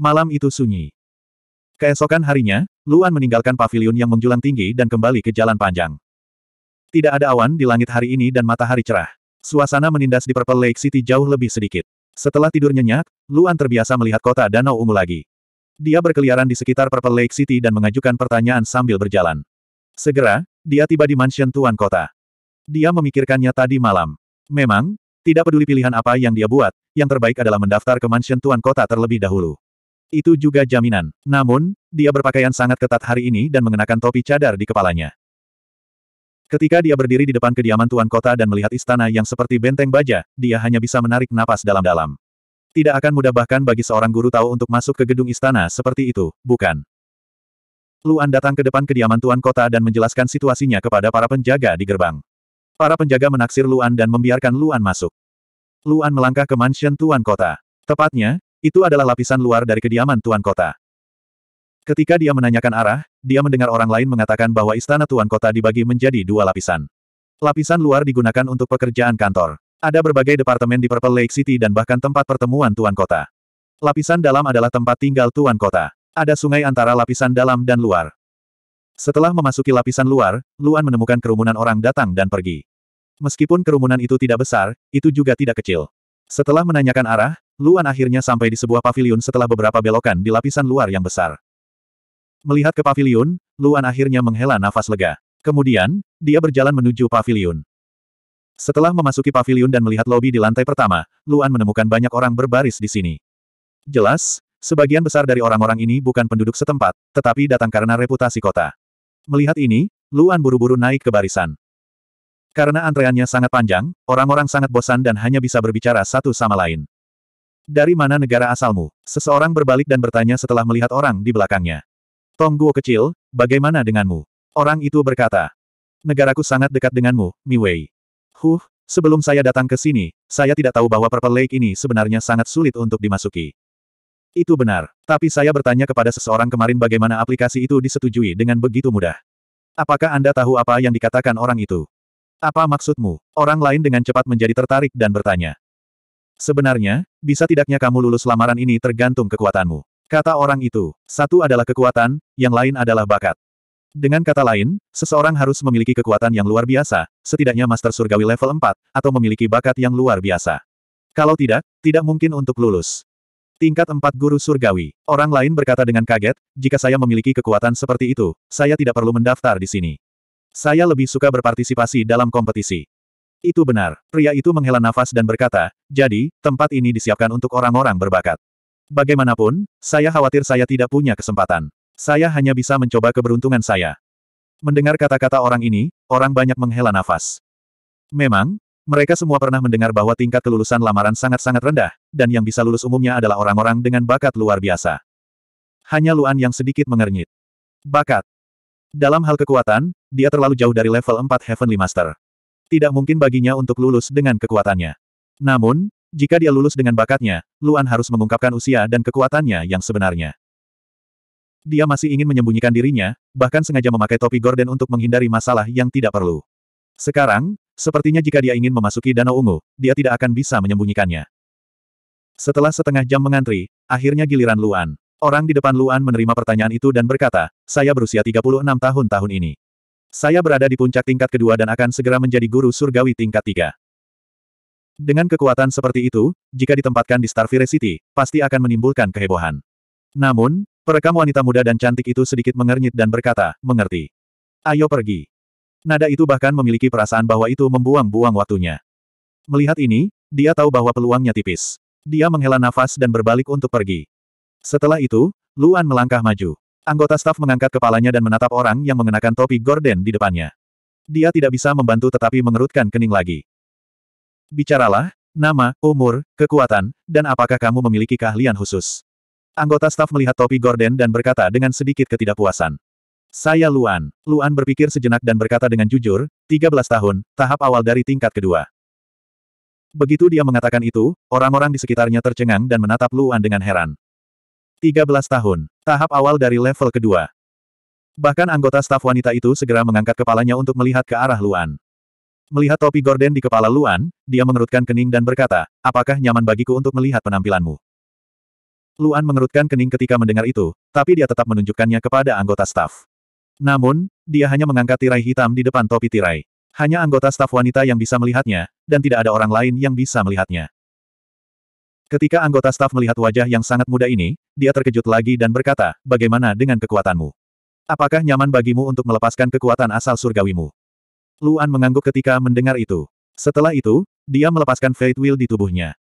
Malam itu sunyi. Keesokan harinya, Luan meninggalkan pavilion yang menjulang tinggi dan kembali ke jalan panjang. Tidak ada awan di langit hari ini dan matahari cerah. Suasana menindas di Purple Lake City jauh lebih sedikit. Setelah tidur nyenyak, Luan terbiasa melihat kota danau ungu lagi. Dia berkeliaran di sekitar Purple Lake City dan mengajukan pertanyaan sambil berjalan. Segera, dia tiba di mansion tuan kota. Dia memikirkannya tadi malam. Memang, tidak peduli pilihan apa yang dia buat, yang terbaik adalah mendaftar ke mansion tuan kota terlebih dahulu. Itu juga jaminan. Namun, dia berpakaian sangat ketat hari ini dan mengenakan topi cadar di kepalanya. Ketika dia berdiri di depan kediaman tuan kota dan melihat istana yang seperti benteng baja, dia hanya bisa menarik napas dalam-dalam. Tidak akan mudah bahkan bagi seorang guru tahu untuk masuk ke gedung istana seperti itu, bukan? Luan datang ke depan kediaman tuan kota dan menjelaskan situasinya kepada para penjaga di gerbang. Para penjaga menaksir Luan dan membiarkan Luan masuk. Luan melangkah ke mansion tuan kota. Tepatnya, itu adalah lapisan luar dari kediaman Tuan Kota. Ketika dia menanyakan arah, dia mendengar orang lain mengatakan bahwa istana Tuan Kota dibagi menjadi dua lapisan. Lapisan luar digunakan untuk pekerjaan kantor. Ada berbagai departemen di Purple Lake City dan bahkan tempat pertemuan Tuan Kota. Lapisan dalam adalah tempat tinggal Tuan Kota. Ada sungai antara lapisan dalam dan luar. Setelah memasuki lapisan luar, Luan menemukan kerumunan orang datang dan pergi. Meskipun kerumunan itu tidak besar, itu juga tidak kecil. Setelah menanyakan arah, Luan akhirnya sampai di sebuah pavilion setelah beberapa belokan di lapisan luar yang besar. Melihat ke pavilion, Luan akhirnya menghela nafas lega. Kemudian, dia berjalan menuju pavilion. Setelah memasuki pavilion dan melihat lobi di lantai pertama, Luan menemukan banyak orang berbaris di sini. Jelas, sebagian besar dari orang-orang ini bukan penduduk setempat, tetapi datang karena reputasi kota. Melihat ini, Luan buru-buru naik ke barisan. Karena antreannya sangat panjang, orang-orang sangat bosan dan hanya bisa berbicara satu sama lain. Dari mana negara asalmu? Seseorang berbalik dan bertanya setelah melihat orang di belakangnya. Tongguo kecil, bagaimana denganmu? Orang itu berkata. Negaraku sangat dekat denganmu, Mi Wei. Huh, sebelum saya datang ke sini, saya tidak tahu bahwa Purple Lake ini sebenarnya sangat sulit untuk dimasuki. Itu benar, tapi saya bertanya kepada seseorang kemarin bagaimana aplikasi itu disetujui dengan begitu mudah. Apakah Anda tahu apa yang dikatakan orang itu? Apa maksudmu? Orang lain dengan cepat menjadi tertarik dan bertanya. Sebenarnya, bisa tidaknya kamu lulus lamaran ini tergantung kekuatanmu. Kata orang itu, satu adalah kekuatan, yang lain adalah bakat. Dengan kata lain, seseorang harus memiliki kekuatan yang luar biasa, setidaknya Master Surgawi level 4, atau memiliki bakat yang luar biasa. Kalau tidak, tidak mungkin untuk lulus. Tingkat 4 Guru Surgawi. Orang lain berkata dengan kaget, jika saya memiliki kekuatan seperti itu, saya tidak perlu mendaftar di sini. Saya lebih suka berpartisipasi dalam kompetisi. Itu benar. Pria itu menghela nafas dan berkata, jadi, tempat ini disiapkan untuk orang-orang berbakat. Bagaimanapun, saya khawatir saya tidak punya kesempatan. Saya hanya bisa mencoba keberuntungan saya. Mendengar kata-kata orang ini, orang banyak menghela nafas. Memang, mereka semua pernah mendengar bahwa tingkat kelulusan lamaran sangat-sangat rendah, dan yang bisa lulus umumnya adalah orang-orang dengan bakat luar biasa. Hanya Luan yang sedikit mengernyit. Bakat. Dalam hal kekuatan, dia terlalu jauh dari level 4 Heavenly Master. Tidak mungkin baginya untuk lulus dengan kekuatannya. Namun, jika dia lulus dengan bakatnya, Luan harus mengungkapkan usia dan kekuatannya yang sebenarnya. Dia masih ingin menyembunyikan dirinya, bahkan sengaja memakai topi gorden untuk menghindari masalah yang tidak perlu. Sekarang, sepertinya jika dia ingin memasuki Danau Ungu, dia tidak akan bisa menyembunyikannya. Setelah setengah jam mengantri, akhirnya giliran Luan. Orang di depan Luan menerima pertanyaan itu dan berkata, saya berusia 36 tahun tahun ini. Saya berada di puncak tingkat kedua dan akan segera menjadi guru surgawi tingkat tiga. Dengan kekuatan seperti itu, jika ditempatkan di Starfire City, pasti akan menimbulkan kehebohan. Namun, perekam wanita muda dan cantik itu sedikit mengernyit dan berkata, mengerti. Ayo pergi. Nada itu bahkan memiliki perasaan bahwa itu membuang-buang waktunya. Melihat ini, dia tahu bahwa peluangnya tipis. Dia menghela nafas dan berbalik untuk pergi. Setelah itu, Luan melangkah maju. Anggota staf mengangkat kepalanya dan menatap orang yang mengenakan topi gorden di depannya. Dia tidak bisa membantu tetapi mengerutkan kening lagi. Bicaralah, nama, umur, kekuatan, dan apakah kamu memiliki keahlian khusus. Anggota staf melihat topi gorden dan berkata dengan sedikit ketidakpuasan. Saya Luan. Luan berpikir sejenak dan berkata dengan jujur, 13 tahun, tahap awal dari tingkat kedua. Begitu dia mengatakan itu, orang-orang di sekitarnya tercengang dan menatap Luan dengan heran. 13 tahun. Tahap awal dari level kedua. Bahkan anggota staf wanita itu segera mengangkat kepalanya untuk melihat ke arah Luan. Melihat topi gorden di kepala Luan, dia mengerutkan kening dan berkata, apakah nyaman bagiku untuk melihat penampilanmu? Luan mengerutkan kening ketika mendengar itu, tapi dia tetap menunjukkannya kepada anggota staf. Namun, dia hanya mengangkat tirai hitam di depan topi tirai. Hanya anggota staf wanita yang bisa melihatnya, dan tidak ada orang lain yang bisa melihatnya. Ketika anggota staf melihat wajah yang sangat muda ini, dia terkejut lagi dan berkata, bagaimana dengan kekuatanmu? Apakah nyaman bagimu untuk melepaskan kekuatan asal surgawimu? Luan mengangguk ketika mendengar itu. Setelah itu, dia melepaskan Fate Wheel di tubuhnya.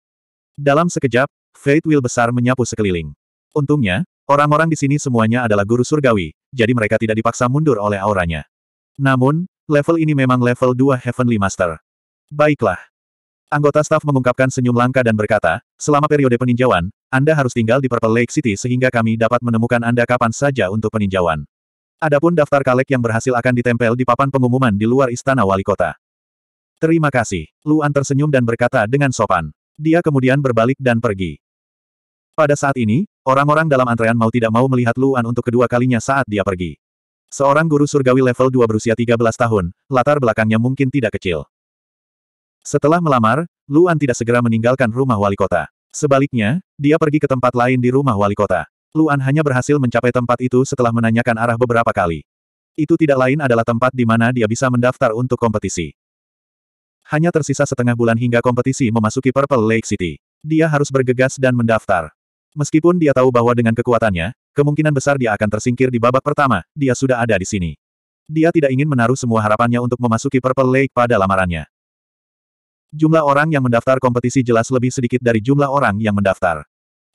Dalam sekejap, Fate Wheel besar menyapu sekeliling. Untungnya, orang-orang di sini semuanya adalah guru surgawi, jadi mereka tidak dipaksa mundur oleh auranya. Namun, level ini memang level 2 Heavenly Master. Baiklah. Anggota staf mengungkapkan senyum langka dan berkata, selama periode peninjauan, Anda harus tinggal di Purple Lake City sehingga kami dapat menemukan Anda kapan saja untuk peninjauan. Adapun daftar kalek yang berhasil akan ditempel di papan pengumuman di luar istana wali kota. Terima kasih. Luan tersenyum dan berkata dengan sopan. Dia kemudian berbalik dan pergi. Pada saat ini, orang-orang dalam antrean mau tidak mau melihat Luan untuk kedua kalinya saat dia pergi. Seorang guru surgawi level 2 berusia 13 tahun, latar belakangnya mungkin tidak kecil. Setelah melamar, Luan tidak segera meninggalkan rumah wali kota. Sebaliknya, dia pergi ke tempat lain di rumah wali kota. Luan hanya berhasil mencapai tempat itu setelah menanyakan arah beberapa kali. Itu tidak lain adalah tempat di mana dia bisa mendaftar untuk kompetisi. Hanya tersisa setengah bulan hingga kompetisi memasuki Purple Lake City. Dia harus bergegas dan mendaftar. Meskipun dia tahu bahwa dengan kekuatannya, kemungkinan besar dia akan tersingkir di babak pertama, dia sudah ada di sini. Dia tidak ingin menaruh semua harapannya untuk memasuki Purple Lake pada lamarannya. Jumlah orang yang mendaftar kompetisi jelas lebih sedikit dari jumlah orang yang mendaftar.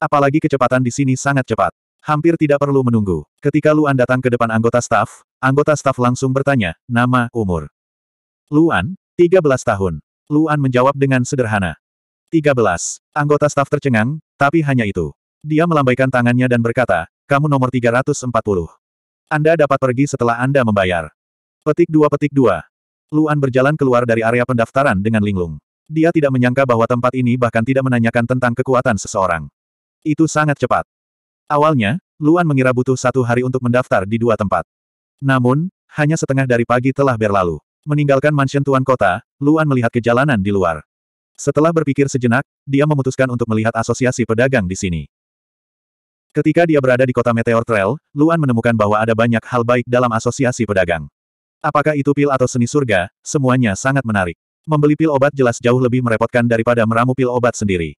Apalagi kecepatan di sini sangat cepat. Hampir tidak perlu menunggu. Ketika Luan datang ke depan anggota staf, anggota staf langsung bertanya, nama, umur. Luan, 13 tahun. Luan menjawab dengan sederhana. 13. Anggota staf tercengang, tapi hanya itu. Dia melambaikan tangannya dan berkata, kamu nomor 340. Anda dapat pergi setelah Anda membayar. Petik 2 Petik 2. Luan berjalan keluar dari area pendaftaran dengan linglung. Dia tidak menyangka bahwa tempat ini bahkan tidak menanyakan tentang kekuatan seseorang. Itu sangat cepat. Awalnya, Luan mengira butuh satu hari untuk mendaftar di dua tempat. Namun, hanya setengah dari pagi telah berlalu. Meninggalkan mansion tuan kota, Luan melihat kejalanan di luar. Setelah berpikir sejenak, dia memutuskan untuk melihat asosiasi pedagang di sini. Ketika dia berada di kota Meteor Trail, Luan menemukan bahwa ada banyak hal baik dalam asosiasi pedagang. Apakah itu pil atau seni surga, semuanya sangat menarik. Membeli pil obat jelas jauh lebih merepotkan daripada meramu pil obat sendiri.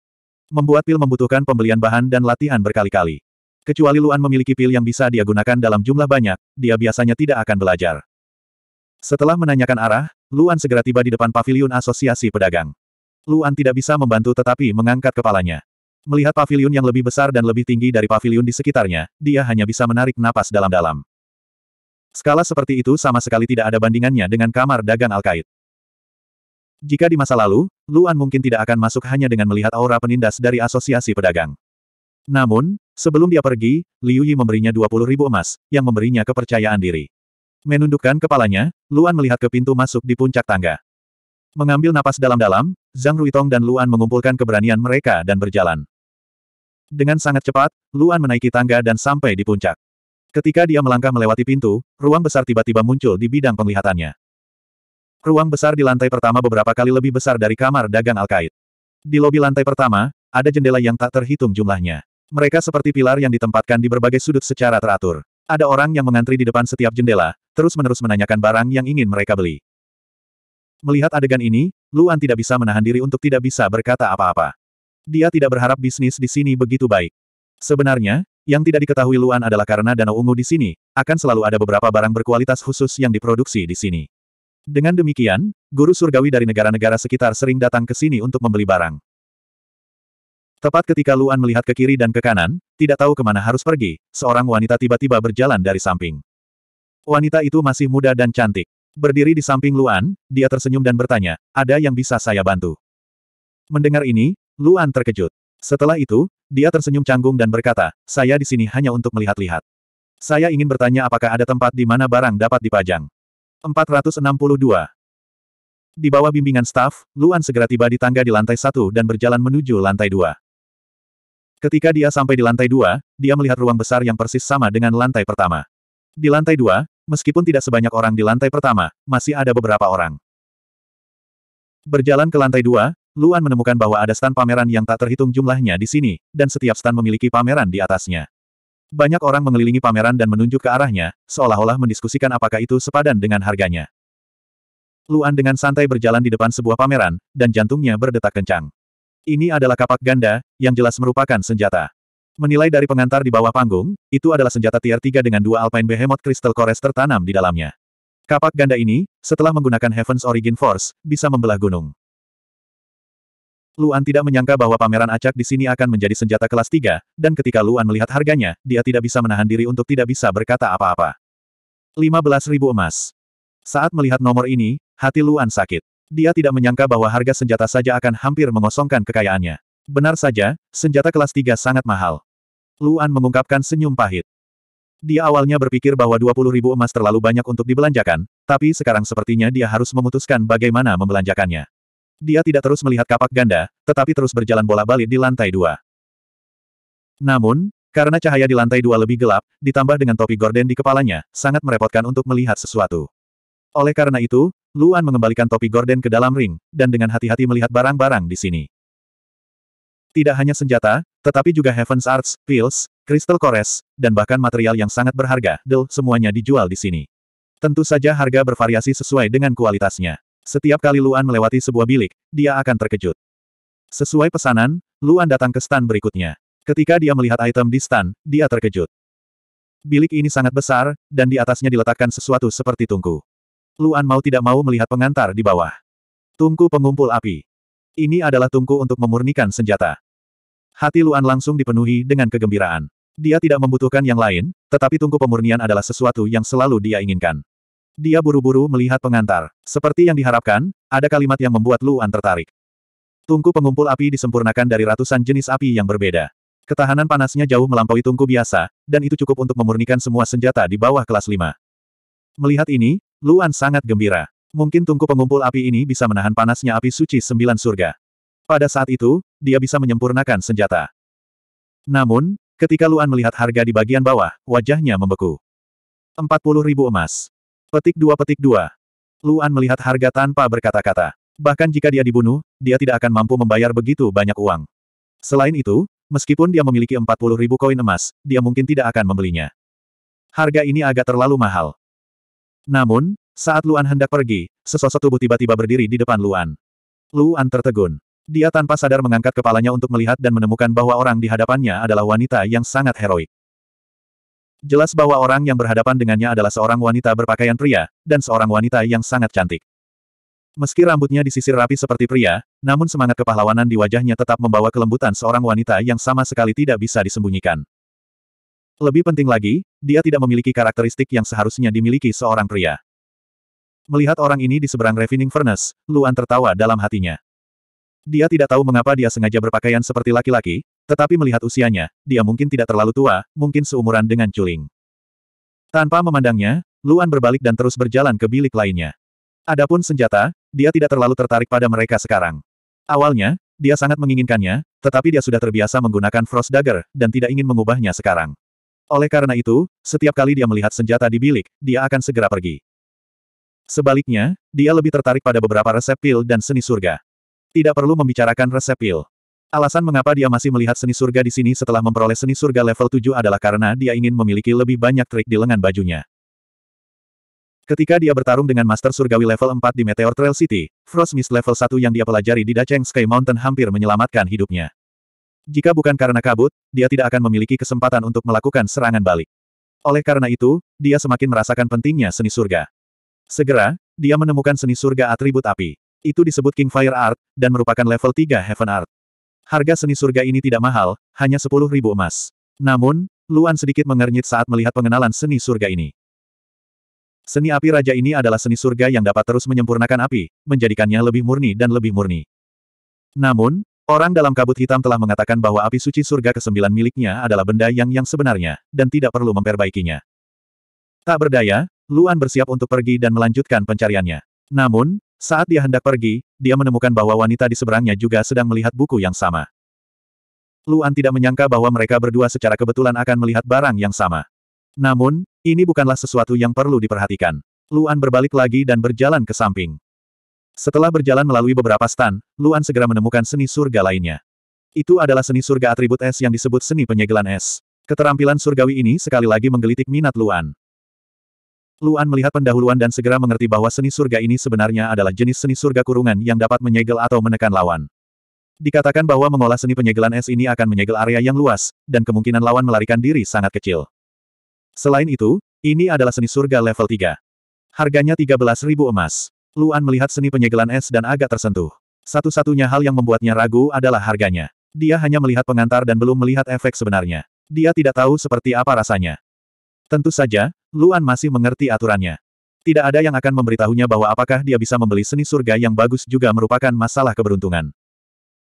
Membuat pil membutuhkan pembelian bahan dan latihan berkali-kali. Kecuali Luan memiliki pil yang bisa dia gunakan dalam jumlah banyak, dia biasanya tidak akan belajar. Setelah menanyakan arah, Luan segera tiba di depan paviliun asosiasi pedagang. Luan tidak bisa membantu tetapi mengangkat kepalanya. Melihat paviliun yang lebih besar dan lebih tinggi dari paviliun di sekitarnya, dia hanya bisa menarik napas dalam-dalam. Skala seperti itu sama sekali tidak ada bandingannya dengan kamar dagang Al-Qaid. Jika di masa lalu, Luan mungkin tidak akan masuk hanya dengan melihat aura penindas dari asosiasi pedagang. Namun, sebelum dia pergi, Liu Yi memberinya 20 ribu emas, yang memberinya kepercayaan diri. Menundukkan kepalanya, Luan melihat ke pintu masuk di puncak tangga. Mengambil napas dalam-dalam, Zhang Ruitong dan Luan mengumpulkan keberanian mereka dan berjalan. Dengan sangat cepat, Luan menaiki tangga dan sampai di puncak. Ketika dia melangkah melewati pintu, ruang besar tiba-tiba muncul di bidang penglihatannya. Ruang besar di lantai pertama beberapa kali lebih besar dari kamar dagang Al-Qaid. Di lobi lantai pertama, ada jendela yang tak terhitung jumlahnya. Mereka seperti pilar yang ditempatkan di berbagai sudut secara teratur. Ada orang yang mengantri di depan setiap jendela, terus-menerus menanyakan barang yang ingin mereka beli. Melihat adegan ini, Luan tidak bisa menahan diri untuk tidak bisa berkata apa-apa. Dia tidak berharap bisnis di sini begitu baik. Sebenarnya, yang tidak diketahui Luan adalah karena danau ungu di sini, akan selalu ada beberapa barang berkualitas khusus yang diproduksi di sini. Dengan demikian, guru surgawi dari negara-negara sekitar sering datang ke sini untuk membeli barang. Tepat ketika Luan melihat ke kiri dan ke kanan, tidak tahu ke mana harus pergi, seorang wanita tiba-tiba berjalan dari samping. Wanita itu masih muda dan cantik. Berdiri di samping Luan, dia tersenyum dan bertanya, ada yang bisa saya bantu? Mendengar ini, Luan terkejut. Setelah itu, dia tersenyum canggung dan berkata, saya di sini hanya untuk melihat-lihat. Saya ingin bertanya apakah ada tempat di mana barang dapat dipajang. 462. Di bawah bimbingan staf, Luan segera tiba di tangga di lantai satu dan berjalan menuju lantai dua. Ketika dia sampai di lantai dua, dia melihat ruang besar yang persis sama dengan lantai pertama. Di lantai dua, meskipun tidak sebanyak orang di lantai pertama, masih ada beberapa orang. Berjalan ke lantai dua, Luan menemukan bahwa ada stan pameran yang tak terhitung jumlahnya di sini, dan setiap stan memiliki pameran di atasnya. Banyak orang mengelilingi pameran dan menunjuk ke arahnya, seolah-olah mendiskusikan apakah itu sepadan dengan harganya. Luan dengan santai berjalan di depan sebuah pameran, dan jantungnya berdetak kencang. Ini adalah kapak ganda, yang jelas merupakan senjata. Menilai dari pengantar di bawah panggung, itu adalah senjata tier 3 dengan dua Alpine Behemoth Crystal Cores tertanam di dalamnya. Kapak ganda ini, setelah menggunakan Heaven's Origin Force, bisa membelah gunung. Luan tidak menyangka bahwa pameran acak di sini akan menjadi senjata kelas 3, dan ketika Luan melihat harganya, dia tidak bisa menahan diri untuk tidak bisa berkata apa-apa. 15.000 emas. Saat melihat nomor ini, hati Luan sakit. Dia tidak menyangka bahwa harga senjata saja akan hampir mengosongkan kekayaannya. Benar saja, senjata kelas 3 sangat mahal. Luan mengungkapkan senyum pahit. Dia awalnya berpikir bahwa 20.000 emas terlalu banyak untuk dibelanjakan, tapi sekarang sepertinya dia harus memutuskan bagaimana membelanjakannya. Dia tidak terus melihat kapak ganda, tetapi terus berjalan bola-balik di lantai dua. Namun, karena cahaya di lantai dua lebih gelap, ditambah dengan topi gorden di kepalanya, sangat merepotkan untuk melihat sesuatu. Oleh karena itu, Luan mengembalikan topi gorden ke dalam ring, dan dengan hati-hati melihat barang-barang di sini. Tidak hanya senjata, tetapi juga Heaven's Arts, Pills, Crystal Cores, dan bahkan material yang sangat berharga, Del, semuanya dijual di sini. Tentu saja harga bervariasi sesuai dengan kualitasnya. Setiap kali Luan melewati sebuah bilik, dia akan terkejut. Sesuai pesanan, Luan datang ke stan berikutnya. Ketika dia melihat item di stan, dia terkejut. Bilik ini sangat besar, dan di atasnya diletakkan sesuatu seperti tungku. Luan mau tidak mau melihat pengantar di bawah. Tungku pengumpul api. Ini adalah tungku untuk memurnikan senjata. Hati Luan langsung dipenuhi dengan kegembiraan. Dia tidak membutuhkan yang lain, tetapi tungku pemurnian adalah sesuatu yang selalu dia inginkan. Dia buru-buru melihat pengantar. Seperti yang diharapkan, ada kalimat yang membuat Luan tertarik. Tungku pengumpul api disempurnakan dari ratusan jenis api yang berbeda. Ketahanan panasnya jauh melampaui tungku biasa, dan itu cukup untuk memurnikan semua senjata di bawah kelas 5. Melihat ini, Luan sangat gembira. Mungkin tungku pengumpul api ini bisa menahan panasnya api suci sembilan surga. Pada saat itu, dia bisa menyempurnakan senjata. Namun, ketika Luan melihat harga di bagian bawah, wajahnya membeku. 40 ribu emas. Petik dua petik dua. Luan melihat harga tanpa berkata-kata. Bahkan jika dia dibunuh, dia tidak akan mampu membayar begitu banyak uang. Selain itu, meskipun dia memiliki 40 ribu koin emas, dia mungkin tidak akan membelinya. Harga ini agak terlalu mahal. Namun, saat Luan hendak pergi, sesosok tubuh tiba-tiba berdiri di depan Luan. Luan tertegun. Dia tanpa sadar mengangkat kepalanya untuk melihat dan menemukan bahwa orang di hadapannya adalah wanita yang sangat heroik. Jelas bahwa orang yang berhadapan dengannya adalah seorang wanita berpakaian pria, dan seorang wanita yang sangat cantik. Meski rambutnya disisir rapi seperti pria, namun semangat kepahlawanan di wajahnya tetap membawa kelembutan seorang wanita yang sama sekali tidak bisa disembunyikan. Lebih penting lagi, dia tidak memiliki karakteristik yang seharusnya dimiliki seorang pria. Melihat orang ini di seberang Refining Furnace, Luan tertawa dalam hatinya. Dia tidak tahu mengapa dia sengaja berpakaian seperti laki-laki, tetapi melihat usianya, dia mungkin tidak terlalu tua, mungkin seumuran dengan Culing. Tanpa memandangnya, Luan berbalik dan terus berjalan ke bilik lainnya. Adapun senjata, dia tidak terlalu tertarik pada mereka sekarang. Awalnya, dia sangat menginginkannya, tetapi dia sudah terbiasa menggunakan Frost Dagger, dan tidak ingin mengubahnya sekarang. Oleh karena itu, setiap kali dia melihat senjata di bilik, dia akan segera pergi. Sebaliknya, dia lebih tertarik pada beberapa resep pil dan seni surga. Tidak perlu membicarakan resep pil. Alasan mengapa dia masih melihat seni surga di sini setelah memperoleh seni surga level 7 adalah karena dia ingin memiliki lebih banyak trik di lengan bajunya. Ketika dia bertarung dengan Master Surgawi level 4 di Meteor Trail City, Frost Mist level 1 yang dia pelajari di Dacheng Sky Mountain hampir menyelamatkan hidupnya. Jika bukan karena kabut, dia tidak akan memiliki kesempatan untuk melakukan serangan balik. Oleh karena itu, dia semakin merasakan pentingnya seni surga. Segera, dia menemukan seni surga atribut api. Itu disebut King Fire Art, dan merupakan level 3 Heaven Art. Harga seni surga ini tidak mahal, hanya sepuluh ribu emas. Namun, Luan sedikit mengernyit saat melihat pengenalan seni surga ini. Seni api raja ini adalah seni surga yang dapat terus menyempurnakan api, menjadikannya lebih murni dan lebih murni. Namun, orang dalam kabut hitam telah mengatakan bahwa api suci surga kesembilan miliknya adalah benda yang yang sebenarnya, dan tidak perlu memperbaikinya. Tak berdaya, Luan bersiap untuk pergi dan melanjutkan pencariannya. Namun, saat dia hendak pergi, dia menemukan bahwa wanita di seberangnya juga sedang melihat buku yang sama. Luan tidak menyangka bahwa mereka berdua secara kebetulan akan melihat barang yang sama. Namun, ini bukanlah sesuatu yang perlu diperhatikan. Luan berbalik lagi dan berjalan ke samping. Setelah berjalan melalui beberapa stan, Luan segera menemukan seni surga lainnya. Itu adalah seni surga atribut es yang disebut seni penyegelan es. Keterampilan surgawi ini sekali lagi menggelitik minat Luan. Luan melihat pendahuluan dan segera mengerti bahwa seni surga ini sebenarnya adalah jenis seni surga kurungan yang dapat menyegel atau menekan lawan. Dikatakan bahwa mengolah seni penyegelan es ini akan menyegel area yang luas, dan kemungkinan lawan melarikan diri sangat kecil. Selain itu, ini adalah seni surga level 3. Harganya 13.000 emas. Luan melihat seni penyegelan es dan agak tersentuh. Satu-satunya hal yang membuatnya ragu adalah harganya. Dia hanya melihat pengantar dan belum melihat efek sebenarnya. Dia tidak tahu seperti apa rasanya. Tentu saja, Luan masih mengerti aturannya. Tidak ada yang akan memberitahunya bahwa apakah dia bisa membeli seni surga yang bagus juga merupakan masalah keberuntungan.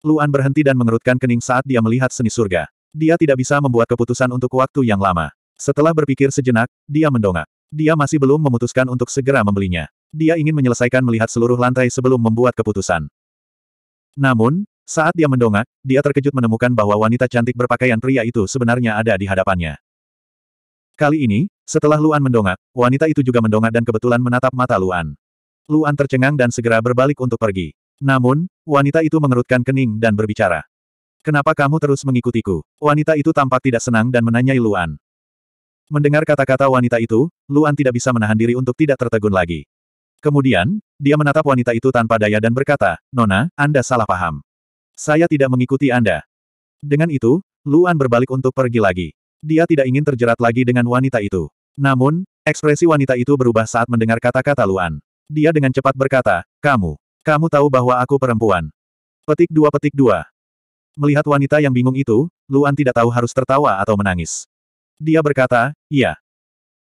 Luan berhenti dan mengerutkan kening saat dia melihat seni surga. Dia tidak bisa membuat keputusan untuk waktu yang lama. Setelah berpikir sejenak, dia mendongak. Dia masih belum memutuskan untuk segera membelinya. Dia ingin menyelesaikan melihat seluruh lantai sebelum membuat keputusan. Namun, saat dia mendongak, dia terkejut menemukan bahwa wanita cantik berpakaian pria itu sebenarnya ada di hadapannya. Kali ini, setelah Luan mendongak, wanita itu juga mendongak dan kebetulan menatap mata Luan. Luan tercengang dan segera berbalik untuk pergi. Namun, wanita itu mengerutkan kening dan berbicara. Kenapa kamu terus mengikutiku? Wanita itu tampak tidak senang dan menanyai Luan. Mendengar kata-kata wanita itu, Luan tidak bisa menahan diri untuk tidak tertegun lagi. Kemudian, dia menatap wanita itu tanpa daya dan berkata, Nona, Anda salah paham. Saya tidak mengikuti Anda. Dengan itu, Luan berbalik untuk pergi lagi. Dia tidak ingin terjerat lagi dengan wanita itu. Namun, ekspresi wanita itu berubah saat mendengar kata-kata Luan. Dia dengan cepat berkata, Kamu, kamu tahu bahwa aku perempuan. Petik dua petik dua. Melihat wanita yang bingung itu, Luan tidak tahu harus tertawa atau menangis. Dia berkata, iya.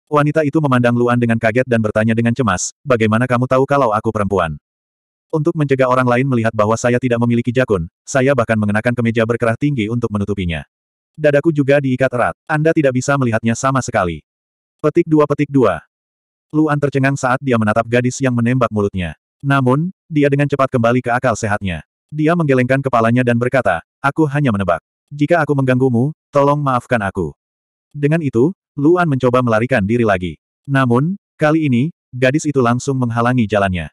Wanita itu memandang Luan dengan kaget dan bertanya dengan cemas, bagaimana kamu tahu kalau aku perempuan? Untuk mencegah orang lain melihat bahwa saya tidak memiliki jakun, saya bahkan mengenakan kemeja berkerah tinggi untuk menutupinya. Dadaku juga diikat erat. Anda tidak bisa melihatnya sama sekali. Petik dua petik dua. Luan tercengang saat dia menatap gadis yang menembak mulutnya. Namun, dia dengan cepat kembali ke akal sehatnya. Dia menggelengkan kepalanya dan berkata, aku hanya menebak. Jika aku mengganggumu, tolong maafkan aku. Dengan itu, Luan mencoba melarikan diri lagi. Namun, kali ini, gadis itu langsung menghalangi jalannya.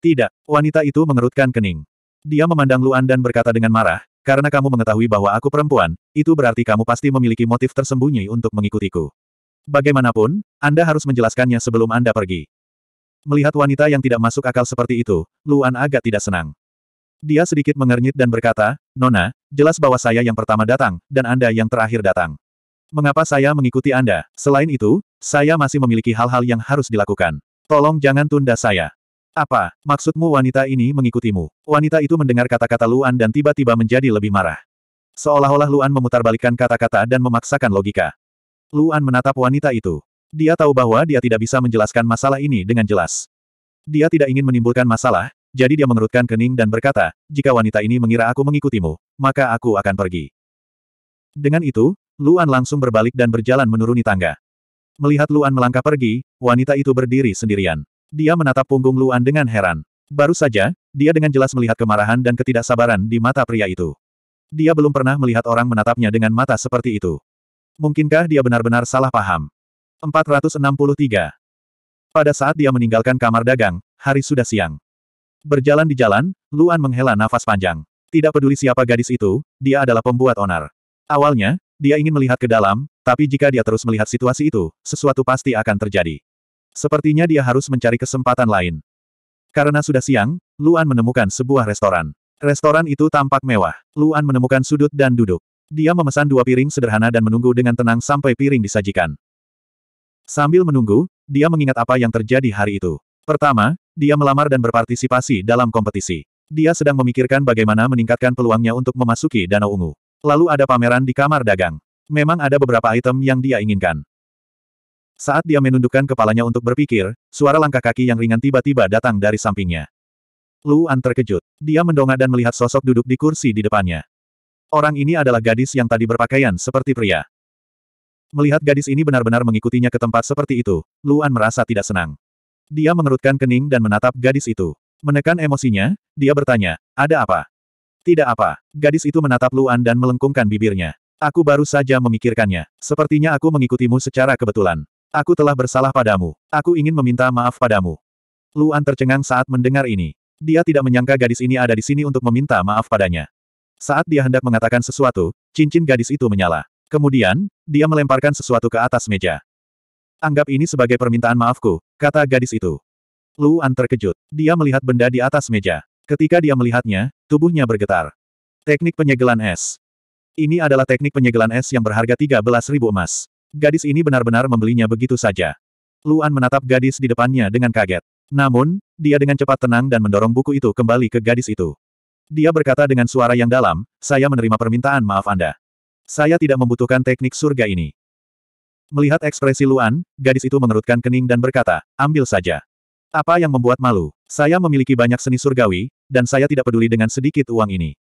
Tidak, wanita itu mengerutkan kening. Dia memandang Luan dan berkata dengan marah, karena kamu mengetahui bahwa aku perempuan, itu berarti kamu pasti memiliki motif tersembunyi untuk mengikutiku. Bagaimanapun, Anda harus menjelaskannya sebelum Anda pergi. Melihat wanita yang tidak masuk akal seperti itu, Luan agak tidak senang. Dia sedikit mengernyit dan berkata, Nona, jelas bahwa saya yang pertama datang, dan Anda yang terakhir datang. Mengapa saya mengikuti Anda? Selain itu, saya masih memiliki hal-hal yang harus dilakukan. Tolong jangan tunda saya. Apa, maksudmu wanita ini mengikutimu? Wanita itu mendengar kata-kata Luan dan tiba-tiba menjadi lebih marah. Seolah-olah Luan memutarbalikkan kata-kata dan memaksakan logika. Luan menatap wanita itu. Dia tahu bahwa dia tidak bisa menjelaskan masalah ini dengan jelas. Dia tidak ingin menimbulkan masalah, jadi dia mengerutkan kening dan berkata, jika wanita ini mengira aku mengikutimu, maka aku akan pergi. Dengan itu, Luan langsung berbalik dan berjalan menuruni tangga. Melihat Luan melangkah pergi, wanita itu berdiri sendirian. Dia menatap punggung Luan dengan heran. Baru saja, dia dengan jelas melihat kemarahan dan ketidaksabaran di mata pria itu. Dia belum pernah melihat orang menatapnya dengan mata seperti itu. Mungkinkah dia benar-benar salah paham? 463. Pada saat dia meninggalkan kamar dagang, hari sudah siang. Berjalan di jalan, Luan menghela nafas panjang. Tidak peduli siapa gadis itu, dia adalah pembuat onar. Awalnya, dia ingin melihat ke dalam, tapi jika dia terus melihat situasi itu, sesuatu pasti akan terjadi. Sepertinya dia harus mencari kesempatan lain. Karena sudah siang, Luan menemukan sebuah restoran. Restoran itu tampak mewah. Luan menemukan sudut dan duduk. Dia memesan dua piring sederhana dan menunggu dengan tenang sampai piring disajikan. Sambil menunggu, dia mengingat apa yang terjadi hari itu. Pertama, dia melamar dan berpartisipasi dalam kompetisi. Dia sedang memikirkan bagaimana meningkatkan peluangnya untuk memasuki Danau Ungu. Lalu ada pameran di kamar dagang. Memang ada beberapa item yang dia inginkan. Saat dia menundukkan kepalanya untuk berpikir, suara langkah kaki yang ringan tiba-tiba datang dari sampingnya. Luan terkejut. Dia mendongak dan melihat sosok duduk di kursi di depannya. Orang ini adalah gadis yang tadi berpakaian seperti pria. Melihat gadis ini benar-benar mengikutinya ke tempat seperti itu, Luan merasa tidak senang. Dia mengerutkan kening dan menatap gadis itu. Menekan emosinya, dia bertanya, ada apa? Tidak apa. Gadis itu menatap Luan dan melengkungkan bibirnya. Aku baru saja memikirkannya. Sepertinya aku mengikutimu secara kebetulan. Aku telah bersalah padamu. Aku ingin meminta maaf padamu. Luan tercengang saat mendengar ini. Dia tidak menyangka gadis ini ada di sini untuk meminta maaf padanya. Saat dia hendak mengatakan sesuatu, cincin gadis itu menyala. Kemudian, dia melemparkan sesuatu ke atas meja. Anggap ini sebagai permintaan maafku, kata gadis itu. Luan terkejut. Dia melihat benda di atas meja. Ketika dia melihatnya, tubuhnya bergetar. Teknik penyegelan es. Ini adalah teknik penyegelan es yang berharga 13.000 emas. Gadis ini benar-benar membelinya begitu saja. Luan menatap gadis di depannya dengan kaget. Namun, dia dengan cepat tenang dan mendorong buku itu kembali ke gadis itu. Dia berkata dengan suara yang dalam, saya menerima permintaan maaf Anda. Saya tidak membutuhkan teknik surga ini. Melihat ekspresi Luan, gadis itu mengerutkan kening dan berkata, ambil saja. Apa yang membuat malu? Saya memiliki banyak seni surgawi, dan saya tidak peduli dengan sedikit uang ini.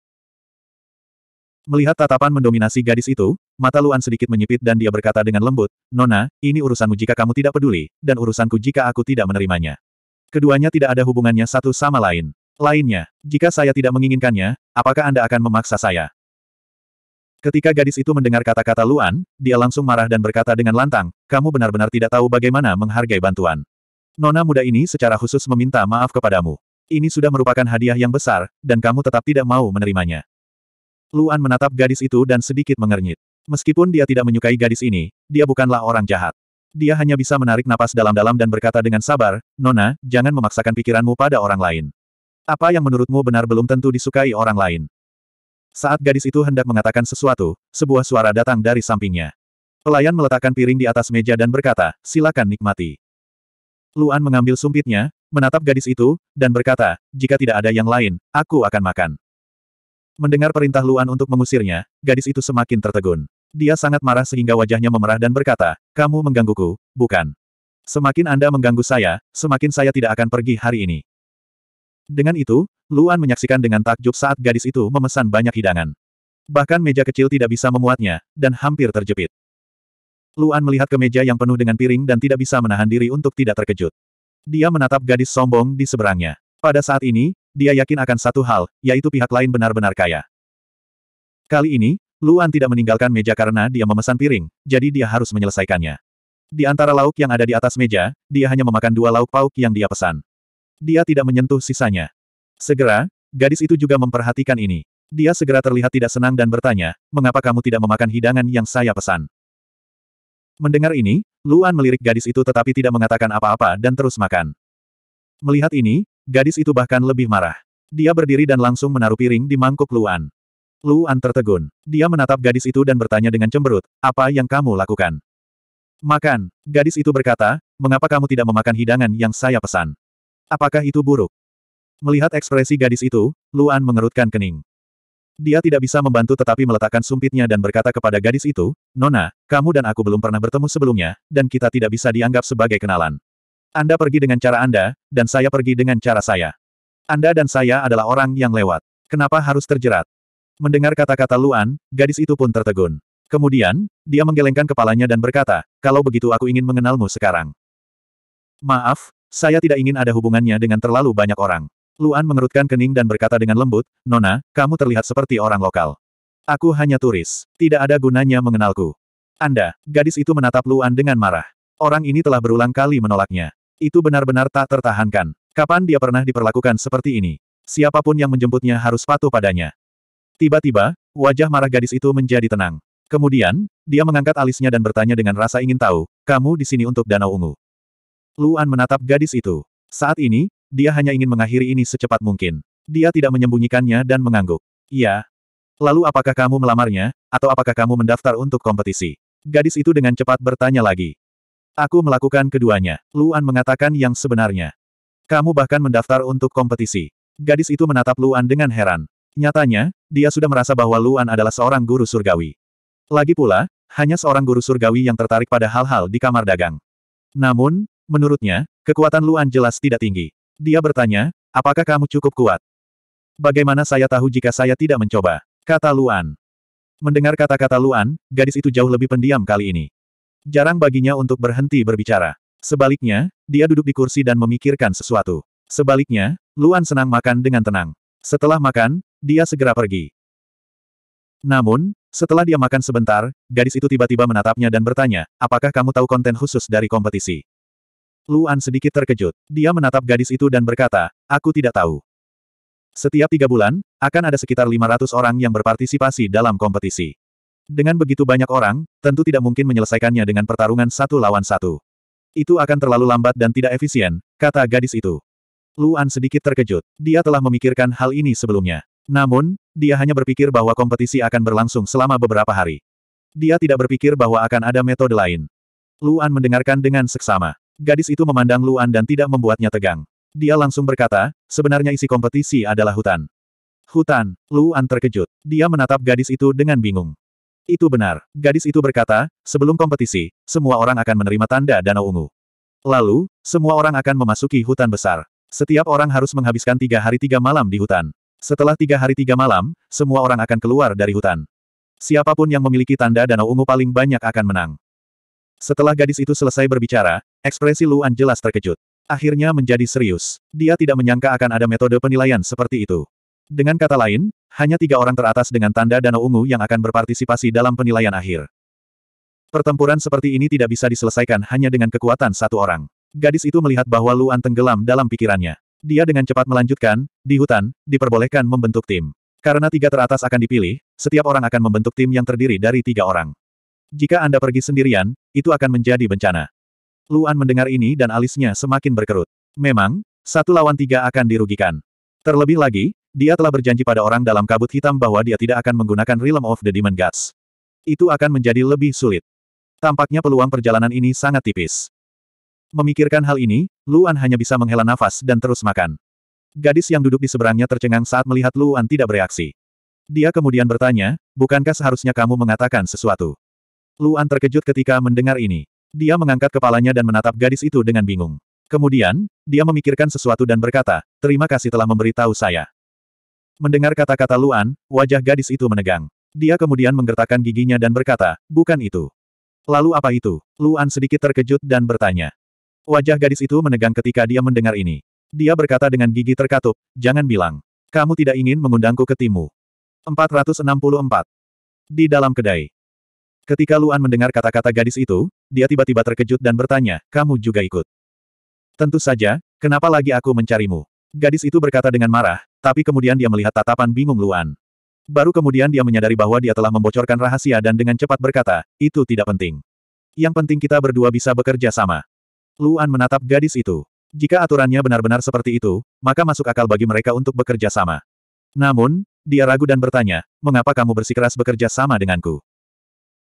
Melihat tatapan mendominasi gadis itu, mata Luan sedikit menyipit dan dia berkata dengan lembut, Nona, ini urusanmu jika kamu tidak peduli, dan urusanku jika aku tidak menerimanya. Keduanya tidak ada hubungannya satu sama lain. Lainnya, jika saya tidak menginginkannya, apakah Anda akan memaksa saya? Ketika gadis itu mendengar kata-kata Luan, dia langsung marah dan berkata dengan lantang, kamu benar-benar tidak tahu bagaimana menghargai bantuan. Nona muda ini secara khusus meminta maaf kepadamu. Ini sudah merupakan hadiah yang besar, dan kamu tetap tidak mau menerimanya. Luan menatap gadis itu dan sedikit mengernyit. Meskipun dia tidak menyukai gadis ini, dia bukanlah orang jahat. Dia hanya bisa menarik napas dalam-dalam dan berkata dengan sabar, Nona, jangan memaksakan pikiranmu pada orang lain. Apa yang menurutmu benar belum tentu disukai orang lain. Saat gadis itu hendak mengatakan sesuatu, sebuah suara datang dari sampingnya. Pelayan meletakkan piring di atas meja dan berkata, silakan nikmati. Luan mengambil sumpitnya, menatap gadis itu, dan berkata, jika tidak ada yang lain, aku akan makan. Mendengar perintah Luan untuk mengusirnya, gadis itu semakin tertegun. Dia sangat marah sehingga wajahnya memerah dan berkata, kamu menggangguku, bukan? Semakin Anda mengganggu saya, semakin saya tidak akan pergi hari ini. Dengan itu, Luan menyaksikan dengan takjub saat gadis itu memesan banyak hidangan. Bahkan meja kecil tidak bisa memuatnya, dan hampir terjepit. Luan melihat ke meja yang penuh dengan piring dan tidak bisa menahan diri untuk tidak terkejut. Dia menatap gadis sombong di seberangnya. Pada saat ini, dia yakin akan satu hal, yaitu pihak lain benar-benar kaya. Kali ini, Luan tidak meninggalkan meja karena dia memesan piring, jadi dia harus menyelesaikannya. Di antara lauk yang ada di atas meja, dia hanya memakan dua lauk pauk yang dia pesan. Dia tidak menyentuh sisanya. Segera, gadis itu juga memperhatikan ini. Dia segera terlihat tidak senang dan bertanya, mengapa kamu tidak memakan hidangan yang saya pesan? Mendengar ini, Luan melirik gadis itu tetapi tidak mengatakan apa-apa dan terus makan. Melihat ini, gadis itu bahkan lebih marah. Dia berdiri dan langsung menaruh piring di mangkuk Luan. Luan tertegun. Dia menatap gadis itu dan bertanya dengan cemberut, apa yang kamu lakukan? Makan. Gadis itu berkata, mengapa kamu tidak memakan hidangan yang saya pesan? Apakah itu buruk? Melihat ekspresi gadis itu, Luan mengerutkan kening. Dia tidak bisa membantu tetapi meletakkan sumpitnya dan berkata kepada gadis itu, Nona, kamu dan aku belum pernah bertemu sebelumnya, dan kita tidak bisa dianggap sebagai kenalan. Anda pergi dengan cara Anda, dan saya pergi dengan cara saya. Anda dan saya adalah orang yang lewat. Kenapa harus terjerat? Mendengar kata-kata Luan, gadis itu pun tertegun. Kemudian, dia menggelengkan kepalanya dan berkata, kalau begitu aku ingin mengenalmu sekarang. Maaf, saya tidak ingin ada hubungannya dengan terlalu banyak orang. Luan mengerutkan kening dan berkata dengan lembut, Nona, kamu terlihat seperti orang lokal. Aku hanya turis. Tidak ada gunanya mengenalku. Anda, gadis itu menatap Luan dengan marah. Orang ini telah berulang kali menolaknya. Itu benar-benar tak tertahankan. Kapan dia pernah diperlakukan seperti ini? Siapa pun yang menjemputnya harus patuh padanya. Tiba-tiba, wajah marah gadis itu menjadi tenang. Kemudian, dia mengangkat alisnya dan bertanya dengan rasa ingin tahu, kamu di sini untuk Danau Ungu. Luan menatap gadis itu. Saat ini, dia hanya ingin mengakhiri ini secepat mungkin. Dia tidak menyembunyikannya dan mengangguk. Iya. Lalu apakah kamu melamarnya, atau apakah kamu mendaftar untuk kompetisi? Gadis itu dengan cepat bertanya lagi. Aku melakukan keduanya. Luan mengatakan yang sebenarnya. Kamu bahkan mendaftar untuk kompetisi. Gadis itu menatap Luan dengan heran. Nyatanya, dia sudah merasa bahwa Luan adalah seorang guru surgawi. Lagi pula, hanya seorang guru surgawi yang tertarik pada hal-hal di kamar dagang. Namun, menurutnya, kekuatan Luan jelas tidak tinggi. Dia bertanya, apakah kamu cukup kuat? Bagaimana saya tahu jika saya tidak mencoba? Kata Luan. Mendengar kata-kata Luan, gadis itu jauh lebih pendiam kali ini. Jarang baginya untuk berhenti berbicara. Sebaliknya, dia duduk di kursi dan memikirkan sesuatu. Sebaliknya, Luan senang makan dengan tenang. Setelah makan, dia segera pergi. Namun, setelah dia makan sebentar, gadis itu tiba-tiba menatapnya dan bertanya, apakah kamu tahu konten khusus dari kompetisi? Luan sedikit terkejut. Dia menatap gadis itu dan berkata, aku tidak tahu. Setiap tiga bulan, akan ada sekitar 500 orang yang berpartisipasi dalam kompetisi. Dengan begitu banyak orang, tentu tidak mungkin menyelesaikannya dengan pertarungan satu lawan satu. Itu akan terlalu lambat dan tidak efisien, kata gadis itu. Luan sedikit terkejut. Dia telah memikirkan hal ini sebelumnya. Namun, dia hanya berpikir bahwa kompetisi akan berlangsung selama beberapa hari. Dia tidak berpikir bahwa akan ada metode lain. Luan mendengarkan dengan seksama. Gadis itu memandang Luan dan tidak membuatnya tegang. Dia langsung berkata, sebenarnya isi kompetisi adalah hutan. Hutan, Luan terkejut. Dia menatap gadis itu dengan bingung. Itu benar. Gadis itu berkata, sebelum kompetisi, semua orang akan menerima tanda danau ungu. Lalu, semua orang akan memasuki hutan besar. Setiap orang harus menghabiskan tiga hari tiga malam di hutan. Setelah tiga hari tiga malam, semua orang akan keluar dari hutan. Siapa pun yang memiliki tanda danau ungu paling banyak akan menang. Setelah gadis itu selesai berbicara, ekspresi Luan jelas terkejut. Akhirnya menjadi serius. Dia tidak menyangka akan ada metode penilaian seperti itu. Dengan kata lain, hanya tiga orang teratas dengan tanda danau ungu yang akan berpartisipasi dalam penilaian akhir. Pertempuran seperti ini tidak bisa diselesaikan hanya dengan kekuatan satu orang. Gadis itu melihat bahwa Luan tenggelam dalam pikirannya. Dia dengan cepat melanjutkan, di hutan, diperbolehkan membentuk tim. Karena tiga teratas akan dipilih, setiap orang akan membentuk tim yang terdiri dari tiga orang. Jika Anda pergi sendirian, itu akan menjadi bencana. Luan mendengar ini dan alisnya semakin berkerut. Memang, satu lawan tiga akan dirugikan. Terlebih lagi, dia telah berjanji pada orang dalam kabut hitam bahwa dia tidak akan menggunakan Realm of the Demon Gods. Itu akan menjadi lebih sulit. Tampaknya peluang perjalanan ini sangat tipis. Memikirkan hal ini, Luan hanya bisa menghela nafas dan terus makan. Gadis yang duduk di seberangnya tercengang saat melihat Luan tidak bereaksi. Dia kemudian bertanya, bukankah seharusnya kamu mengatakan sesuatu? Luan terkejut ketika mendengar ini. Dia mengangkat kepalanya dan menatap gadis itu dengan bingung. Kemudian, dia memikirkan sesuatu dan berkata, terima kasih telah memberitahu saya. Mendengar kata-kata Luan, wajah gadis itu menegang. Dia kemudian menggertakkan giginya dan berkata, bukan itu. Lalu apa itu? Luan sedikit terkejut dan bertanya. Wajah gadis itu menegang ketika dia mendengar ini. Dia berkata dengan gigi terkatup, jangan bilang. Kamu tidak ingin mengundangku ke timmu. 464. Di dalam kedai. Ketika Luan mendengar kata-kata gadis itu, dia tiba-tiba terkejut dan bertanya, kamu juga ikut. Tentu saja, kenapa lagi aku mencarimu? Gadis itu berkata dengan marah, tapi kemudian dia melihat tatapan bingung Luan. Baru kemudian dia menyadari bahwa dia telah membocorkan rahasia dan dengan cepat berkata, itu tidak penting. Yang penting kita berdua bisa bekerja sama. Luan menatap gadis itu. Jika aturannya benar-benar seperti itu, maka masuk akal bagi mereka untuk bekerja sama. Namun, dia ragu dan bertanya, mengapa kamu bersikeras bekerja sama denganku?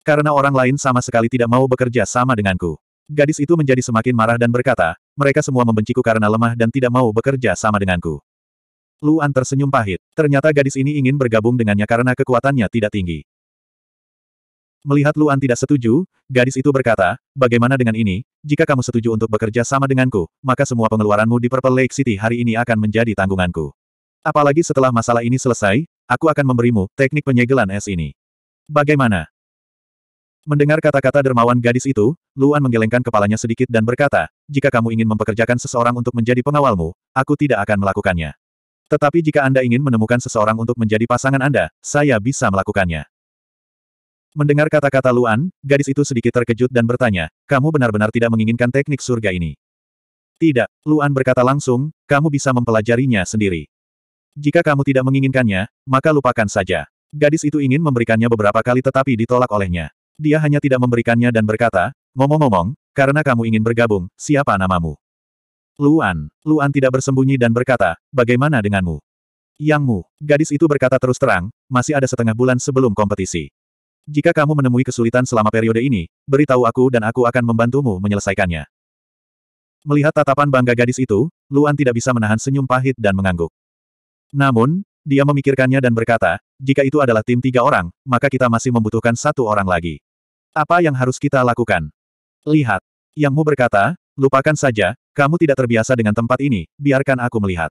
Karena orang lain sama sekali tidak mau bekerja sama denganku. Gadis itu menjadi semakin marah dan berkata, mereka semua membenciku karena lemah dan tidak mau bekerja sama denganku. Luan tersenyum pahit. Ternyata gadis ini ingin bergabung dengannya karena kekuatannya tidak tinggi. Melihat Luan tidak setuju, gadis itu berkata, bagaimana dengan ini, jika kamu setuju untuk bekerja sama denganku, maka semua pengeluaranmu di Purple Lake City hari ini akan menjadi tanggunganku. Apalagi setelah masalah ini selesai, aku akan memberimu teknik penyegelan es ini. Bagaimana? Mendengar kata-kata dermawan gadis itu, Luan menggelengkan kepalanya sedikit dan berkata, jika kamu ingin mempekerjakan seseorang untuk menjadi pengawalmu, aku tidak akan melakukannya. Tetapi jika Anda ingin menemukan seseorang untuk menjadi pasangan Anda, saya bisa melakukannya. Mendengar kata-kata Luan, gadis itu sedikit terkejut dan bertanya, kamu benar-benar tidak menginginkan teknik surga ini. Tidak, Luan berkata langsung, kamu bisa mempelajarinya sendiri. Jika kamu tidak menginginkannya, maka lupakan saja. Gadis itu ingin memberikannya beberapa kali tetapi ditolak olehnya. Dia hanya tidak memberikannya dan berkata, ngomong-ngomong, karena kamu ingin bergabung, siapa namamu? Luan. Luan tidak bersembunyi dan berkata, bagaimana denganmu? Yangmu. Gadis itu berkata terus terang, masih ada setengah bulan sebelum kompetisi. Jika kamu menemui kesulitan selama periode ini, beritahu aku dan aku akan membantumu menyelesaikannya. Melihat tatapan bangga gadis itu, Luan tidak bisa menahan senyum pahit dan mengangguk. Namun, dia memikirkannya dan berkata, jika itu adalah tim tiga orang, maka kita masih membutuhkan satu orang lagi. Apa yang harus kita lakukan? Lihat. Yang Mu berkata, lupakan saja, kamu tidak terbiasa dengan tempat ini, biarkan aku melihat.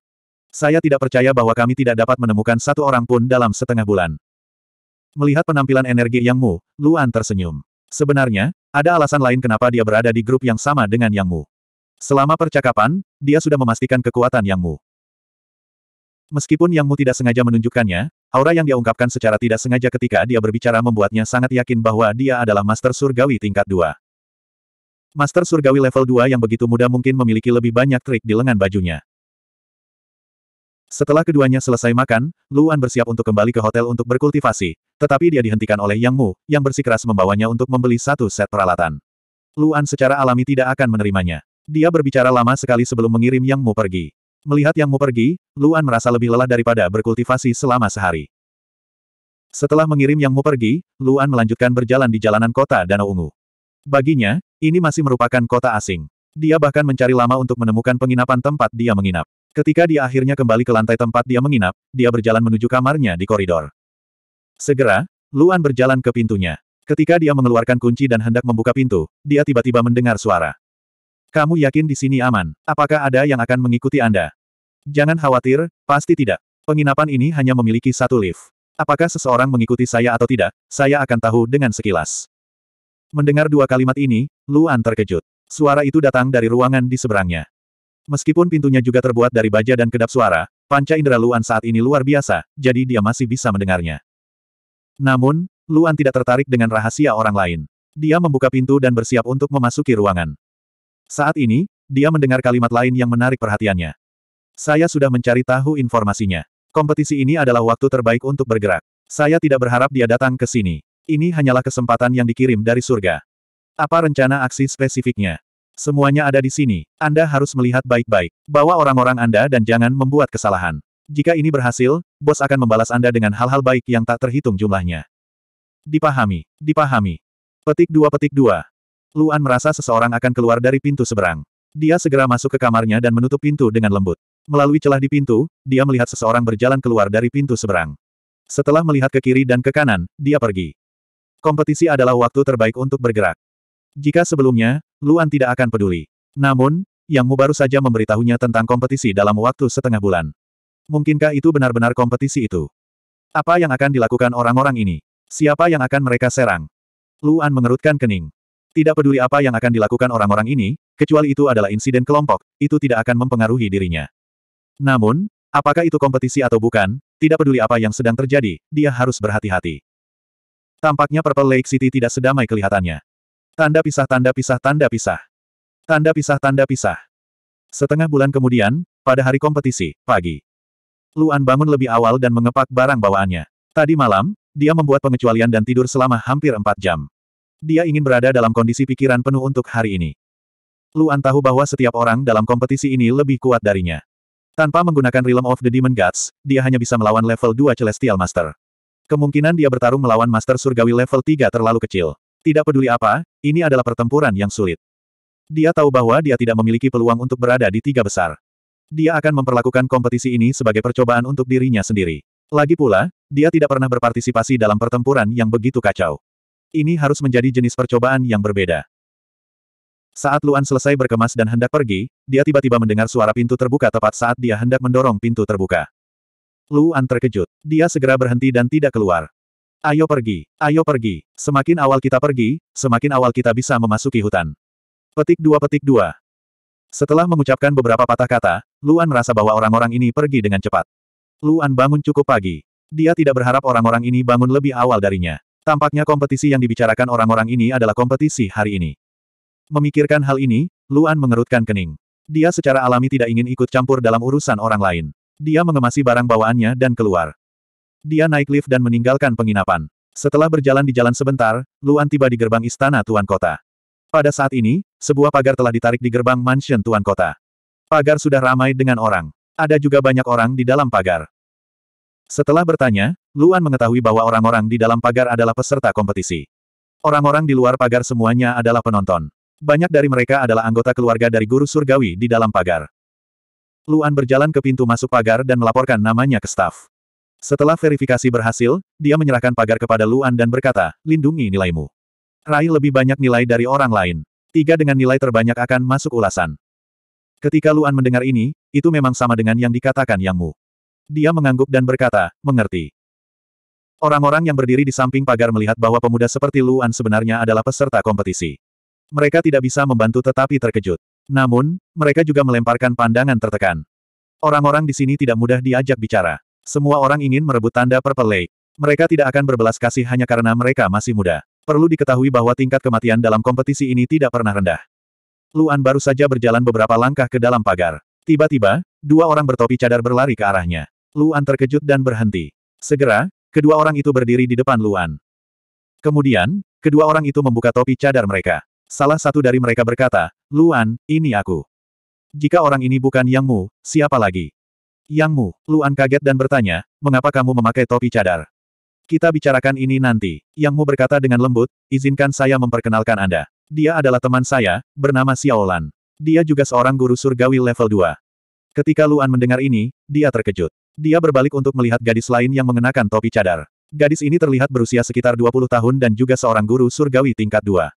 Saya tidak percaya bahwa kami tidak dapat menemukan satu orang pun dalam setengah bulan. Melihat penampilan energi Yang Mu, Luan tersenyum. Sebenarnya, ada alasan lain kenapa dia berada di grup yang sama dengan Yang Mu. Selama percakapan, dia sudah memastikan kekuatan Yang Mu. Meskipun Yang Mu tidak sengaja menunjukkannya, aura yang dia ungkapkan secara tidak sengaja ketika dia berbicara membuatnya sangat yakin bahwa dia adalah Master Surgawi tingkat 2. Master Surgawi level 2 yang begitu mudah mungkin memiliki lebih banyak trik di lengan bajunya. Setelah keduanya selesai makan, Luan bersiap untuk kembali ke hotel untuk berkultivasi, tetapi dia dihentikan oleh Yang Mu, yang bersikeras membawanya untuk membeli satu set peralatan. Luan secara alami tidak akan menerimanya. Dia berbicara lama sekali sebelum mengirim Yang Mu pergi. Melihat Yang Mu pergi, Luan merasa lebih lelah daripada berkultivasi selama sehari. Setelah mengirim Yang Mu pergi, Luan melanjutkan berjalan di jalanan kota Danau Ungu. Baginya, ini masih merupakan kota asing. Dia bahkan mencari lama untuk menemukan penginapan tempat dia menginap. Ketika dia akhirnya kembali ke lantai tempat dia menginap, dia berjalan menuju kamarnya di koridor. Segera, Luan berjalan ke pintunya. Ketika dia mengeluarkan kunci dan hendak membuka pintu, dia tiba-tiba mendengar suara. Kamu yakin di sini aman? Apakah ada yang akan mengikuti Anda? Jangan khawatir, pasti tidak. Penginapan ini hanya memiliki satu lift. Apakah seseorang mengikuti saya atau tidak, saya akan tahu dengan sekilas. Mendengar dua kalimat ini, Luan terkejut. Suara itu datang dari ruangan di seberangnya. Meskipun pintunya juga terbuat dari baja dan kedap suara, panca indera Luan saat ini luar biasa, jadi dia masih bisa mendengarnya. Namun, Luan tidak tertarik dengan rahasia orang lain. Dia membuka pintu dan bersiap untuk memasuki ruangan. Saat ini, dia mendengar kalimat lain yang menarik perhatiannya. Saya sudah mencari tahu informasinya. Kompetisi ini adalah waktu terbaik untuk bergerak. Saya tidak berharap dia datang ke sini. Ini hanyalah kesempatan yang dikirim dari surga. Apa rencana aksi spesifiknya? Semuanya ada di sini. Anda harus melihat baik-baik. Bawa orang-orang Anda dan jangan membuat kesalahan. Jika ini berhasil, bos akan membalas Anda dengan hal-hal baik yang tak terhitung jumlahnya. Dipahami. Dipahami. Petik dua petik dua. Luan merasa seseorang akan keluar dari pintu seberang. Dia segera masuk ke kamarnya dan menutup pintu dengan lembut. Melalui celah di pintu, dia melihat seseorang berjalan keluar dari pintu seberang. Setelah melihat ke kiri dan ke kanan, dia pergi. Kompetisi adalah waktu terbaik untuk bergerak. Jika sebelumnya, Luan tidak akan peduli. Namun, Yang Mu baru saja memberitahunya tentang kompetisi dalam waktu setengah bulan. Mungkinkah itu benar-benar kompetisi itu? Apa yang akan dilakukan orang-orang ini? Siapa yang akan mereka serang? Luan mengerutkan kening. Tidak peduli apa yang akan dilakukan orang-orang ini, kecuali itu adalah insiden kelompok, itu tidak akan mempengaruhi dirinya. Namun, apakah itu kompetisi atau bukan, tidak peduli apa yang sedang terjadi, dia harus berhati-hati. Tampaknya Purple Lake City tidak sedamai kelihatannya. Tanda pisah tanda pisah tanda pisah. Tanda pisah tanda pisah. Setengah bulan kemudian, pada hari kompetisi, pagi. Luan bangun lebih awal dan mengepak barang bawaannya. Tadi malam, dia membuat pengecualian dan tidur selama hampir empat jam. Dia ingin berada dalam kondisi pikiran penuh untuk hari ini. Luan tahu bahwa setiap orang dalam kompetisi ini lebih kuat darinya. Tanpa menggunakan Realm of the Demon Gods, dia hanya bisa melawan level 2 Celestial Master. Kemungkinan dia bertarung melawan Master Surgawi level 3 terlalu kecil. Tidak peduli apa, ini adalah pertempuran yang sulit. Dia tahu bahwa dia tidak memiliki peluang untuk berada di tiga besar. Dia akan memperlakukan kompetisi ini sebagai percobaan untuk dirinya sendiri. Lagi pula, dia tidak pernah berpartisipasi dalam pertempuran yang begitu kacau. Ini harus menjadi jenis percobaan yang berbeda. Saat Luan selesai berkemas dan hendak pergi, dia tiba-tiba mendengar suara pintu terbuka tepat saat dia hendak mendorong pintu terbuka. Luan terkejut. Dia segera berhenti dan tidak keluar. Ayo pergi, ayo pergi. Semakin awal kita pergi, semakin awal kita bisa memasuki hutan. Petik dua petik dua. Setelah mengucapkan beberapa patah kata, Luan merasa bahwa orang-orang ini pergi dengan cepat. Luan bangun cukup pagi. Dia tidak berharap orang-orang ini bangun lebih awal darinya. Tampaknya kompetisi yang dibicarakan orang-orang ini adalah kompetisi hari ini. Memikirkan hal ini, Luan mengerutkan kening. Dia secara alami tidak ingin ikut campur dalam urusan orang lain. Dia mengemasi barang bawaannya dan keluar. Dia naik lift dan meninggalkan penginapan. Setelah berjalan di jalan sebentar, Luan tiba di gerbang istana Tuan Kota. Pada saat ini, sebuah pagar telah ditarik di gerbang mansion Tuan Kota. Pagar sudah ramai dengan orang. Ada juga banyak orang di dalam pagar. Setelah bertanya, Luan mengetahui bahwa orang-orang di dalam pagar adalah peserta kompetisi. Orang-orang di luar pagar semuanya adalah penonton. Banyak dari mereka adalah anggota keluarga dari guru surgawi di dalam pagar. Luan berjalan ke pintu masuk pagar dan melaporkan namanya ke staf. Setelah verifikasi berhasil, dia menyerahkan pagar kepada Luan dan berkata, lindungi nilaimu. Raih lebih banyak nilai dari orang lain. Tiga dengan nilai terbanyak akan masuk ulasan. Ketika Luan mendengar ini, itu memang sama dengan yang dikatakan Yang Mu. Dia mengangguk dan berkata, mengerti. Orang-orang yang berdiri di samping pagar melihat bahwa pemuda seperti Luan sebenarnya adalah peserta kompetisi. Mereka tidak bisa membantu tetapi terkejut. Namun, mereka juga melemparkan pandangan tertekan. Orang-orang di sini tidak mudah diajak bicara. Semua orang ingin merebut tanda Purple Lake. Mereka tidak akan berbelas kasih hanya karena mereka masih muda. Perlu diketahui bahwa tingkat kematian dalam kompetisi ini tidak pernah rendah. Luan baru saja berjalan beberapa langkah ke dalam pagar. Tiba-tiba, dua orang bertopi cadar berlari ke arahnya. Luan terkejut dan berhenti. Segera, kedua orang itu berdiri di depan Luan. Kemudian, kedua orang itu membuka topi cadar mereka. Salah satu dari mereka berkata, Luan, ini aku. Jika orang ini bukan Yang Mu, siapa lagi? Yang Mu, Luan kaget dan bertanya, mengapa kamu memakai topi cadar? Kita bicarakan ini nanti. Yang Mu berkata dengan lembut, izinkan saya memperkenalkan Anda. Dia adalah teman saya, bernama Xiaolan. Dia juga seorang guru surgawi level 2. Ketika Luan mendengar ini, dia terkejut. Dia berbalik untuk melihat gadis lain yang mengenakan topi cadar. Gadis ini terlihat berusia sekitar 20 tahun dan juga seorang guru surgawi tingkat 2.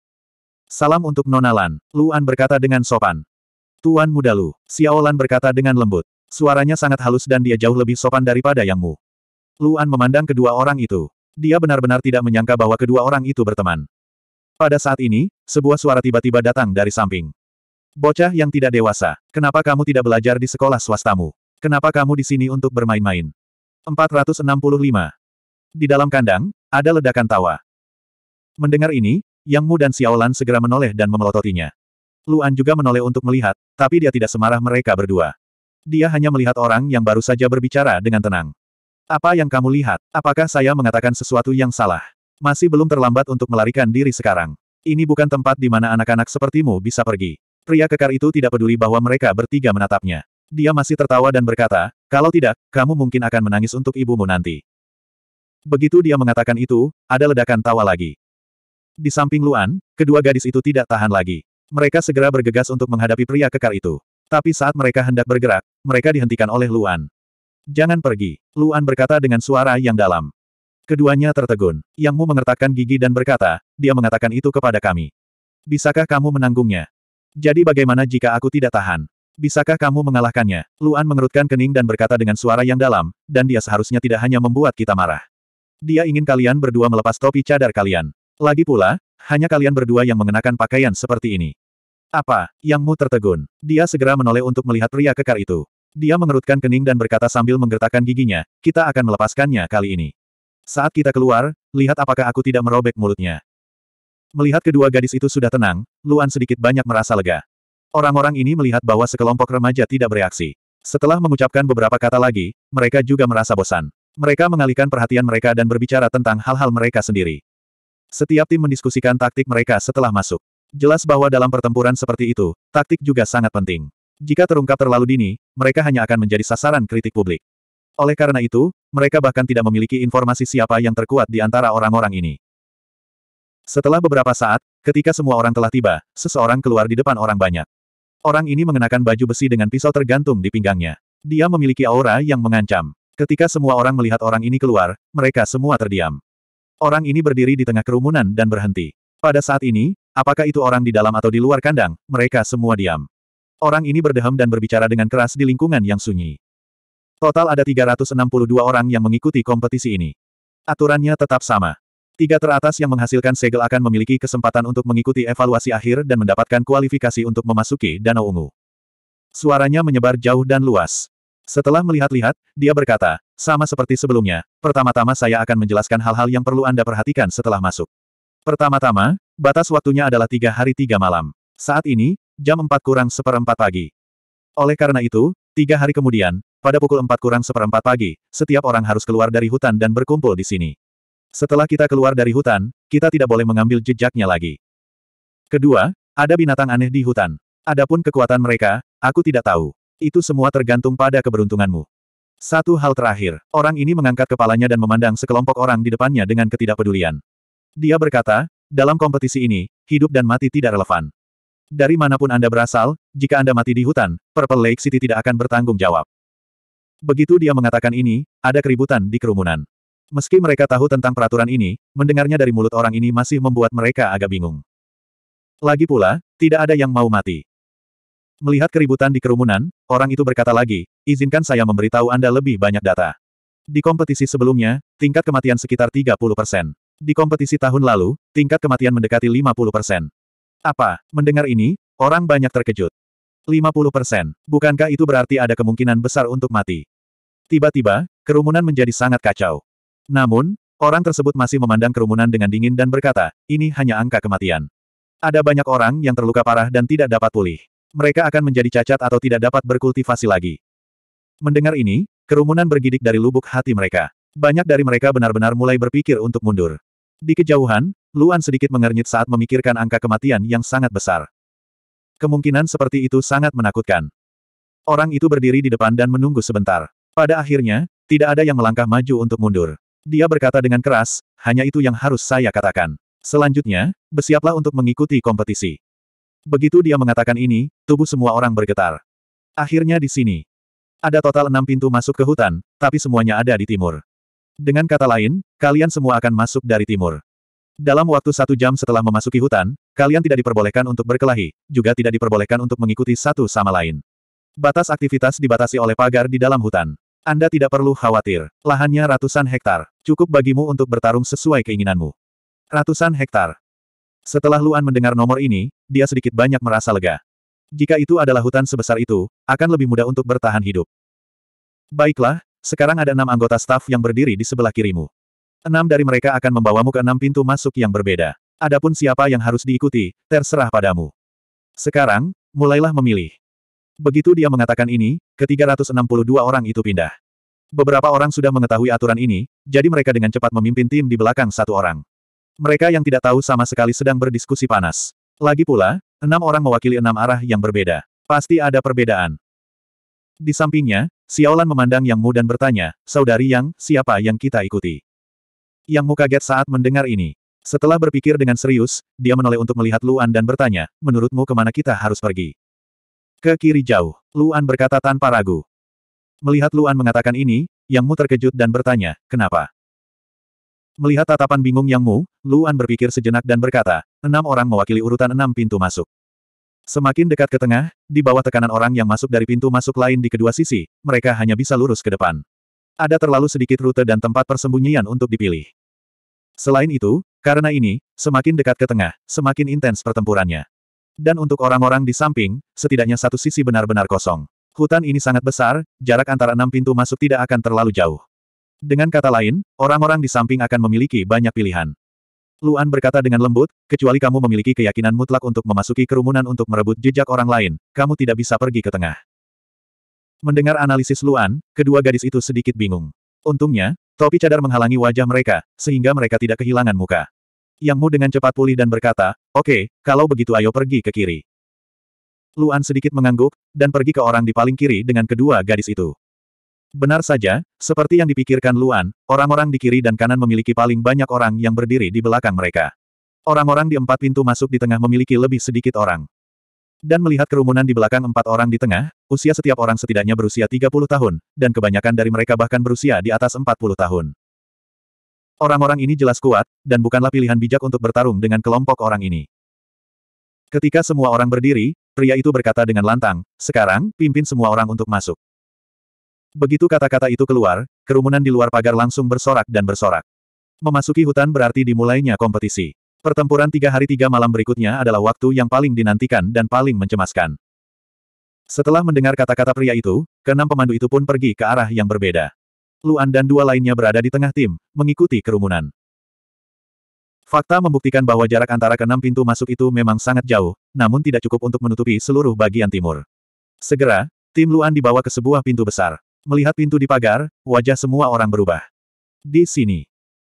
Salam untuk Nona Lan, Luan berkata dengan sopan. Tuan Muda Lu, Xiao Lan berkata dengan lembut. Suaranya sangat halus dan dia jauh lebih sopan daripada Yang Mu. Luan memandang kedua orang itu. Dia benar-benar tidak menyangka bahwa kedua orang itu berteman. Pada saat ini, sebuah suara tiba-tiba datang dari samping. Bocah yang tidak dewasa, kenapa kamu tidak belajar di sekolah swastamu? Kenapa kamu di sini untuk bermain-main? 465. Di dalam kandang, ada ledakan tawa. Mendengar ini, Yang Mu dan Xiaolan segera menoleh dan memelototinya. Luan juga menoleh untuk melihat, tapi dia tidak semarah mereka berdua. Dia hanya melihat orang yang baru saja berbicara dengan tenang. Apa yang kamu lihat? Apakah saya mengatakan sesuatu yang salah? Masih belum terlambat untuk melarikan diri sekarang. Ini bukan tempat di mana anak-anak sepertimu bisa pergi. Pria kekar itu tidak peduli bahwa mereka bertiga menatapnya. Dia masih tertawa dan berkata, kalau tidak, kamu mungkin akan menangis untuk ibumu nanti. Begitu dia mengatakan itu, ada ledakan tawa lagi. Di samping Luan, kedua gadis itu tidak tahan lagi. Mereka segera bergegas untuk menghadapi pria kekar itu. Tapi saat mereka hendak bergerak, mereka dihentikan oleh Luan. Jangan pergi, Luan berkata dengan suara yang dalam. Keduanya tertegun. Yang Mu mengertakkan gigi dan berkata, dia mengatakan itu kepada kami. Bisakah kamu menanggungnya? Jadi bagaimana jika aku tidak tahan? Bisakah kamu mengalahkannya? Luan mengerutkan kening dan berkata dengan suara yang dalam, dan dia seharusnya tidak hanya membuat kita marah. Dia ingin kalian berdua melepas topi cadar kalian. Lagi pula, hanya kalian berdua yang mengenakan pakaian seperti ini. Apa? Yang Mu tertegun. Dia segera menoleh untuk melihat pria kekar itu. Dia mengerutkan kening dan berkata sambil menggertakkan giginya, kita akan melepaskannya kali ini. Saat kita keluar, lihat apakah aku tidak merobek mulutnya. Melihat kedua gadis itu sudah tenang, Luan sedikit banyak merasa lega. Orang-orang ini melihat bahwa sekelompok remaja tidak bereaksi. Setelah mengucapkan beberapa kata lagi, mereka juga merasa bosan. Mereka mengalihkan perhatian mereka dan berbicara tentang hal-hal mereka sendiri. Setiap tim mendiskusikan taktik mereka setelah masuk. Jelas bahwa dalam pertempuran seperti itu, taktik juga sangat penting. Jika terungkap terlalu dini, mereka hanya akan menjadi sasaran kritik publik. Oleh karena itu, mereka bahkan tidak memiliki informasi siapa yang terkuat di antara orang-orang ini. Setelah beberapa saat, ketika semua orang telah tiba, seseorang keluar di depan orang banyak. Orang ini mengenakan baju besi dengan pisau tergantung di pinggangnya. Dia memiliki aura yang mengancam. Ketika semua orang melihat orang ini keluar, mereka semua terdiam. Orang ini berdiri di tengah kerumunan dan berhenti. Pada saat ini, apakah itu orang di dalam atau di luar kandang, mereka semua diam. Orang ini berdeham dan berbicara dengan keras di lingkungan yang sunyi. Total ada 362 orang yang mengikuti kompetisi ini. Aturannya tetap sama. Tiga teratas yang menghasilkan segel akan memiliki kesempatan untuk mengikuti evaluasi akhir dan mendapatkan kualifikasi untuk memasuki Danau Ungu. Suaranya menyebar jauh dan luas. Setelah melihat-lihat, dia berkata, sama seperti sebelumnya, pertama-tama saya akan menjelaskan hal-hal yang perlu Anda perhatikan setelah masuk. Pertama-tama, batas waktunya adalah tiga hari tiga malam. Saat ini, jam 4 kurang seperempat pagi. Oleh karena itu, tiga hari kemudian, pada pukul 4 kurang seperempat pagi, setiap orang harus keluar dari hutan dan berkumpul di sini. Setelah kita keluar dari hutan, kita tidak boleh mengambil jejaknya lagi. Kedua, ada binatang aneh di hutan. Adapun kekuatan mereka, aku tidak tahu. Itu semua tergantung pada keberuntunganmu. Satu hal terakhir, orang ini mengangkat kepalanya dan memandang sekelompok orang di depannya dengan ketidakpedulian. Dia berkata, dalam kompetisi ini, hidup dan mati tidak relevan. Dari mana pun Anda berasal, jika Anda mati di hutan, Purple Lake City tidak akan bertanggung jawab. Begitu dia mengatakan ini, ada keributan di kerumunan. Meski mereka tahu tentang peraturan ini, mendengarnya dari mulut orang ini masih membuat mereka agak bingung. Lagi pula, tidak ada yang mau mati. Melihat keributan di kerumunan, orang itu berkata lagi, izinkan saya memberitahu Anda lebih banyak data. Di kompetisi sebelumnya, tingkat kematian sekitar 30%. Di kompetisi tahun lalu, tingkat kematian mendekati 50%. Apa? Mendengar ini, orang banyak terkejut. 50%. Bukankah itu berarti ada kemungkinan besar untuk mati? Tiba-tiba, kerumunan menjadi sangat kacau. Namun, orang tersebut masih memandang kerumunan dengan dingin dan berkata, ini hanya angka kematian. Ada banyak orang yang terluka parah dan tidak dapat pulih. Mereka akan menjadi cacat atau tidak dapat berkultivasi lagi. Mendengar ini, kerumunan bergidik dari lubuk hati mereka. Banyak dari mereka benar-benar mulai berpikir untuk mundur. Di kejauhan, Luan sedikit mengernyit saat memikirkan angka kematian yang sangat besar. Kemungkinan seperti itu sangat menakutkan. Orang itu berdiri di depan dan menunggu sebentar. Pada akhirnya, tidak ada yang melangkah maju untuk mundur. Dia berkata dengan keras, hanya itu yang harus saya katakan. Selanjutnya, bersiaplah untuk mengikuti kompetisi. Begitu dia mengatakan ini, tubuh semua orang bergetar. Akhirnya di sini. Ada total enam pintu masuk ke hutan, tapi semuanya ada di timur. Dengan kata lain, kalian semua akan masuk dari timur. Dalam waktu satu jam setelah memasuki hutan, kalian tidak diperbolehkan untuk berkelahi, juga tidak diperbolehkan untuk mengikuti satu sama lain. Batas aktivitas dibatasi oleh pagar di dalam hutan. Anda tidak perlu khawatir. Lahannya ratusan hektar. Cukup bagimu untuk bertarung sesuai keinginanmu. Ratusan hektar. Setelah Luan mendengar nomor ini, dia sedikit banyak merasa lega. Jika itu adalah hutan sebesar itu, akan lebih mudah untuk bertahan hidup. Baiklah, sekarang ada enam anggota staf yang berdiri di sebelah kirimu. Enam dari mereka akan membawamu ke enam pintu masuk yang berbeda. Adapun siapa yang harus diikuti, terserah padamu. Sekarang, mulailah memilih. Begitu dia mengatakan ini, ke-362 orang itu pindah. Beberapa orang sudah mengetahui aturan ini, jadi mereka dengan cepat memimpin tim di belakang satu orang. Mereka yang tidak tahu sama sekali sedang berdiskusi panas. Lagi pula, enam orang mewakili enam arah yang berbeda. Pasti ada perbedaan. Di sampingnya, Xiaolan memandang Yang Mu dan bertanya, Saudari Yang, siapa yang kita ikuti? Yang Mu kaget saat mendengar ini. Setelah berpikir dengan serius, dia menoleh untuk melihat Luan dan bertanya, menurutmu ke mana kita harus pergi? Ke kiri jauh. Luan berkata tanpa ragu. Melihat Luan mengatakan ini, Yang Mu terkejut dan bertanya, kenapa? Melihat tatapan bingung Yang Mu, Luan berpikir sejenak dan berkata, enam orang mewakili urutan enam pintu masuk. Semakin dekat ke tengah, di bawah tekanan orang yang masuk dari pintu masuk lain di kedua sisi, mereka hanya bisa lurus ke depan. Ada terlalu sedikit rute dan tempat persembunyian untuk dipilih. Selain itu, karena ini, semakin dekat ke tengah, semakin intens pertempurannya. Dan untuk orang-orang di samping, setidaknya satu sisi benar-benar kosong. Hutan ini sangat besar, jarak antara enam pintu masuk tidak akan terlalu jauh. Dengan kata lain, orang-orang di samping akan memiliki banyak pilihan. Luan berkata dengan lembut, kecuali kamu memiliki keyakinan mutlak untuk memasuki kerumunan untuk merebut jejak orang lain, kamu tidak bisa pergi ke tengah. Mendengar analisis Luan, kedua gadis itu sedikit bingung. Untungnya, Topi cadar menghalangi wajah mereka, sehingga mereka tidak kehilangan muka. Yang Mu dengan cepat pulih dan berkata, Oke, kalau begitu ayo pergi ke kiri. Luan sedikit mengangguk, dan pergi ke orang di paling kiri dengan kedua gadis itu. Benar saja, seperti yang dipikirkan Luan, orang-orang di kiri dan kanan memiliki paling banyak orang yang berdiri di belakang mereka. Orang-orang di empat pintu masuk di tengah memiliki lebih sedikit orang. Dan melihat kerumunan di belakang empat orang di tengah, usia setiap orang setidaknya berusia 30 tahun, dan kebanyakan dari mereka bahkan berusia di atas 40 tahun. Orang-orang ini jelas kuat, dan bukanlah pilihan bijak untuk bertarung dengan kelompok orang ini. Ketika semua orang berdiri, pria itu berkata dengan lantang, sekarang, pimpin semua orang untuk masuk. Begitu kata-kata itu keluar, kerumunan di luar pagar langsung bersorak dan bersorak. Memasuki hutan berarti dimulainya kompetisi. Pertempuran tiga hari tiga malam berikutnya adalah waktu yang paling dinantikan dan paling mencemaskan. Setelah mendengar kata-kata pria itu, keenam pemandu itu pun pergi ke arah yang berbeda. Luan dan dua lainnya berada di tengah tim, mengikuti kerumunan. Fakta membuktikan bahwa jarak antara keenam pintu masuk itu memang sangat jauh, namun tidak cukup untuk menutupi seluruh bagian timur. Segera, tim Luan dibawa ke sebuah pintu besar. Melihat pintu di pagar, wajah semua orang berubah. Di sini,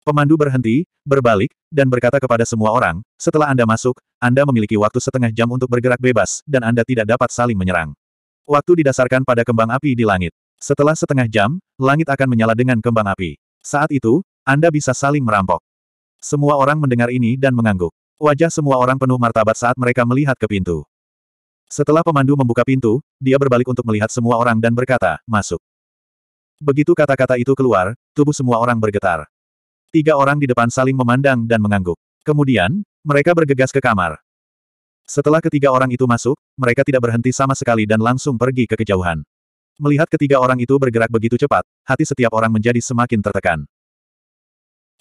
Pemandu berhenti, berbalik, dan berkata kepada semua orang, setelah Anda masuk, Anda memiliki waktu setengah jam untuk bergerak bebas, dan Anda tidak dapat saling menyerang. Waktu didasarkan pada kembang api di langit. Setelah setengah jam, langit akan menyala dengan kembang api. Saat itu, Anda bisa saling merampok. Semua orang mendengar ini dan mengangguk. Wajah semua orang penuh martabat saat mereka melihat ke pintu. Setelah pemandu membuka pintu, dia berbalik untuk melihat semua orang dan berkata, masuk. Begitu kata-kata itu keluar, tubuh semua orang bergetar. Tiga orang di depan saling memandang dan mengangguk. Kemudian, mereka bergegas ke kamar. Setelah ketiga orang itu masuk, mereka tidak berhenti sama sekali dan langsung pergi ke kejauhan. Melihat ketiga orang itu bergerak begitu cepat, hati setiap orang menjadi semakin tertekan.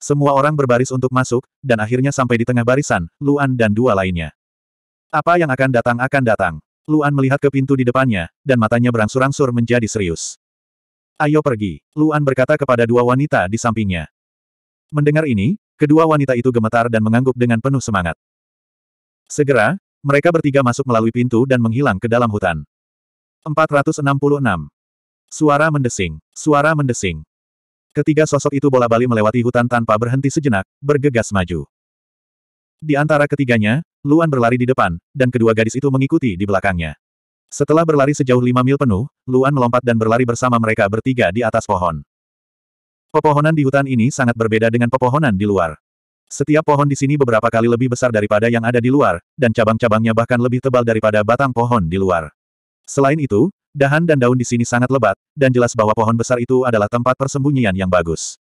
Semua orang berbaris untuk masuk, dan akhirnya sampai di tengah barisan, Luan dan dua lainnya. Apa yang akan datang akan datang. Luan melihat ke pintu di depannya, dan matanya berangsur-angsur menjadi serius. Ayo pergi, Luan berkata kepada dua wanita di sampingnya. Mendengar ini, kedua wanita itu gemetar dan mengangguk dengan penuh semangat. Segera, mereka bertiga masuk melalui pintu dan menghilang ke dalam hutan. 466. Suara mendesing. Suara mendesing. Ketiga sosok itu bola-balik melewati hutan tanpa berhenti sejenak, bergegas maju. Di antara ketiganya, Luan berlari di depan, dan kedua gadis itu mengikuti di belakangnya. Setelah berlari sejauh lima mil penuh, Luan melompat dan berlari bersama mereka bertiga di atas pohon. Pepohonan di hutan ini sangat berbeda dengan pepohonan di luar. Setiap pohon di sini beberapa kali lebih besar daripada yang ada di luar, dan cabang-cabangnya bahkan lebih tebal daripada batang pohon di luar. Selain itu, dahan dan daun di sini sangat lebat, dan jelas bahwa pohon besar itu adalah tempat persembunyian yang bagus.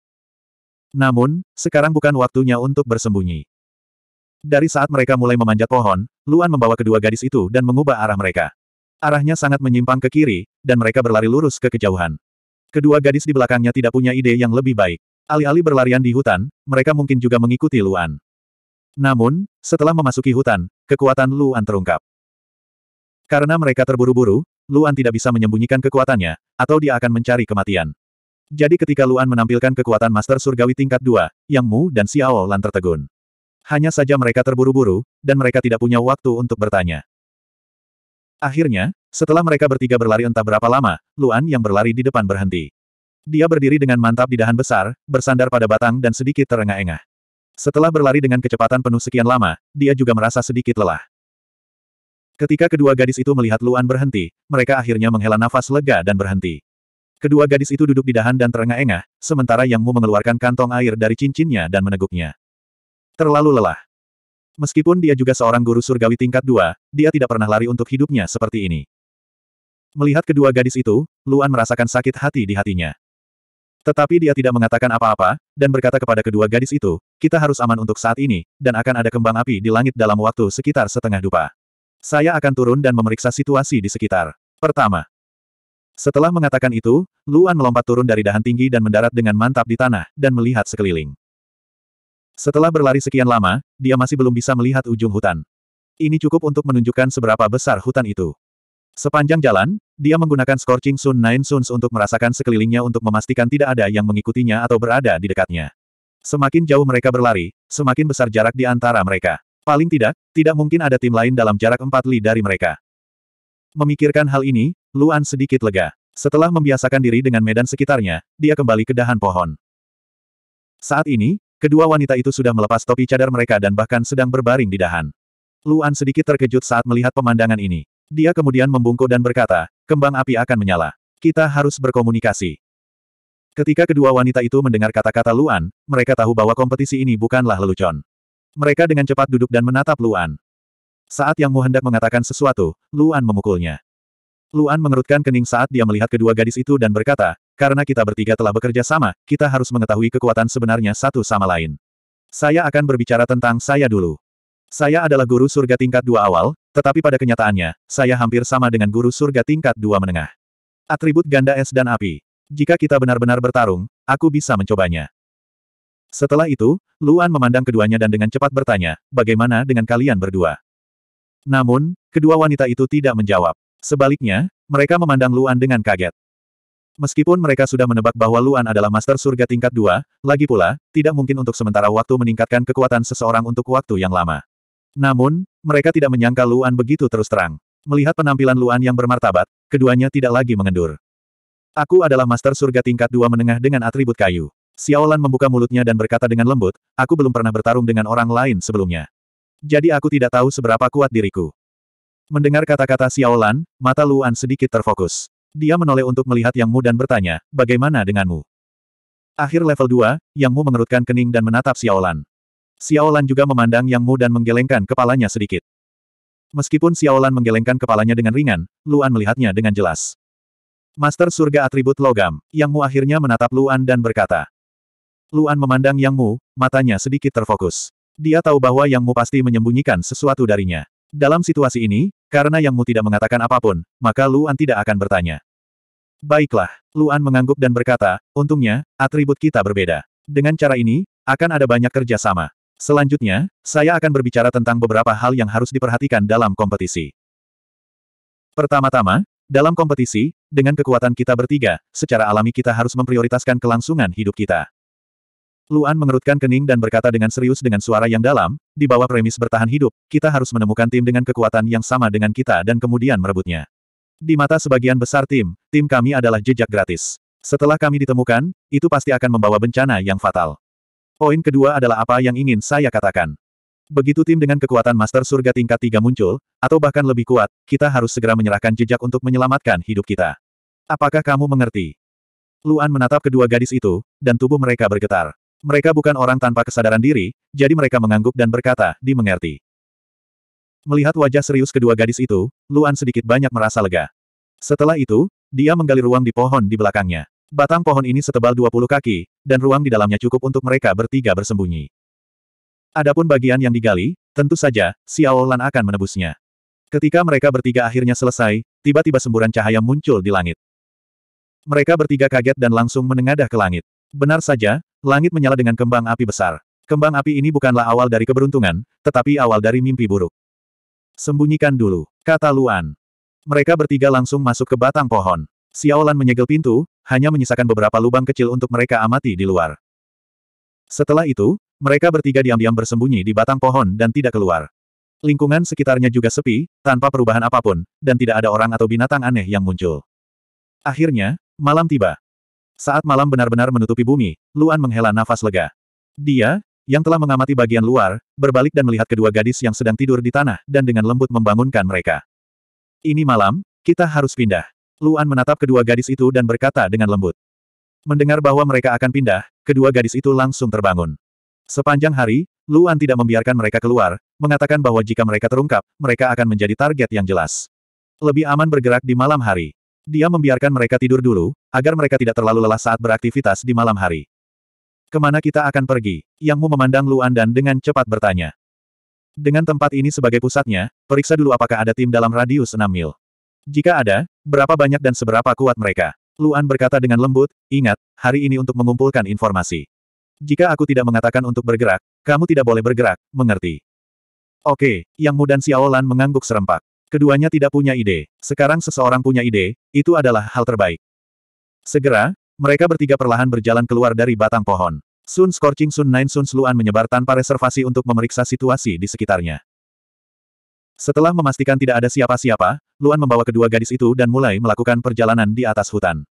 Namun, sekarang bukan waktunya untuk bersembunyi. Dari saat mereka mulai memanjat pohon, Luan membawa kedua gadis itu dan mengubah arah mereka. Arahnya sangat menyimpang ke kiri, dan mereka berlari lurus ke kejauhan. Kedua gadis di belakangnya tidak punya ide yang lebih baik. Alih-alih berlarian di hutan, mereka mungkin juga mengikuti Luan. Namun, setelah memasuki hutan, kekuatan Luan terungkap. Karena mereka terburu-buru, Luan tidak bisa menyembunyikan kekuatannya, atau dia akan mencari kematian. Jadi ketika Luan menampilkan kekuatan Master Surgawi tingkat 2, Yang Mu dan Xiao Lan tertegun. Hanya saja mereka terburu-buru, dan mereka tidak punya waktu untuk bertanya. Akhirnya, setelah mereka bertiga berlari entah berapa lama, Luan yang berlari di depan berhenti. Dia berdiri dengan mantap di dahan besar, bersandar pada batang dan sedikit terengah-engah. Setelah berlari dengan kecepatan penuh sekian lama, dia juga merasa sedikit lelah. Ketika kedua gadis itu melihat Luan berhenti, mereka akhirnya menghela nafas lega dan berhenti. Kedua gadis itu duduk di dahan dan terengah-engah, sementara Yang Mu mengeluarkan kantong air dari cincinnya dan meneguknya. Terlalu lelah. Meskipun dia juga seorang guru surgawi tingkat dua, dia tidak pernah lari untuk hidupnya seperti ini. Melihat kedua gadis itu, Luan merasakan sakit hati di hatinya. Tetapi dia tidak mengatakan apa-apa, dan berkata kepada kedua gadis itu, kita harus aman untuk saat ini, dan akan ada kembang api di langit dalam waktu sekitar setengah dupa. Saya akan turun dan memeriksa situasi di sekitar. Pertama. Setelah mengatakan itu, Luan melompat turun dari dahan tinggi dan mendarat dengan mantap di tanah, dan melihat sekeliling. Setelah berlari sekian lama, dia masih belum bisa melihat ujung hutan. Ini cukup untuk menunjukkan seberapa besar hutan itu. Sepanjang jalan, dia menggunakan Scorching Sun Nine Suns untuk merasakan sekelilingnya untuk memastikan tidak ada yang mengikutinya atau berada di dekatnya. Semakin jauh mereka berlari, semakin besar jarak di antara mereka. Paling tidak, tidak mungkin ada tim lain dalam jarak empat li dari mereka. Memikirkan hal ini, Luan sedikit lega. Setelah membiasakan diri dengan medan sekitarnya, dia kembali ke dahan pohon. Saat ini, kedua wanita itu sudah melepas topi cadar mereka dan bahkan sedang berbaring di dahan. Luan sedikit terkejut saat melihat pemandangan ini. Dia kemudian membungkuk dan berkata, kembang api akan menyala. Kita harus berkomunikasi. Ketika kedua wanita itu mendengar kata-kata Luan, mereka tahu bahwa kompetisi ini bukanlah lelucon. Mereka dengan cepat duduk dan menatap Luan. Saat Yang Mu hendak mengatakan sesuatu, Luan memukulnya. Luan mengerutkan kening saat dia melihat kedua gadis itu dan berkata, karena kita bertiga telah bekerja sama, kita harus mengetahui kekuatan sebenarnya satu sama lain. Saya akan berbicara tentang saya dulu. Saya adalah guru surga tingkat dua awal, tetapi pada kenyataannya, saya hampir sama dengan guru surga tingkat dua menengah. Atribut ganda es dan api. Jika kita benar-benar bertarung, aku bisa mencobanya. Setelah itu, Luan memandang keduanya dan dengan cepat bertanya, bagaimana dengan kalian berdua? Namun, kedua wanita itu tidak menjawab. Sebaliknya, mereka memandang Luan dengan kaget. Meskipun mereka sudah menebak bahwa Luan adalah master surga tingkat dua, lagi pula, tidak mungkin untuk sementara waktu meningkatkan kekuatan seseorang untuk waktu yang lama. Namun, mereka tidak menyangka Luan begitu terus terang. Melihat penampilan Luan yang bermartabat, keduanya tidak lagi mengendur. Aku adalah master surga tingkat dua menengah dengan atribut kayu. Xiaolan membuka mulutnya dan berkata dengan lembut, aku belum pernah bertarung dengan orang lain sebelumnya. Jadi aku tidak tahu seberapa kuat diriku. Mendengar kata-kata Xiaolan, mata Luan sedikit terfokus. Dia menoleh untuk melihat Yang Mu dan bertanya, bagaimana denganmu? Akhir level 2, Yang Mu mengerutkan kening dan menatap Xiaolan. Xiaolan juga memandang Yang Mu dan menggelengkan kepalanya sedikit. Meskipun Xiaolan menggelengkan kepalanya dengan ringan, Luan melihatnya dengan jelas. Master surga atribut logam, Yang Mu akhirnya menatap Luan dan berkata. Luan memandang Yang Mu, matanya sedikit terfokus. Dia tahu bahwa Yang Mu pasti menyembunyikan sesuatu darinya. Dalam situasi ini, karena Yang Mu tidak mengatakan apa pun, maka Luan tidak akan bertanya. Baiklah, Luan mengangguk dan berkata, untungnya, atribut kita berbeda. Dengan cara ini, akan ada banyak kerja sama. Selanjutnya, saya akan berbicara tentang beberapa hal yang harus diperhatikan dalam kompetisi. Pertama-tama, dalam kompetisi, dengan kekuatan kita bertiga, secara alami kita harus memprioritaskan kelangsungan hidup kita. Luan mengerutkan kening dan berkata dengan serius dengan suara yang dalam, di bawah premis bertahan hidup, kita harus menemukan tim dengan kekuatan yang sama dengan kita dan kemudian merebutnya. Di mata sebagian besar tim, tim kami adalah jejak gratis. Setelah kami ditemukan, itu pasti akan membawa bencana yang fatal. Poin kedua adalah apa yang ingin saya katakan. Begitu tim dengan kekuatan Master Surga tingkat 3 muncul, atau bahkan lebih kuat, kita harus segera menyerahkan jejak untuk menyelamatkan hidup kita. Apakah kamu mengerti? Luan menatap kedua gadis itu, dan tubuh mereka bergetar. Mereka bukan orang tanpa kesadaran diri, jadi mereka mengangguk dan berkata, dimengerti. Melihat wajah serius kedua gadis itu, Luan sedikit banyak merasa lega. Setelah itu, dia menggali ruang di pohon di belakangnya. Batang pohon ini setebal 20 kaki, dan ruang di dalamnya cukup untuk mereka bertiga bersembunyi. Adapun bagian yang digali, tentu saja, Xiao Lan akan menebusnya. Ketika mereka bertiga akhirnya selesai, tiba-tiba semburan cahaya muncul di langit. Mereka bertiga kaget dan langsung menengadah ke langit. Benar saja, langit menyala dengan kembang api besar. Kembang api ini bukanlah awal dari keberuntungan, tetapi awal dari mimpi buruk. Sembunyikan dulu, kata Luan. Mereka bertiga langsung masuk ke batang pohon. Xiaolan menyegel pintu, hanya menyisakan beberapa lubang kecil untuk mereka amati di luar. Setelah itu, mereka bertiga diam-diam bersembunyi di batang pohon dan tidak keluar. Lingkungan sekitarnya juga sepi, tanpa perubahan apa pun, dan tidak ada orang atau binatang aneh yang muncul. Akhirnya, malam tiba. Saat malam benar-benar menutupi bumi, Luan menghela nafas lega. Dia, yang telah mengamati bagian luar, berbalik dan melihat kedua gadis yang sedang tidur di tanah, dan dengan lembut membangunkan mereka. Ini malam, kita harus pindah. Luan menatap kedua gadis itu dan berkata dengan lembut. Mendengar bahwa mereka akan pindah, kedua gadis itu langsung terbangun. Sepanjang hari, Luan tidak membiarkan mereka keluar, mengatakan bahwa jika mereka terungkap, mereka akan menjadi target yang jelas. Lebih aman bergerak di malam hari. Dia membiarkan mereka tidur dulu, agar mereka tidak terlalu lelah saat beraktivitas di malam hari. Ke mana kita akan pergi? Yang Mu memandang Luan dan dengan cepat bertanya. Dengan tempat ini sebagai pusatnya, periksa dulu apakah ada tim dalam radius 6 mil. Jika ada, berapa banyak dan seberapa kuat mereka? Luan berkata dengan lembut, ingat, hari ini untuk mengumpulkan informasi. Jika aku tidak mengatakan untuk bergerak, kamu tidak boleh bergerak, mengerti? Oke, Yang Mu dan Xiaolan mengangguk serempak. Keduanya tidak punya ide. Sekarang seseorang punya ide, itu adalah hal terbaik. Segera, mereka bertiga perlahan berjalan keluar dari batang pohon. Sun Scorching Sun Nine Sun Sluan menyebar tanpa reservasi untuk memeriksa situasi di sekitarnya. Setelah memastikan tidak ada siapa-siapa, Luan membawa kedua gadis itu dan mulai melakukan perjalanan di atas hutan.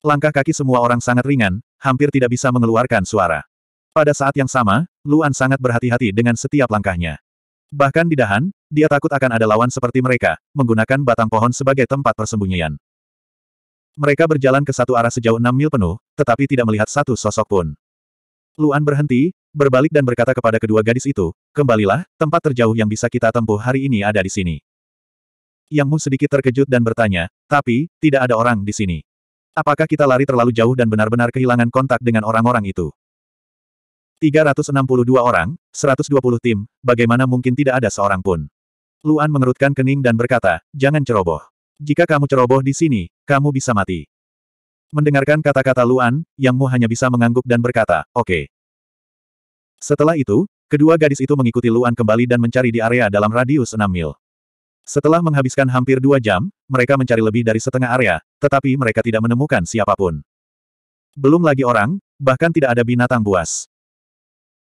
Langkah kaki semua orang sangat ringan, hampir tidak bisa mengeluarkan suara. Pada saat yang sama, Luan sangat berhati-hati dengan setiap langkahnya. Bahkan di dahan, dia takut akan ada lawan seperti mereka, menggunakan batang pohon sebagai tempat persembunyian. Mereka berjalan ke satu arah sejauh enam mil penuh, tetapi tidak melihat satu sosok pun. Luan berhenti, berbalik dan berkata kepada kedua gadis itu, kembalilah, tempat terjauh yang bisa kita tempuh hari ini ada di sini. Yang Mu sedikit terkejut dan bertanya, tapi, tidak ada orang di sini. Apakah kita lari terlalu jauh dan benar-benar kehilangan kontak dengan orang-orang itu? 362 orang, 120 tim, bagaimana mungkin tidak ada seorang pun? Luan mengerutkan kening dan berkata, jangan ceroboh. Jika kamu ceroboh di sini, kamu bisa mati. Mendengarkan kata-kata Luan, Yang Mu hanya bisa mengangguk dan berkata, oke. Okay. Setelah itu, kedua gadis itu mengikuti Luan kembali dan mencari di area dalam radius 6 mil. Setelah menghabiskan hampir dua jam, mereka mencari lebih dari setengah area, tetapi mereka tidak menemukan siapa pun. Belum lagi orang, bahkan tidak ada binatang buas.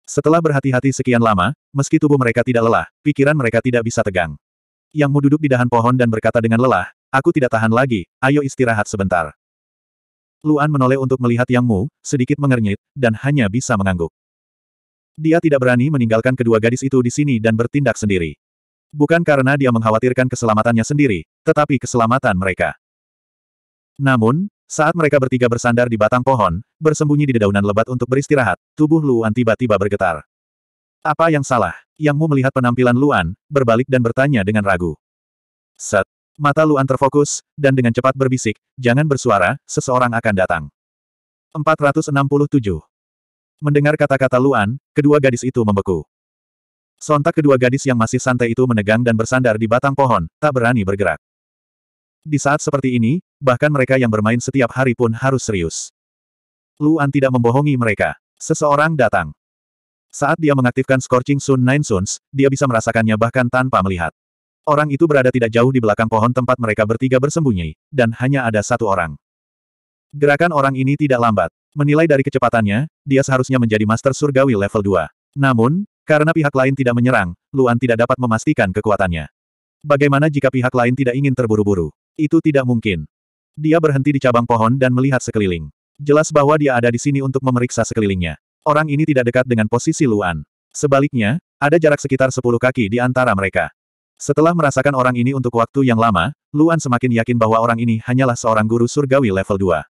Setelah berhati-hati sekian lama, meski tubuh mereka tidak lelah, pikiran mereka tidak bisa tegang. Yang Mu duduk di dahan pohon dan berkata dengan lelah, Aku tidak tahan lagi, ayo istirahat sebentar. Luan menoleh untuk melihat Yang Mu, sedikit mengernyit, dan hanya bisa mengangguk. Dia tidak berani meninggalkan kedua gadis itu di sini dan bertindak sendiri. Bukan karena dia mengkhawatirkan keselamatannya sendiri, tetapi keselamatan mereka. Namun, saat mereka bertiga bersandar di batang pohon, bersembunyi di dedaunan lebat untuk beristirahat, tubuh Luan tiba-tiba bergetar. Apa yang salah? Yang Mu melihat penampilan Luan, berbalik dan bertanya dengan ragu. Set. Mata Luan terfokus, dan dengan cepat berbisik, jangan bersuara, seseorang akan datang. 467. Mendengar kata-kata Luan, kedua gadis itu membeku. Sontak kedua gadis yang masih santai itu menegang dan bersandar di batang pohon, tak berani bergerak. Di saat seperti ini, bahkan mereka yang bermain setiap hari pun harus serius. Luan tidak membohongi mereka. Seseorang datang. Saat dia mengaktifkan Scorching Sun Nine Suns, dia bisa merasakannya bahkan tanpa melihat. Orang itu berada tidak jauh di belakang pohon tempat mereka bertiga bersembunyi, dan hanya ada satu orang. Gerakan orang ini tidak lambat. Menilai dari kecepatannya, dia seharusnya menjadi Master Surgawi level 2. Namun, karena pihak lain tidak menyerang, Luan tidak dapat memastikan kekuatannya. Bagaimana jika pihak lain tidak ingin terburu-buru? Itu tidak mungkin. Dia berhenti di cabang pohon dan melihat sekeliling. Jelas bahwa dia ada di sini untuk memeriksa sekelilingnya. Orang ini tidak dekat dengan posisi Luan. Sebaliknya, ada jarak sekitar 10 kaki di antara mereka. Setelah merasakan orang ini untuk waktu yang lama, Luan semakin yakin bahwa orang ini hanyalah seorang guru surgawi level 2.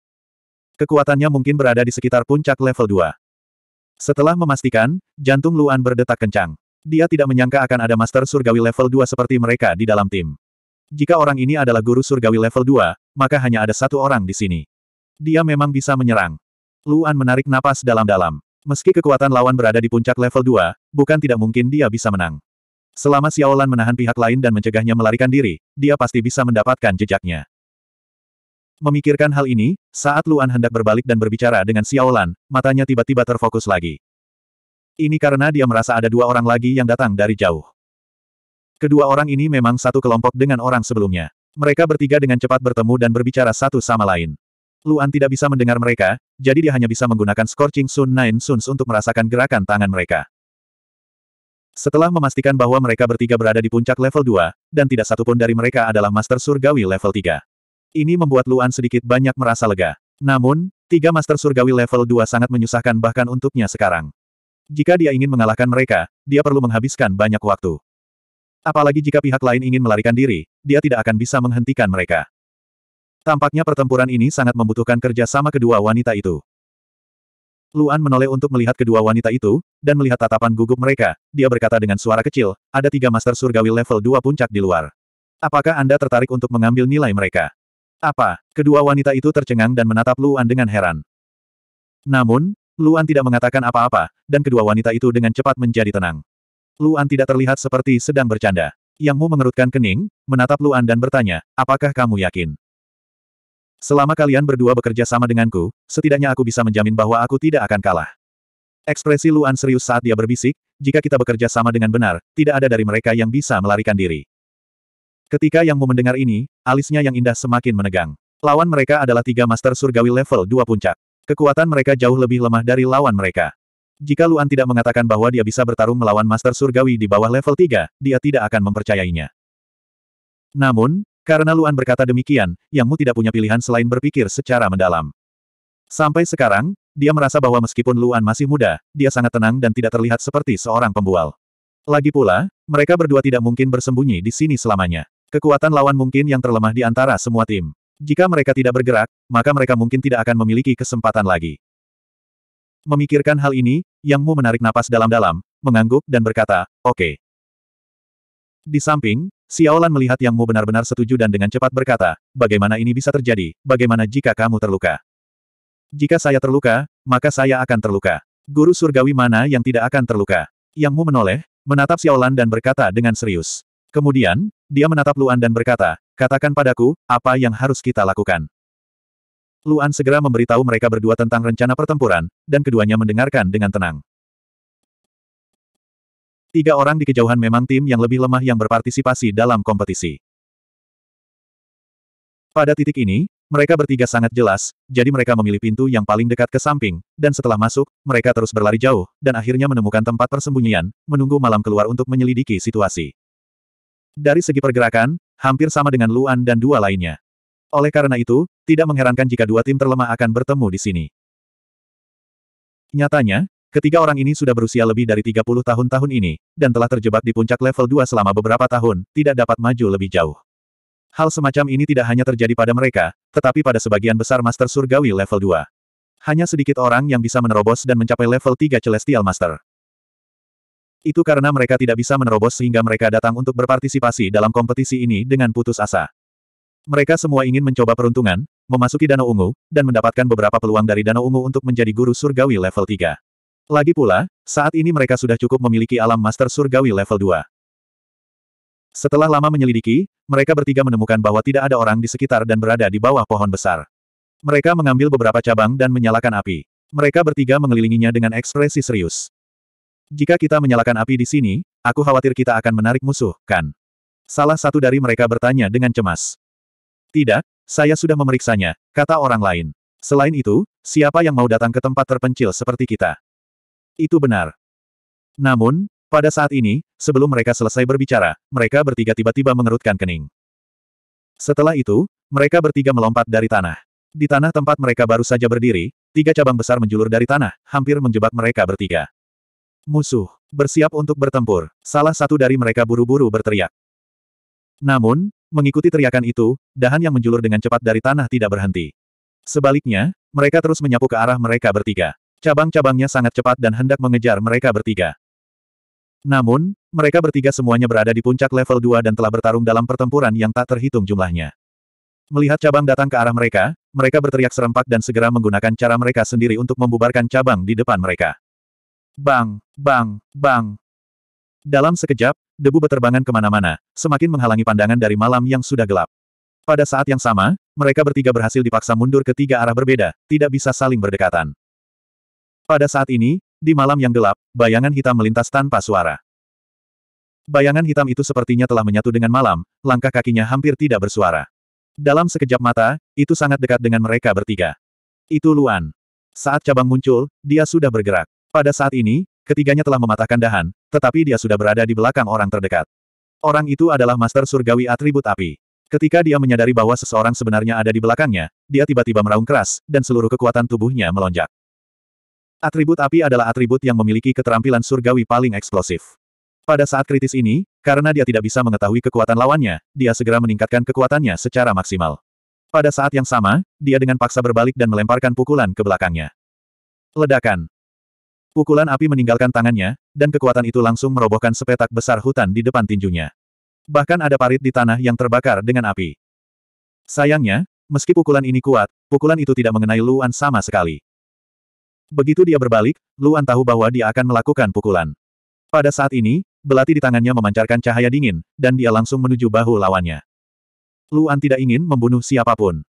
Kekuatannya mungkin berada di sekitar puncak level 2. Setelah memastikan, jantung Luan berdetak kencang. Dia tidak menyangka akan ada master surgawi level 2 seperti mereka di dalam tim. Jika orang ini adalah guru surgawi level 2, maka hanya ada satu orang di sini. Dia memang bisa menyerang. Luan menarik napas dalam-dalam. Meski kekuatan lawan berada di puncak level 2, bukan tidak mungkin dia bisa menang. Selama Xiaolan menahan pihak lain dan mencegahnya melarikan diri, dia pasti bisa mendapatkan jejaknya. Memikirkan hal ini, saat Luan hendak berbalik dan berbicara dengan Xiaolan, matanya tiba-tiba terfokus lagi. Ini karena dia merasa ada dua orang lagi yang datang dari jauh. Kedua orang ini memang satu kelompok dengan orang sebelumnya. Mereka bertiga dengan cepat bertemu dan berbicara satu sama lain. Luan tidak bisa mendengar mereka, jadi dia hanya bisa menggunakan Scorching Sun Nine Suns untuk merasakan gerakan tangan mereka. Setelah memastikan bahwa mereka bertiga berada di puncak level 2, dan tidak satupun dari mereka adalah Master Surgawi level 3. Ini membuat Luan sedikit banyak merasa lega. Namun, tiga Master Surgawi level 2 sangat menyusahkan bahkan untuknya sekarang. Jika dia ingin mengalahkan mereka, dia perlu menghabiskan banyak waktu. Apalagi jika pihak lain ingin melarikan diri, dia tidak akan bisa menghentikan mereka. Tampaknya pertempuran ini sangat membutuhkan kerja sama kedua wanita itu. Luan menoleh untuk melihat kedua wanita itu, dan melihat tatapan gugup mereka, dia berkata dengan suara kecil, ada tiga Master Surgawi level 2 puncak di luar. Apakah Anda tertarik untuk mengambil nilai mereka? Apa? Kedua wanita itu tercengang dan menatap Luan dengan heran. Namun, Luan tidak mengatakan apa-apa, dan kedua wanita itu dengan cepat menjadi tenang. Luan tidak terlihat seperti sedang bercanda. Yang Mu mengerutkan kening, menatap Luan dan bertanya, apakah kamu yakin? Selama kalian berdua bekerja sama denganku, setidaknya aku bisa menjamin bahwa aku tidak akan kalah. Ekspresi Luan serius saat dia berbisik, jika kita bekerja sama dengan benar, tidak ada dari mereka yang bisa melarikan diri. Ketika Yang Mu mendengar ini, alisnya yang indah semakin menegang. Lawan mereka adalah tiga Master Surgawi level 2 puncak. Kekuatan mereka jauh lebih lemah dari lawan mereka. Jika Luan tidak mengatakan bahwa dia bisa bertarung melawan Master Surgawi di bawah level 3, dia tidak akan mempercayainya. Namun, karena Luan berkata demikian, Yang Mu tidak punya pilihan selain berpikir secara mendalam. Sampai sekarang, dia merasa bahwa meskipun Luan masih muda, dia sangat tenang dan tidak terlihat seperti seorang pembual. Lagi pula, mereka berdua tidak mungkin bersembunyi di sini selamanya. Kekuatan lawan mungkin yang terlemah di antara semua tim. Jika mereka tidak bergerak, maka mereka mungkin tidak akan memiliki kesempatan lagi. Memikirkan hal ini, Yang Mu menarik napas dalam-dalam, mengangguk dan berkata, oke. Okay. Di samping, Xiaolan melihat Yang Mu benar-benar setuju dan dengan cepat berkata, bagaimana ini bisa terjadi, bagaimana jika kamu terluka? Jika saya terluka, maka saya akan terluka. Guru surgawi mana yang tidak akan terluka? Yang Mu menoleh, menatap Xiaolan dan berkata dengan serius. Kemudian, dia menatap Luan dan berkata, katakan padaku, apa yang harus kita lakukan. Luan segera memberitahu mereka berdua tentang rencana pertempuran, dan keduanya mendengarkan dengan tenang. Tiga orang di kejauhan memang tim yang lebih lemah yang berpartisipasi dalam kompetisi. Pada titik ini, mereka bertiga sangat jelas, jadi mereka memilih pintu yang paling dekat ke samping, dan setelah masuk, mereka terus berlari jauh, dan akhirnya menemukan tempat persembunyian, menunggu malam keluar untuk menyelidiki situasi. Dari segi pergerakan, hampir sama dengan Luan dan dua lainnya. Oleh karena itu, tidak mengherankan jika dua tim terlemah akan bertemu di sini. Nyatanya, ketiga orang ini sudah berusia lebih dari 30 tahun-tahun ini, dan telah terjebak di puncak level 2 selama beberapa tahun, tidak dapat maju lebih jauh. Hal semacam ini tidak hanya terjadi pada mereka, tetapi pada sebagian besar Master Surgawi level 2. Hanya sedikit orang yang bisa menerobos dan mencapai level 3 Celestial Master. Itu karena mereka tidak bisa menerobos sehingga mereka datang untuk berpartisipasi dalam kompetisi ini dengan putus asa. Mereka semua ingin mencoba peruntungan, memasuki Danau Ungu, dan mendapatkan beberapa peluang dari Danau Ungu untuk menjadi guru surgawi level 3. Lagi pula, saat ini mereka sudah cukup memiliki alam master surgawi level 2. Setelah lama menyelidiki, mereka bertiga menemukan bahwa tidak ada orang di sekitar dan berada di bawah pohon besar. Mereka mengambil beberapa cabang dan menyalakan api. Mereka bertiga mengelilinginya dengan ekspresi serius. Jika kita menyalakan api di sini, aku khawatir kita akan menarik musuh, kan? Salah satu dari mereka bertanya dengan cemas. Tidak, saya sudah memeriksanya, kata orang lain. Selain itu, siapa yang mau datang ke tempat terpencil seperti kita? Itu benar. Namun, pada saat ini, sebelum mereka selesai berbicara, mereka bertiga tiba-tiba mengerutkan kening. Setelah itu, mereka bertiga melompat dari tanah. Di tanah tempat mereka baru saja berdiri, tiga cabang besar menjulur dari tanah, hampir menjebak mereka bertiga. Musuh, bersiap untuk bertempur. Salah satu dari mereka buru-buru berteriak. Namun, mengikuti teriakan itu, dahan yang menjulur dengan cepat dari tanah tidak berhenti. Sebaliknya, mereka terus menyapu ke arah mereka bertiga. Cabang-cabangnya sangat cepat dan hendak mengejar mereka bertiga. Namun, mereka bertiga semuanya berada di puncak level 2 dan telah bertarung dalam pertempuran yang tak terhitung jumlahnya. Melihat cabang datang ke arah mereka, mereka berteriak serempak dan segera menggunakan cara mereka sendiri untuk membubarkan cabang di depan mereka. Bang, bang, bang. Dalam sekejap, debu beterbangan ke mana-mana, semakin menghalangi pandangan dari malam yang sudah gelap. Pada saat yang sama, mereka bertiga berhasil dipaksa mundur ke tiga arah berbeda, tidak bisa saling berdekatan. Pada saat ini, di malam yang gelap, bayangan hitam melintas tanpa suara. Bayangan hitam itu sepertinya telah menyatu dengan malam, langkah kakinya hampir tidak bersuara. Dalam sekejap mata, itu sangat dekat dengan mereka bertiga. Itu Luan. Saat cabang muncul, dia sudah bergerak. Pada saat ini, ketiganya telah mematahkan dahan, tetapi dia sudah berada di belakang orang terdekat. Orang itu adalah Master Surgawi Atribut Api. Ketika dia menyadari bahwa seseorang sebenarnya ada di belakangnya, dia tiba-tiba meraung keras, dan seluruh kekuatan tubuhnya melonjak. Atribut api adalah atribut yang memiliki keterampilan surgawi paling eksplosif. Pada saat kritis ini, karena dia tidak bisa mengetahui kekuatan lawannya, dia segera meningkatkan kekuatannya secara maksimal. Pada saat yang sama, dia dengan paksa berbalik dan melemparkan pukulan ke belakangnya. Ledakan. Pukulan api meninggalkan tangannya, dan kekuatan itu langsung merobohkan sepetak besar hutan di depan tinjunya. Bahkan ada parit di tanah yang terbakar dengan api. Sayangnya, meski pukulan ini kuat, pukulan itu tidak mengenai Luan sama sekali. Begitu dia berbalik, Luan tahu bahwa dia akan melakukan pukulan. Pada saat ini, belati di tangannya memancarkan cahaya dingin, dan dia langsung menuju bahu lawannya. Luan tidak ingin membunuh siapa pun.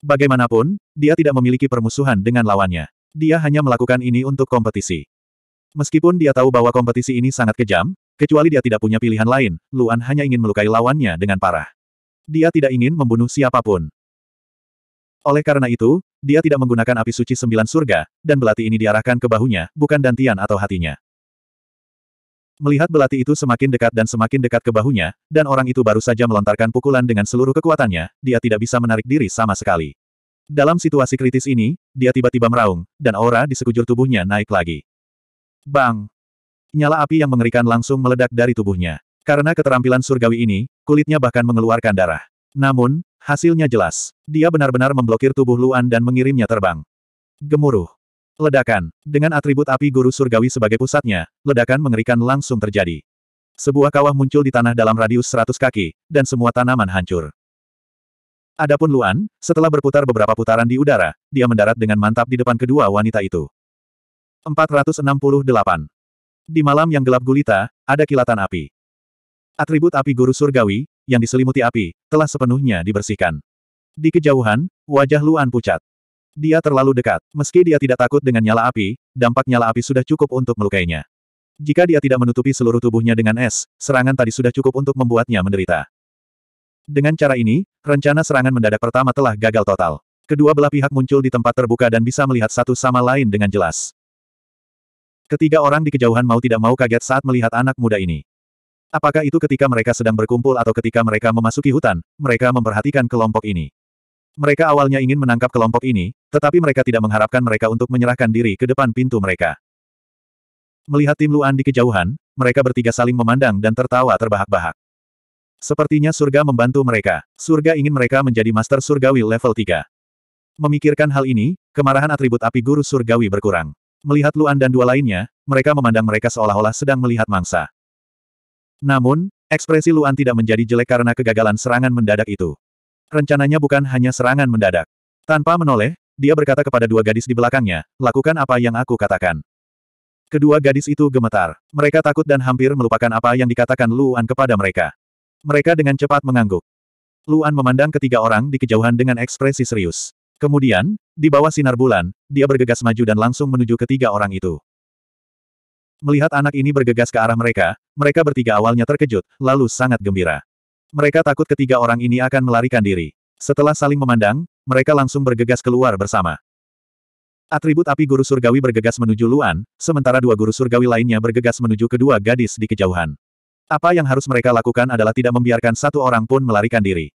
Bagaimanapun, dia tidak memiliki permusuhan dengan lawannya. Dia hanya melakukan ini untuk kompetisi. Meskipun dia tahu bahwa kompetisi ini sangat kejam, kecuali dia tidak punya pilihan lain, Luan hanya ingin melukai lawannya dengan parah. Dia tidak ingin membunuh siapa pun. Oleh karena itu, dia tidak menggunakan api suci sembilan surga, dan belati ini diarahkan ke bahunya, bukan dantian atau hatinya. Melihat belati itu semakin dekat dan semakin dekat ke bahunya, dan orang itu baru saja melontarkan pukulan dengan seluruh kekuatannya, dia tidak bisa menarik diri sama sekali. Dalam situasi kritis ini, dia tiba-tiba meraung, dan aura di sekujur tubuhnya naik lagi. Bang! Nyala api yang mengerikan langsung meledak dari tubuhnya. Karena keterampilan surgawi ini, kulitnya bahkan mengeluarkan darah. Namun, hasilnya jelas. Dia benar-benar memblokir tubuh Luan dan mengirimnya terbang. Gemuruh. Ledakan. Dengan atribut api guru surgawi sebagai pusatnya, ledakan mengerikan langsung terjadi. Sebuah kawah muncul di tanah dalam radius 100 kaki, dan semua tanaman hancur. Adapun Luan, setelah berputar beberapa putaran di udara, dia mendarat dengan mantap di depan kedua wanita itu. 468. Di malam yang gelap gulita, ada kilatan api. Atribut api guru surgawi, yang diselimuti api, telah sepenuhnya dibersihkan. Di kejauhan, wajah Luan pucat. Dia terlalu dekat. Meski dia tidak takut dengan nyala api, dampak nyala api sudah cukup untuk melukainya. Jika dia tidak menutupi seluruh tubuhnya dengan es, serangan tadi sudah cukup untuk membuatnya menderita. Dengan cara ini, rencana serangan mendadak pertama telah gagal total. Kedua belah pihak muncul di tempat terbuka dan bisa melihat satu sama lain dengan jelas. Ketiga orang di kejauhan mau tidak mau kaget saat melihat anak muda ini. Apakah itu ketika mereka sedang berkumpul atau ketika mereka memasuki hutan, mereka memperhatikan kelompok ini. Mereka awalnya ingin menangkap kelompok ini, tetapi mereka tidak mengharapkan mereka untuk menyerahkan diri ke depan pintu mereka. Melihat tim Luan di kejauhan, mereka bertiga saling memandang dan tertawa terbahak-bahak. Sepertinya surga membantu mereka. Surga ingin mereka menjadi master surgawi level 3. Memikirkan hal ini, kemarahan atribut api guru surgawi berkurang. Melihat Luan dan dua lainnya, mereka memandang mereka seolah-olah sedang melihat mangsa. Namun, ekspresi Luan tidak menjadi jelek karena kegagalan serangan mendadak itu. Rencananya bukan hanya serangan mendadak. Tanpa menoleh, dia berkata kepada dua gadis di belakangnya, lakukan apa yang aku katakan. Kedua gadis itu gemetar. Mereka takut dan hampir melupakan apa yang dikatakan Luan kepada mereka. Mereka dengan cepat mengangguk. Luan memandang ketiga orang di kejauhan dengan ekspresi serius. Kemudian, di bawah sinar bulan, dia bergegas maju dan langsung menuju ketiga orang itu. Melihat anak ini bergegas ke arah mereka, mereka bertiga awalnya terkejut, lalu sangat gembira. Mereka takut ketiga orang ini akan melarikan diri. Setelah saling memandang, mereka langsung bergegas keluar bersama. Atribut api guru surgawi bergegas menuju Luan, sementara dua guru surgawi lainnya bergegas menuju kedua gadis di kejauhan. Apa yang harus mereka lakukan adalah tidak membiarkan satu orang pun melarikan diri.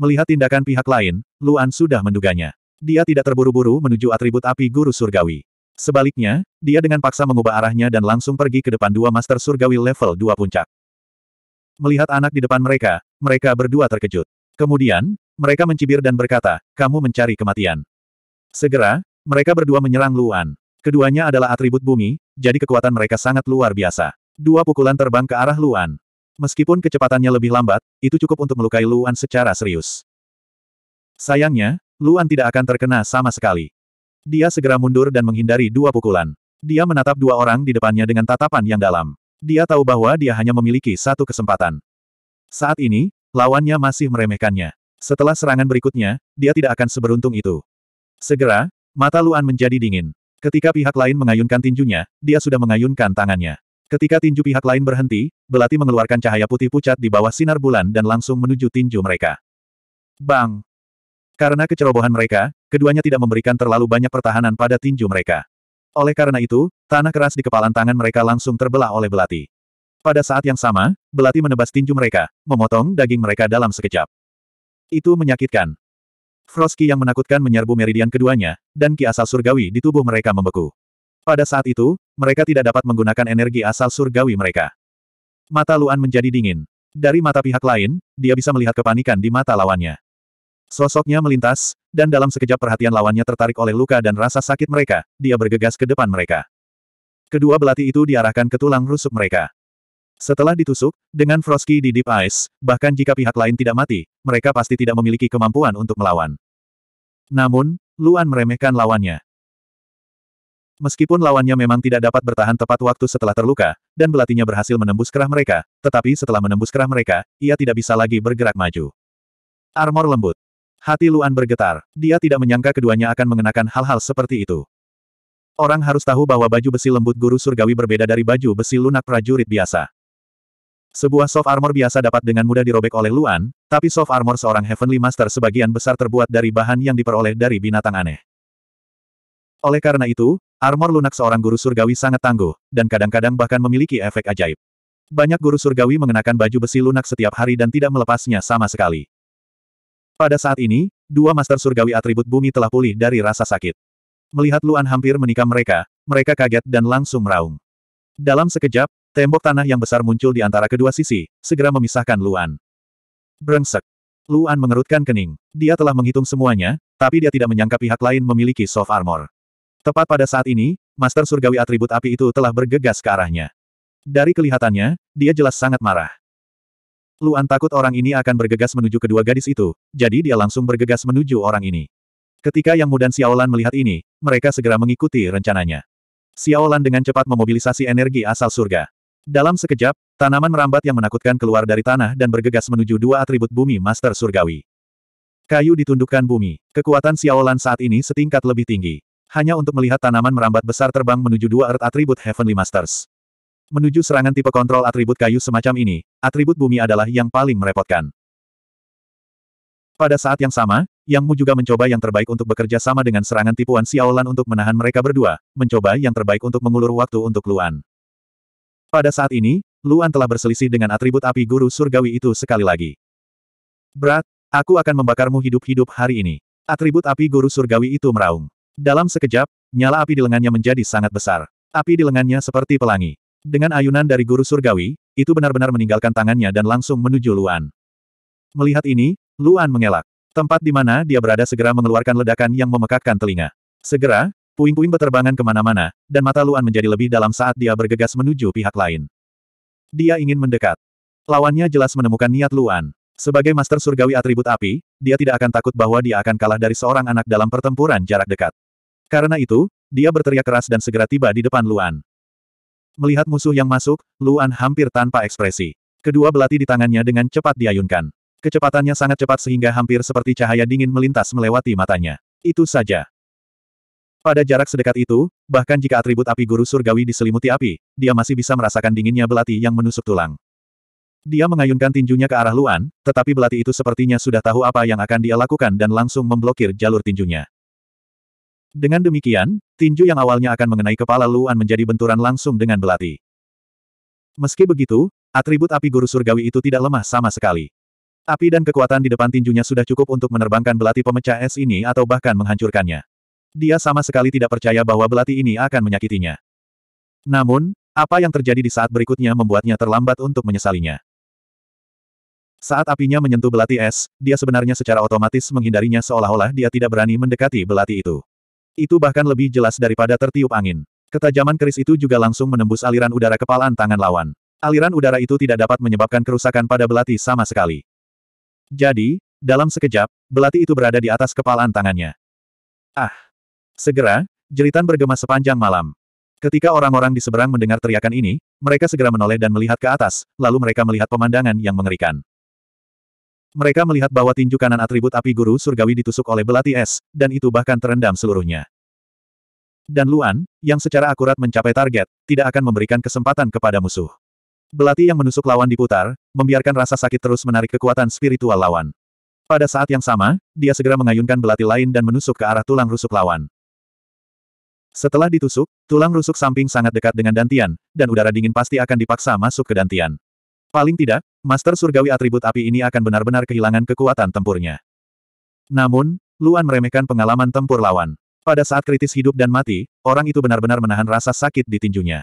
Melihat tindakan pihak lain, Luan sudah menduganya. Dia tidak terburu-buru menuju atribut api guru surgawi. Sebaliknya, dia dengan paksa mengubah arahnya dan langsung pergi ke depan dua master surgawi level 2 puncak. Melihat anak di depan mereka, mereka berdua terkejut. Kemudian, mereka mencibir dan berkata, kamu mencari kematian. Segera, mereka berdua menyerang Luan. Keduanya adalah atribut bumi, jadi kekuatan mereka sangat luar biasa. Dua pukulan terbang ke arah Luan. Meskipun kecepatannya lebih lambat, itu cukup untuk melukai Luan secara serius. Sayangnya, Luan tidak akan terkena sama sekali. Dia segera mundur dan menghindari dua pukulan. Dia menatap dua orang di depannya dengan tatapan yang dalam. Dia tahu bahwa dia hanya memiliki satu kesempatan. Saat ini, lawannya masih meremehkannya. Setelah serangan berikutnya, dia tidak akan seberuntung itu. Segera, mata Luan menjadi dingin. Ketika pihak lain mengayunkan tinjunya, dia sudah mengayunkan tangannya. Ketika tinju pihak lain berhenti, Belati mengeluarkan cahaya putih pucat di bawah sinar bulan dan langsung menuju tinju mereka. Bang! Karena kecerobohan mereka, keduanya tidak memberikan terlalu banyak pertahanan pada tinju mereka. Oleh karena itu, tanah keras di kepalan tangan mereka langsung terbelah oleh belati. Pada saat yang sama, belati menebas tinju mereka, memotong daging mereka dalam sekejap. Itu menyakitkan. Frosky yang menakutkan menyerbu meridian keduanya, dan ki asal surgawi di tubuh mereka membeku. Pada saat itu, mereka tidak dapat menggunakan energi asal surgawi mereka. Mata Luan menjadi dingin. Dari mata pihak lain, dia bisa melihat kepanikan di mata lawannya. Sosoknya melintas, dan dalam sekejap perhatian lawannya tertarik oleh luka dan rasa sakit mereka, dia bergegas ke depan mereka. Kedua belati itu diarahkan ke tulang rusuk mereka. Setelah ditusuk, dengan Frosky di Deep Ice, bahkan jika pihak lain tidak mati, mereka pasti tidak memiliki kemampuan untuk melawan. Namun, Luan meremehkan lawannya. Meskipun lawannya memang tidak dapat bertahan tepat waktu setelah terluka, dan belatinya berhasil menembus kerah mereka, tetapi setelah menembus kerah mereka, ia tidak bisa lagi bergerak maju. Armor lembut. Hati Luan bergetar. Dia tidak menyangka keduanya akan mengenakan hal-hal seperti itu. Orang harus tahu bahwa baju besi lembut guru surgawi berbeda dari baju besi lunak prajurit biasa. Sebuah soft armor biasa dapat dengan mudah dirobek oleh Luan, tapi soft armor seorang Heavenly Master sebagian besar terbuat dari bahan yang diperoleh dari binatang aneh. Oleh karena itu, armor lunak seorang guru surgawi sangat tangguh, dan kadang-kadang bahkan memiliki efek ajaib. Banyak guru surgawi mengenakan baju besi lunak setiap hari dan tidak melepasnya sama sekali. Pada saat ini, dua master surgawi atribut bumi telah pulih dari rasa sakit. Melihat Luan hampir menikam mereka, mereka kaget dan langsung meraung. Dalam sekejap, tembok tanah yang besar muncul di antara kedua sisi, segera memisahkan Luan. Brengsek. Luan mengerutkan kening. Dia telah menghitung semuanya, tapi dia tidak menyangka pihak lain memiliki soft armor. Tepat pada saat ini, Master Surgawi atribut api itu telah bergegas ke arahnya. Dari kelihatannya, dia jelas sangat marah. Luan takut orang ini akan bergegas menuju kedua gadis itu, jadi dia langsung bergegas menuju orang ini. Ketika Yang Mu dan Xiaolan melihat ini, mereka segera mengikuti rencananya. Xiaolan dengan cepat memobilisasi energi asal surga. Dalam sekejap, tanaman merambat yang menakutkan keluar dari tanah dan bergegas menuju dua atribut bumi Master Surgawi. Kayu ditundukkan bumi. Kekuatan Xiaolan saat ini setingkat lebih tinggi. Hanya untuk melihat tanaman merambat besar terbang menuju dua earth atribut Heavenly Masters. Menuju serangan tipe kontrol atribut kayu semacam ini, atribut bumi adalah yang paling merepotkan. Pada saat yang sama, Yang Mu juga mencoba yang terbaik untuk bekerja sama dengan serangan tipuan Xiaolan untuk menahan mereka berdua, mencoba yang terbaik untuk mengulur waktu untuk Luan. Pada saat ini, Luan telah berselisih dengan atribut api guru surgawi itu sekali lagi. Berat, aku akan membakarmu hidup-hidup hari ini. Atribut api guru surgawi itu meraung. Dalam sekejap, nyala api di lengannya menjadi sangat besar. Api di lengannya seperti pelangi. Dengan ayunan dari guru surgawi, itu benar-benar meninggalkan tangannya dan langsung menuju Luan. Melihat ini, Luan mengelak. Tempat di mana dia berada segera mengeluarkan ledakan yang memekakkan telinga. Segera, puing-puing berterbangan ke mana-mana, dan mata Luan menjadi lebih dalam saat dia bergegas menuju pihak lain. Dia ingin mendekat. Lawannya jelas menemukan niat Luan. Sebagai master surgawi atribut api, dia tidak akan takut bahwa dia akan kalah dari seorang anak dalam pertempuran jarak dekat. Karena itu, dia berteriak keras dan segera tiba di depan Luan. Melihat musuh yang masuk, Luan hampir tanpa ekspresi. Kedua belati di tangannya dengan cepat diayunkan. Kecepatannya sangat cepat sehingga hampir seperti cahaya dingin melintas melewati matanya. Itu saja. Pada jarak sedekat itu, bahkan jika atribut api guru surgawi diselimuti api, dia masih bisa merasakan dinginnya belati yang menusuk tulang. Dia mengayunkan tinjunya ke arah Luan, tetapi belati itu sepertinya sudah tahu apa yang akan dia lakukan dan langsung memblokir jalur tinjunya. Dengan demikian, tinju yang awalnya akan mengenai kepala Luan menjadi benturan langsung dengan belati. Meski begitu, atribut api guru surgawi itu tidak lemah sama sekali. Api dan kekuatan di depan tinjunya sudah cukup untuk menerbangkan belati pemecah es ini atau bahkan menghancurkannya. Dia sama sekali tidak percaya bahwa belati ini akan menyakitinya. Namun, apa yang terjadi di saat berikutnya membuatnya terlambat untuk menyesalinya. Saat apinya menyentuh belati es, dia sebenarnya secara otomatis menghindarinya seolah-olah dia tidak berani mendekati belati itu. Itu bahkan lebih jelas daripada tertiup angin. Ketajaman keris itu juga langsung menembus aliran udara kepalan tangan lawan. Aliran udara itu tidak dapat menyebabkan kerusakan pada belati sama sekali. Jadi, dalam sekejap, belati itu berada di atas kepalan tangannya. Ah! Segera, jeritan bergema sepanjang malam. Ketika orang-orang di seberang mendengar teriakan ini, mereka segera menoleh dan melihat ke atas, lalu mereka melihat pemandangan yang mengerikan. Mereka melihat bahwa tinju kanan atribut api guru surgawi ditusuk oleh belati es, dan itu bahkan terendam seluruhnya. Dan Luan, yang secara akurat mencapai target, tidak akan memberikan kesempatan kepada musuh. Belati yang menusuk lawan diputar, membiarkan rasa sakit terus menarik kekuatan spiritual lawan. Pada saat yang sama, dia segera mengayunkan belati lain dan menusuk ke arah tulang rusuk lawan. Setelah ditusuk, tulang rusuk samping sangat dekat dengan dantian, dan udara dingin pasti akan dipaksa masuk ke dantian. Paling tidak, Master Surgawi atribut api ini akan benar-benar kehilangan kekuatan tempurnya. Namun, Luan meremehkan pengalaman tempur lawan. Pada saat kritis hidup dan mati, orang itu benar-benar menahan rasa sakit di tinjunya.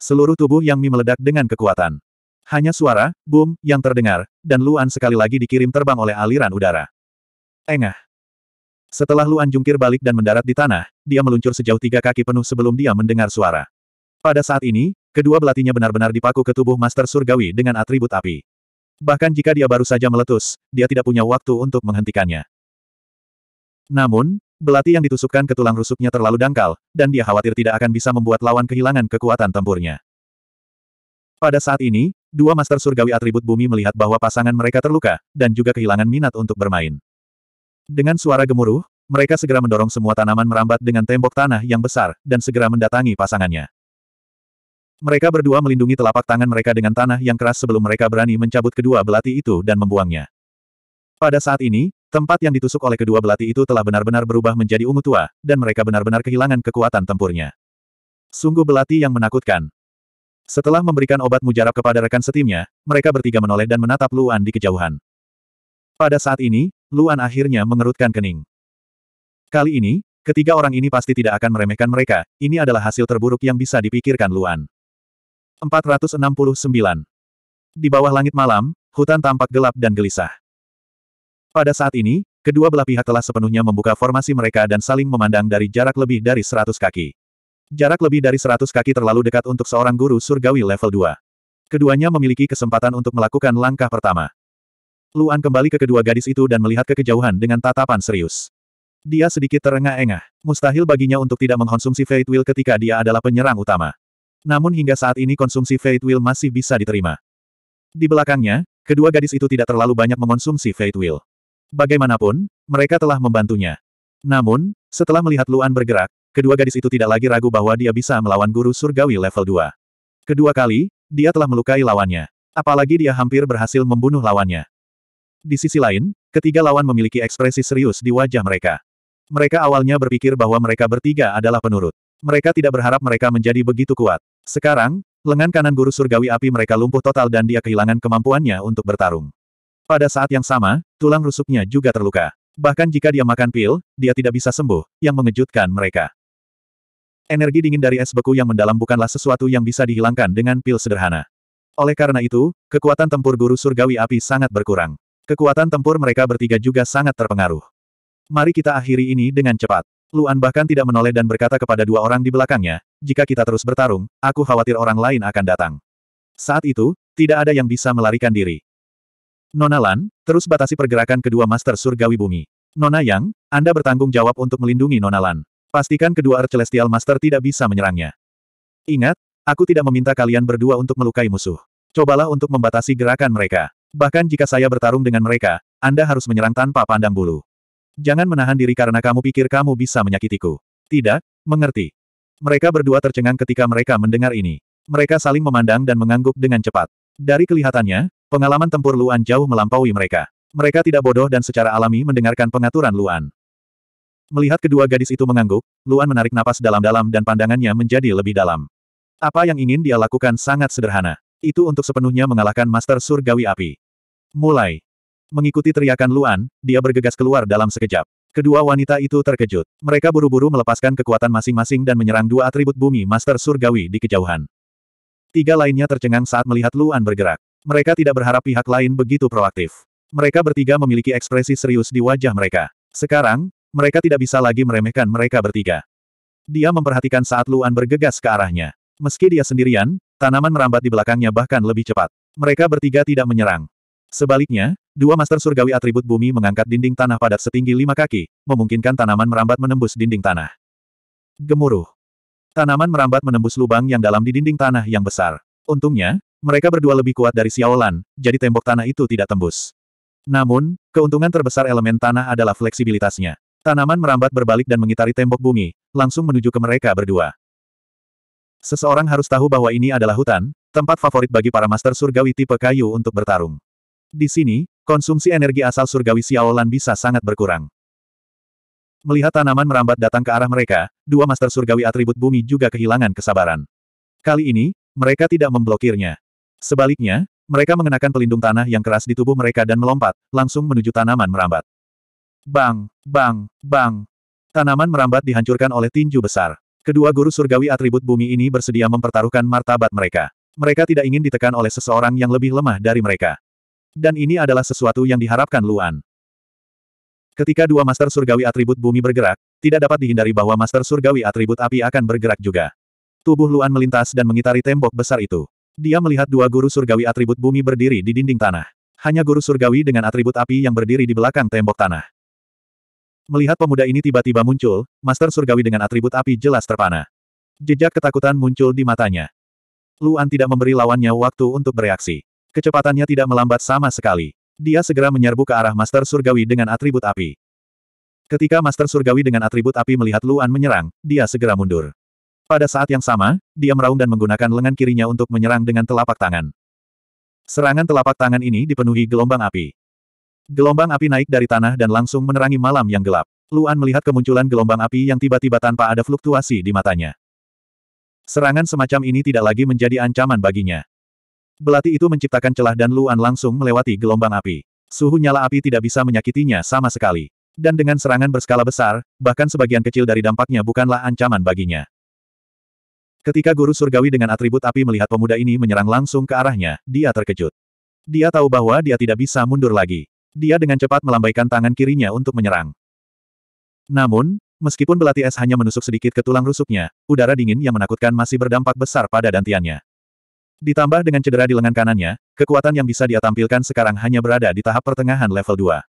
Seluruh tubuh Yang Mi meledak dengan kekuatan. Hanya suara, boom, yang terdengar, dan Luan sekali lagi dikirim terbang oleh aliran udara. Engah. Setelah Luan jungkir balik dan mendarat di tanah, dia meluncur sejauh tiga kaki penuh sebelum dia mendengar suara. Pada saat ini, kedua belatinya benar-benar dipaku ke tubuh Master Surgawi dengan atribut api. Bahkan jika dia baru saja meletus, dia tidak punya waktu untuk menghentikannya. Namun, Belati yang ditusukkan ke tulang rusuknya terlalu dangkal, dan dia khawatir tidak akan bisa membuat lawan kehilangan kekuatan tempurnya. Pada saat ini, dua master surgawi atribut bumi melihat bahwa pasangan mereka terluka, dan juga kehilangan minat untuk bermain. Dengan suara gemuruh, mereka segera mendorong semua tanaman merambat dengan tembok tanah yang besar, dan segera mendatangi pasangannya. Mereka berdua melindungi telapak tangan mereka dengan tanah yang keras sebelum mereka berani mencabut kedua belati itu dan membuangnya. Pada saat ini, Tempat yang ditusuk oleh kedua belati itu telah benar-benar berubah menjadi ungu tua, dan mereka benar-benar kehilangan kekuatan tempurnya. Sungguh belati yang menakutkan. Setelah memberikan obat mujarab kepada rekan setimnya, mereka bertiga menoleh dan menatap Luan di kejauhan. Pada saat ini, Luan akhirnya mengerutkan kening. Kali ini, ketiga orang ini pasti tidak akan meremehkan mereka, ini adalah hasil terburuk yang bisa dipikirkan Luan. 469. Di bawah langit malam, hutan tampak gelap dan gelisah. Pada saat ini, kedua belah pihak telah sepenuhnya membuka formasi mereka dan saling memandang dari jarak lebih dari 100 kaki. Jarak lebih dari 100 kaki terlalu dekat untuk seorang guru surgawi level 2. Keduanya memiliki kesempatan untuk melakukan langkah pertama. Luan kembali ke kedua gadis itu dan melihat ke kejauhan dengan tatapan serius. Dia sedikit terengah-engah. Mustahil baginya untuk tidak mengkonsumsi Fate Wheel ketika dia adalah penyerang utama. Namun hingga saat ini konsumsi Fate Wheel masih bisa diterima. Di belakangnya, kedua gadis itu tidak terlalu banyak mengonsumsi Fate Wheel. Bagaimanapun, mereka telah membantunya. Namun, setelah melihat Luan bergerak, kedua gadis itu tidak lagi ragu bahwa dia bisa melawan guru surgawi level 2. Kedua kali, dia telah melukai lawannya. Apalagi dia hampir berhasil membunuh lawannya. Di sisi lain, ketiga lawan memiliki ekspresi serius di wajah mereka. Mereka awalnya berpikir bahwa mereka bertiga adalah penurut. Mereka tidak berharap mereka menjadi begitu kuat. Sekarang, lengan kanan guru surgawi api mereka lumpuh total dan dia kehilangan kemampuannya untuk bertarung. Pada saat yang sama, tulang rusuknya juga terluka. Bahkan jika dia makan pil, dia tidak bisa sembuh, yang mengejutkan mereka. Energi dingin dari es beku yang mendalam bukanlah sesuatu yang bisa dihilangkan dengan pil sederhana. Oleh karena itu, kekuatan tempur guru surgawi api sangat berkurang. Kekuatan tempur mereka bertiga juga sangat terpengaruh. Mari kita akhiri ini dengan cepat. Luan bahkan tidak menoleh dan berkata kepada dua orang di belakangnya, jika kita terus bertarung, aku khawatir orang lain akan datang. Saat itu, tidak ada yang bisa melarikan diri. Nona Lan, terus batasi pergerakan kedua Master Surgawi Bumi. Nona Yang, Anda bertanggung jawab untuk melindungi Nona Lan. Pastikan kedua Earth Celestial Master tidak bisa menyerangnya. Ingat, aku tidak meminta kalian berdua untuk melukai musuh. Cobalah untuk membatasi gerakan mereka. Bahkan jika saya bertarung dengan mereka, Anda harus menyerang tanpa pandang bulu. Jangan menahan diri karena kamu pikir kamu bisa menyakitiku. Tidak, mengerti. Mereka berdua tercengang ketika mereka mendengar ini. Mereka saling memandang dan mengangguk dengan cepat. Dari kelihatannya, Pengalaman tempur Luan jauh melampaui mereka. Mereka tidak bodoh dan secara alami mendengarkan pengaturan Luan. Melihat kedua gadis itu mengangguk, Luan menarik napas dalam-dalam dan pandangannya menjadi lebih dalam. Apa yang ingin dia lakukan sangat sederhana. Itu untuk sepenuhnya mengalahkan Master Surgawi Api. Mulai. Mengikuti teriakan Luan, dia bergegas keluar dalam sekejap. Kedua wanita itu terkejut. Mereka buru-buru melepaskan kekuatan masing-masing dan menyerang dua atribut bumi Master Surgawi di kejauhan. Tiga lainnya tercengang saat melihat Luan bergerak. Mereka tidak berharap pihak lain begitu proaktif. Mereka bertiga memiliki ekspresi serius di wajah mereka. Sekarang, mereka tidak bisa lagi meremehkan mereka bertiga. Dia memperhatikan saat Luan bergegas ke arahnya. Meski dia sendirian, tanaman merambat di belakangnya bahkan lebih cepat. Mereka bertiga tidak menyerang. Sebaliknya, dua master surgawi atribut bumi mengangkat dinding tanah padat setinggi lima kaki, memungkinkan tanaman merambat menembus dinding tanah. Gemuruh. Tanaman merambat menembus lubang yang dalam di dinding tanah yang besar. Untungnya, mereka berdua lebih kuat dari Xiaolan, jadi tembok tanah itu tidak tembus. Namun, keuntungan terbesar elemen tanah adalah fleksibilitasnya. Tanaman merambat berbalik dan mengitari tembok bumi, langsung menuju ke mereka berdua. Seseorang harus tahu bahwa ini adalah hutan, tempat favorit bagi para master surgawi tipe kayu untuk bertarung. Di sini, konsumsi energi asal surgawi Xiaolan bisa sangat berkurang. Melihat tanaman merambat datang ke arah mereka, dua master surgawi atribut bumi juga kehilangan kesabaran. Kali ini, mereka tidak memblokirnya. Sebaliknya, mereka mengenakan pelindung tanah yang keras di tubuh mereka dan melompat, langsung menuju tanaman merambat. Bang, bang, bang. Tanaman merambat dihancurkan oleh tinju besar. Kedua guru surgawi atribut bumi ini bersedia mempertaruhkan martabat mereka. Mereka tidak ingin ditekan oleh seseorang yang lebih lemah dari mereka. Dan ini adalah sesuatu yang diharapkan Luan. Ketika dua Master Surgawi atribut bumi bergerak, tidak dapat dihindari bahwa Master Surgawi atribut api akan bergerak juga. Tubuh Luan melintas dan mengitari tembok besar itu. Dia melihat dua guru surgawi atribut bumi berdiri di dinding tanah. Hanya guru surgawi dengan atribut api yang berdiri di belakang tembok tanah. Melihat pemuda ini tiba-tiba muncul, Master Surgawi dengan atribut api jelas terpana. Jejak ketakutan muncul di matanya. Luan tidak memberi lawannya waktu untuk bereaksi. Kecepatannya tidak melambat sama sekali. Dia segera menyerbu ke arah Master Surgawi dengan atribut api. Ketika Master Surgawi dengan atribut api melihat Luan menyerang, dia segera mundur. Pada saat yang sama, dia meraung dan menggunakan lengan kirinya untuk menyerang dengan telapak tangan. Serangan telapak tangan ini dipenuhi gelombang api. Gelombang api naik dari tanah dan langsung menerangi malam yang gelap. Luan melihat kemunculan gelombang api yang tiba-tiba tanpa ada fluktuasi di matanya. Serangan semacam ini tidak lagi menjadi ancaman baginya. Belati itu menciptakan celah dan Luan langsung melewati gelombang api. Suhu nyala api tidak bisa menyakitinya sama sekali. Dan dengan serangan berskala besar, bahkan sebagian kecil dari dampaknya bukanlah ancaman baginya. Ketika guru surgawi dengan atribut api melihat pemuda ini menyerang langsung ke arahnya, dia terkejut. Dia tahu bahwa dia tidak bisa mundur lagi. Dia dengan cepat melambaikan tangan kirinya untuk menyerang. Namun, meskipun belati es hanya menusuk sedikit ke tulang rusuknya, udara dingin yang menakutkan masih berdampak besar pada dantiannya. Ditambah dengan cedera di lengan kanannya, kekuatan yang bisa dia tampilkan sekarang hanya berada di tahap pertengahan level 2.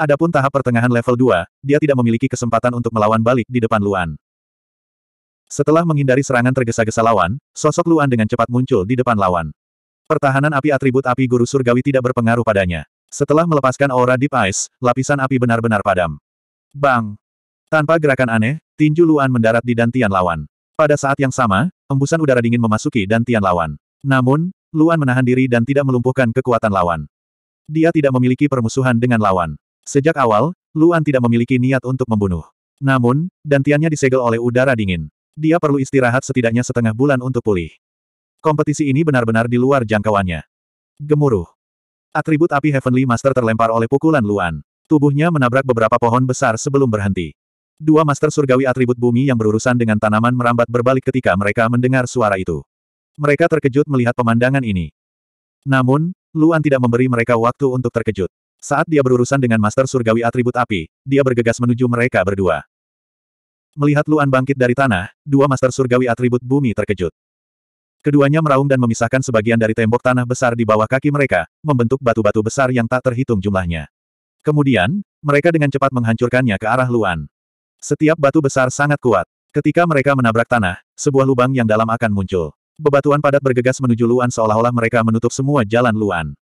Adapun tahap pertengahan level 2, dia tidak memiliki kesempatan untuk melawan balik di depan Luan. Setelah menghindari serangan tergesa-gesa lawan, sosok Luan dengan cepat muncul di depan lawan. Pertahanan api atribut api guru surgawi tidak berpengaruh padanya. Setelah melepaskan aura Deep Ice, lapisan api benar-benar padam. Bang! Tanpa gerakan aneh, tinju Luan mendarat di dantian lawan. Pada saat yang sama, embusan udara dingin memasuki dantian lawan. Namun, Luan menahan diri dan tidak melumpuhkan kekuatan lawan. Dia tidak memiliki permusuhan dengan lawan. Sejak awal, Luan tidak memiliki niat untuk membunuh. Namun, dantiannya disegel oleh udara dingin. Dia perlu istirahat setidaknya setengah bulan untuk pulih. Kompetisi ini benar-benar di luar jangkauannya. Gemuruh. Atribut api Heavenly Master terlempar oleh pukulan Luan. Tubuhnya menabrak beberapa pohon besar sebelum berhenti. Dua master surgawi atribut bumi yang berurusan dengan tanaman merambat berbalik ketika mereka mendengar suara itu. Mereka terkejut melihat pemandangan ini. Namun, Luan tidak memberi mereka waktu untuk terkejut. Saat dia berurusan dengan master surgawi atribut api, dia bergegas menuju mereka berdua. Melihat Luan bangkit dari tanah, dua master surgawi atribut bumi terkejut. Keduanya meraung dan memisahkan sebagian dari tembok tanah besar di bawah kaki mereka, membentuk batu-batu besar yang tak terhitung jumlahnya. Kemudian, mereka dengan cepat menghancurkannya ke arah Luan. Setiap batu besar sangat kuat. Ketika mereka menabrak tanah, sebuah lubang yang dalam akan muncul. Bebatuan padat bergegas menuju Luan seolah-olah mereka menutup semua jalan Luan.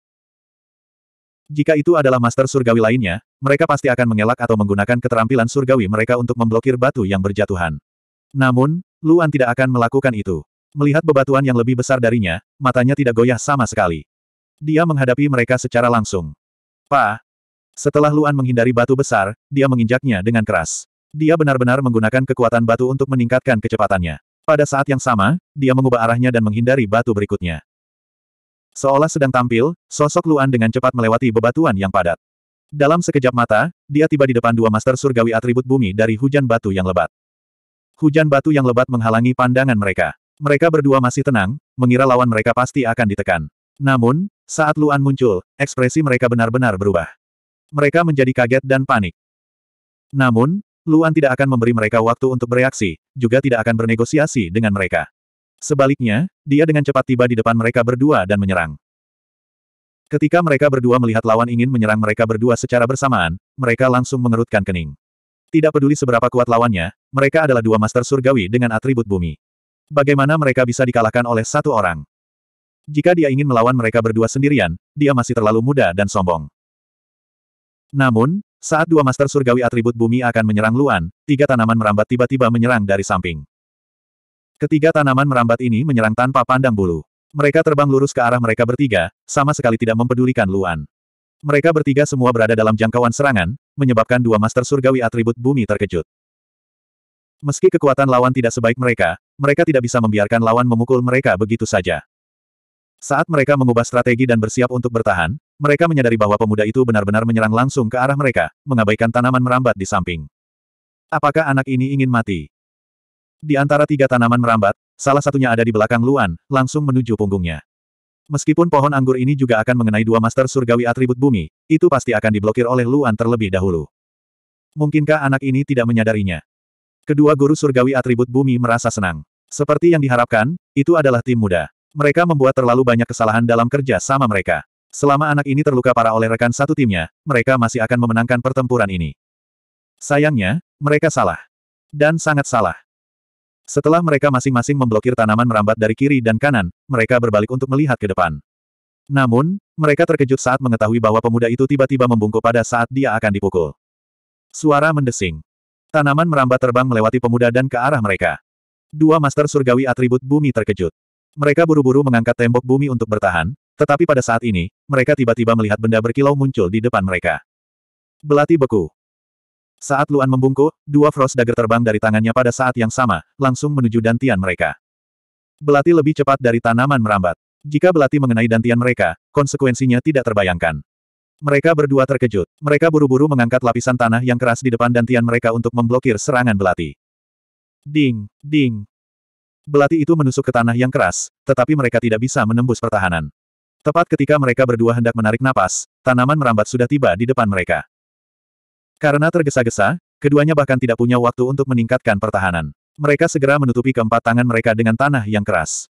Jika itu adalah master surgawi lainnya, mereka pasti akan mengelak atau menggunakan keterampilan surgawi mereka untuk memblokir batu yang berjatuhan. Namun, Luan tidak akan melakukan itu. Melihat bebatuan yang lebih besar darinya, matanya tidak goyah sama sekali. Dia menghadapi mereka secara langsung. Pa! Setelah Luan menghindari batu besar, dia menginjaknya dengan keras. Dia benar-benar menggunakan kekuatan batu untuk meningkatkan kecepatannya. Pada saat yang sama, dia mengubah arahnya dan menghindari batu berikutnya. Seolah sedang tampil, sosok Luan dengan cepat melewati bebatuan yang padat. Dalam sekejap mata, dia tiba di depan dua master surgawi atribut bumi dari hujan batu yang lebat. Hujan batu yang lebat menghalangi pandangan mereka. Mereka berdua masih tenang, mengira lawan mereka pasti akan ditekan. Namun, saat Luan muncul, ekspresi mereka benar-benar berubah. Mereka menjadi kaget dan panik. Namun, Luan tidak akan memberi mereka waktu untuk bereaksi, juga tidak akan bernegosiasi dengan mereka. Sebaliknya, dia dengan cepat tiba di depan mereka berdua dan menyerang. Ketika mereka berdua melihat lawan ingin menyerang mereka berdua secara bersamaan, mereka langsung mengerutkan kening. Tidak peduli seberapa kuat lawannya, mereka adalah dua master surgawi dengan atribut bumi. Bagaimana mereka bisa dikalahkan oleh satu orang? Jika dia ingin melawan mereka berdua sendirian, dia masih terlalu muda dan sombong. Namun, saat dua master surgawi atribut bumi akan menyerang Luan, tiga tanaman merambat tiba-tiba menyerang dari samping. Ketiga tanaman merambat ini menyerang tanpa pandang bulu. Mereka terbang lurus ke arah mereka bertiga, sama sekali tidak mempedulikan Luan. Mereka bertiga semua berada dalam jangkauan serangan, menyebabkan dua master surgawi atribut bumi terkejut. Meski kekuatan lawan tidak sebaik mereka, mereka tidak bisa membiarkan lawan memukul mereka begitu saja. Saat mereka mengubah strategi dan bersiap untuk bertahan, mereka menyadari bahwa pemuda itu benar-benar menyerang langsung ke arah mereka, mengabaikan tanaman merambat di samping. Apakah anak ini ingin mati? Di antara tiga tanaman merambat, salah satunya ada di belakang Luan, langsung menuju punggungnya. Meskipun pohon anggur ini juga akan mengenai dua master surgawi atribut bumi, itu pasti akan diblokir oleh Luan terlebih dahulu. Mungkinkah anak ini tidak menyadarinya? Kedua guru surgawi atribut bumi merasa senang. Seperti yang diharapkan, itu adalah tim muda. Mereka membuat terlalu banyak kesalahan dalam kerja sama mereka. Selama anak ini terluka parah oleh rekan satu timnya, mereka masih akan memenangkan pertempuran ini. Sayangnya, mereka salah. Dan sangat salah. Setelah mereka masing-masing memblokir tanaman merambat dari kiri dan kanan, mereka berbalik untuk melihat ke depan. Namun, mereka terkejut saat mengetahui bahwa pemuda itu tiba-tiba membungkuk pada saat dia akan dipukul. Suara mendesing. Tanaman merambat terbang melewati pemuda dan ke arah mereka. Dua master surgawi atribut bumi terkejut. Mereka buru-buru mengangkat tembok bumi untuk bertahan, tetapi pada saat ini, mereka tiba-tiba melihat benda berkilau muncul di depan mereka. Belati beku. Saat Luan membungkuk, dua Frost Dagger terbang dari tangannya pada saat yang sama, langsung menuju dantian mereka. Belati lebih cepat dari tanaman merambat. Jika belati mengenai dantian mereka, konsekuensinya tidak terbayangkan. Mereka berdua terkejut. Mereka buru-buru mengangkat lapisan tanah yang keras di depan dantian mereka untuk memblokir serangan belati. Ding, ding. Belati itu menusuk ke tanah yang keras, tetapi mereka tidak bisa menembus pertahanan. Tepat ketika mereka berdua hendak menarik napas, tanaman merambat sudah tiba di depan mereka. Karena tergesa-gesa, keduanya bahkan tidak punya waktu untuk meningkatkan pertahanan. Mereka segera menutupi keempat tangan mereka dengan tanah yang keras.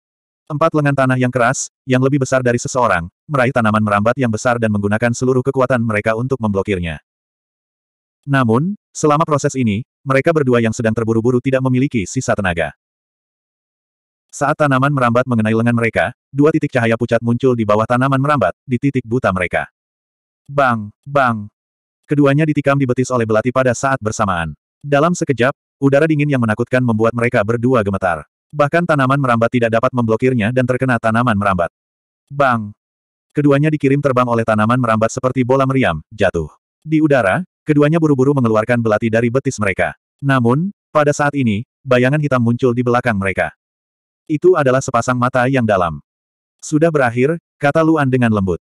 Empat lengan tanah yang keras, yang lebih besar dari seseorang, meraih tanaman merambat yang besar dan menggunakan seluruh kekuatan mereka untuk memblokirnya. Namun, selama proses ini, mereka berdua yang sedang terburu-buru tidak memiliki sisa tenaga. Saat tanaman merambat mengenai lengan mereka, dua titik cahaya pucat muncul di bawah tanaman merambat, di titik buta mereka. Bang, bang, Keduanya ditikam di betis oleh belati pada saat bersamaan. Dalam sekejap, udara dingin yang menakutkan membuat mereka berdua gemetar. Bahkan tanaman merambat tidak dapat memblokirnya dan terkena tanaman merambat. Bang! Keduanya dikirim terbang oleh tanaman merambat seperti bola meriam, jatuh. Di udara, keduanya buru-buru mengeluarkan belati dari betis mereka. Namun, pada saat ini, bayangan hitam muncul di belakang mereka. Itu adalah sepasang mata yang dalam. Sudah berakhir, kata Luan dengan lembut.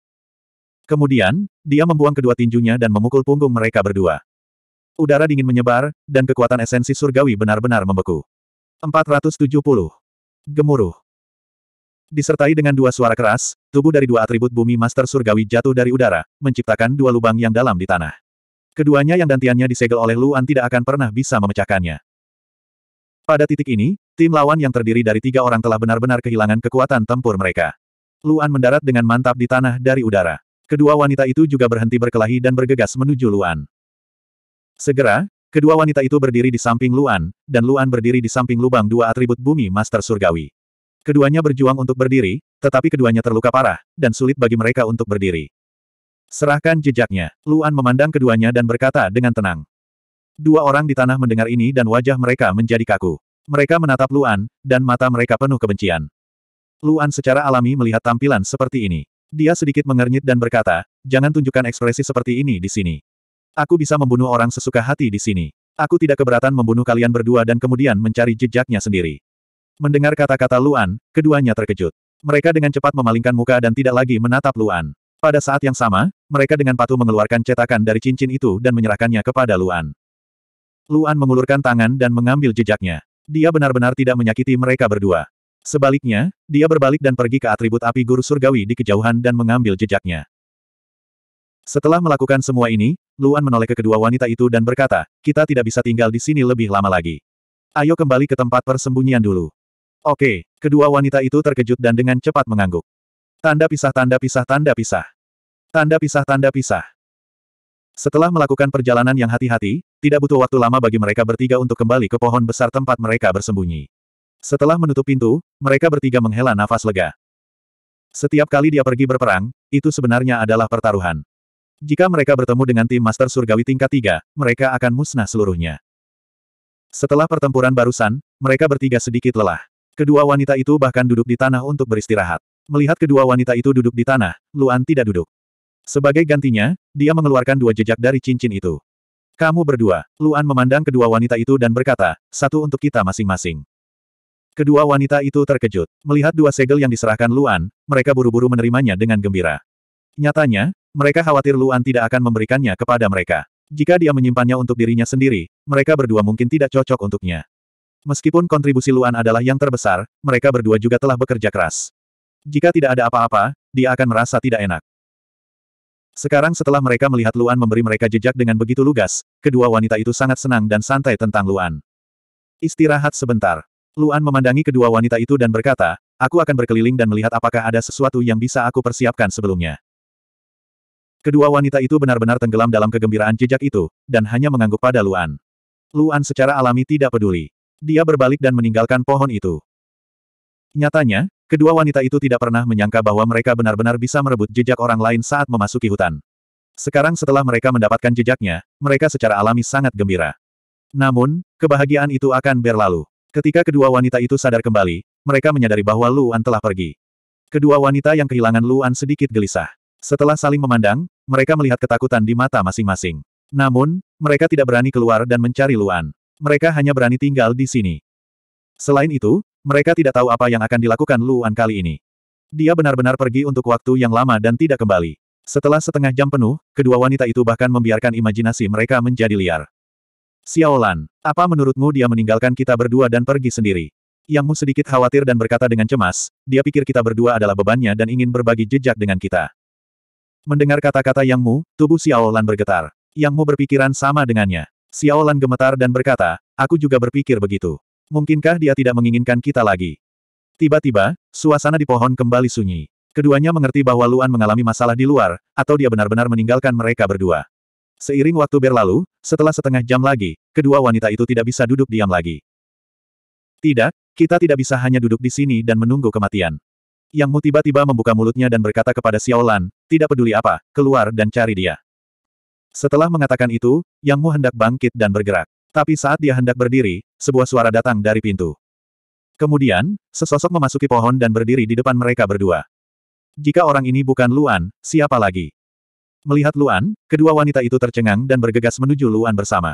Kemudian, dia membuang kedua tinjunya dan memukul punggung mereka berdua. Udara dingin menyebar, dan kekuatan esensi surgawi benar-benar membeku. 470. Gemuruh. Disertai dengan dua suara keras, tubuh dari dua atribut bumi master surgawi jatuh dari udara, menciptakan dua lubang yang dalam di tanah. Keduanya yang dantiannya disegel oleh Luan tidak akan pernah bisa memecahkannya. Pada titik ini, tim lawan yang terdiri dari tiga orang telah benar-benar kehilangan kekuatan tempur mereka. Luan mendarat dengan mantap di tanah dari udara. Kedua wanita itu juga berhenti berkelahi dan bergegas menuju Luan. Segera, kedua wanita itu berdiri di samping Luan, dan Luan berdiri di samping lubang dua atribut bumi Master Surgawi. Keduanya berjuang untuk berdiri, tetapi keduanya terluka parah, dan sulit bagi mereka untuk berdiri. Serahkan jejaknya. Luan memandang keduanya dan berkata dengan tenang. Dua orang di tanah mendengar ini dan wajah mereka menjadi kaku. Mereka menatap Luan, dan mata mereka penuh kebencian. Luan secara alami melihat tampilan seperti ini. Dia sedikit mengernyit dan berkata, jangan tunjukkan ekspresi seperti ini di sini. Aku bisa membunuh orang sesuka hati di sini. Aku tidak keberatan membunuh kalian berdua dan kemudian mencari jejaknya sendiri. Mendengar kata-kata Luan, keduanya terkejut. Mereka dengan cepat memalingkan muka dan tidak lagi menatap Luan. Pada saat yang sama, mereka dengan patuh mengeluarkan cetakan dari cincin itu dan menyerahkannya kepada Luan. Luan mengulurkan tangan dan mengambil jejaknya. Dia benar-benar tidak menyakiti mereka berdua. Sebaliknya, dia berbalik dan pergi ke atribut api guru surgawi di kejauhan dan mengambil jejaknya. Setelah melakukan semua ini, Luan menoleh ke kedua wanita itu dan berkata, kita tidak bisa tinggal di sini lebih lama lagi. Ayo kembali ke tempat persembunyian dulu. Oke, kedua wanita itu terkejut dan dengan cepat mengangguk. Tanda pisah tanda pisah tanda pisah. Tanda pisah tanda pisah. Setelah melakukan perjalanan yang hati-hati, tidak butuh waktu lama bagi mereka bertiga untuk kembali ke pohon besar tempat mereka bersembunyi. Setelah menutup pintu, mereka bertiga menghela nafas lega. Setiap kali dia pergi berperang, itu sebenarnya adalah pertaruhan. Jika mereka bertemu dengan tim Master Surgawi tingkat 3, mereka akan musnah seluruhnya. Setelah pertempuran barusan, mereka bertiga sedikit lelah. Kedua wanita itu bahkan duduk di tanah untuk beristirahat. Melihat kedua wanita itu duduk di tanah, Luan tidak duduk. Sebagai gantinya, dia mengeluarkan dua jejak dari cincin itu. Kamu berdua, Luan memandang kedua wanita itu dan berkata, satu untuk kita masing-masing. Kedua wanita itu terkejut. Melihat dua segel yang diserahkan Luan, mereka buru-buru menerimanya dengan gembira. Nyatanya, mereka khawatir Luan tidak akan memberikannya kepada mereka. Jika dia menyimpannya untuk dirinya sendiri, mereka berdua mungkin tidak cocok untuknya. Meskipun kontribusi Luan adalah yang terbesar, mereka berdua juga telah bekerja keras. Jika tidak ada apa-apa, dia akan merasa tidak enak. Sekarang setelah mereka melihat Luan memberi mereka jejak dengan begitu lugas, kedua wanita itu sangat senang dan santai tentang Luan. Istirahat sebentar. Luan memandangi kedua wanita itu dan berkata, aku akan berkeliling dan melihat apakah ada sesuatu yang bisa aku persiapkan sebelumnya. Kedua wanita itu benar-benar tenggelam dalam kegembiraan jejak itu, dan hanya mengangguk pada Luan. Luan secara alami tidak peduli. Dia berbalik dan meninggalkan pohon itu. Nyatanya, kedua wanita itu tidak pernah menyangka bahwa mereka benar-benar bisa merebut jejak orang lain saat memasuki hutan. Sekarang setelah mereka mendapatkan jejaknya, mereka secara alami sangat gembira. Namun, kebahagiaan itu akan berlalu. Ketika kedua wanita itu sadar kembali, mereka menyadari bahwa Luan telah pergi. Kedua wanita yang kehilangan Luan sedikit gelisah. Setelah saling memandang, mereka melihat ketakutan di mata masing-masing. Namun, mereka tidak berani keluar dan mencari Luan. Mereka hanya berani tinggal di sini. Selain itu, mereka tidak tahu apa yang akan dilakukan Luan kali ini. Dia benar-benar pergi untuk waktu yang lama dan tidak kembali. Setelah setengah jam penuh, kedua wanita itu bahkan membiarkan imajinasi mereka menjadi liar. Xiaolan, apa menurutmu dia meninggalkan kita berdua dan pergi sendiri? Yang Mu sedikit khawatir dan berkata dengan cemas, dia pikir kita berdua adalah bebannya dan ingin berbagi jejak dengan kita. Mendengar kata-kata Yang Mu, tubuh Xiaolan bergetar. Yang Mu berpikiran sama dengannya. Xiaolan gemetar dan berkata, aku juga berpikir begitu. Mungkinkah dia tidak menginginkan kita lagi? Tiba-tiba, suasana di pohon kembali sunyi. Keduanya mengerti bahwa Luan mengalami masalah di luar, atau dia benar-benar meninggalkan mereka berdua. Seiring waktu berlalu, setelah setengah jam lagi, kedua wanita itu tidak bisa duduk diam lagi. Tidak, kita tidak bisa hanya duduk di sini dan menunggu kematian. Yang Mu tiba-tiba membuka mulutnya dan berkata kepada Xiaolan, tidak peduli apa, keluar dan cari dia. Setelah mengatakan itu, Yang Mu hendak bangkit dan bergerak. Tapi saat dia hendak berdiri, sebuah suara datang dari pintu. Kemudian, sesosok memasuki pohon dan berdiri di depan mereka berdua. Jika orang ini bukan Luan, siapa lagi? Melihat Luan, kedua wanita itu tercengang dan bergegas menuju Luan bersama.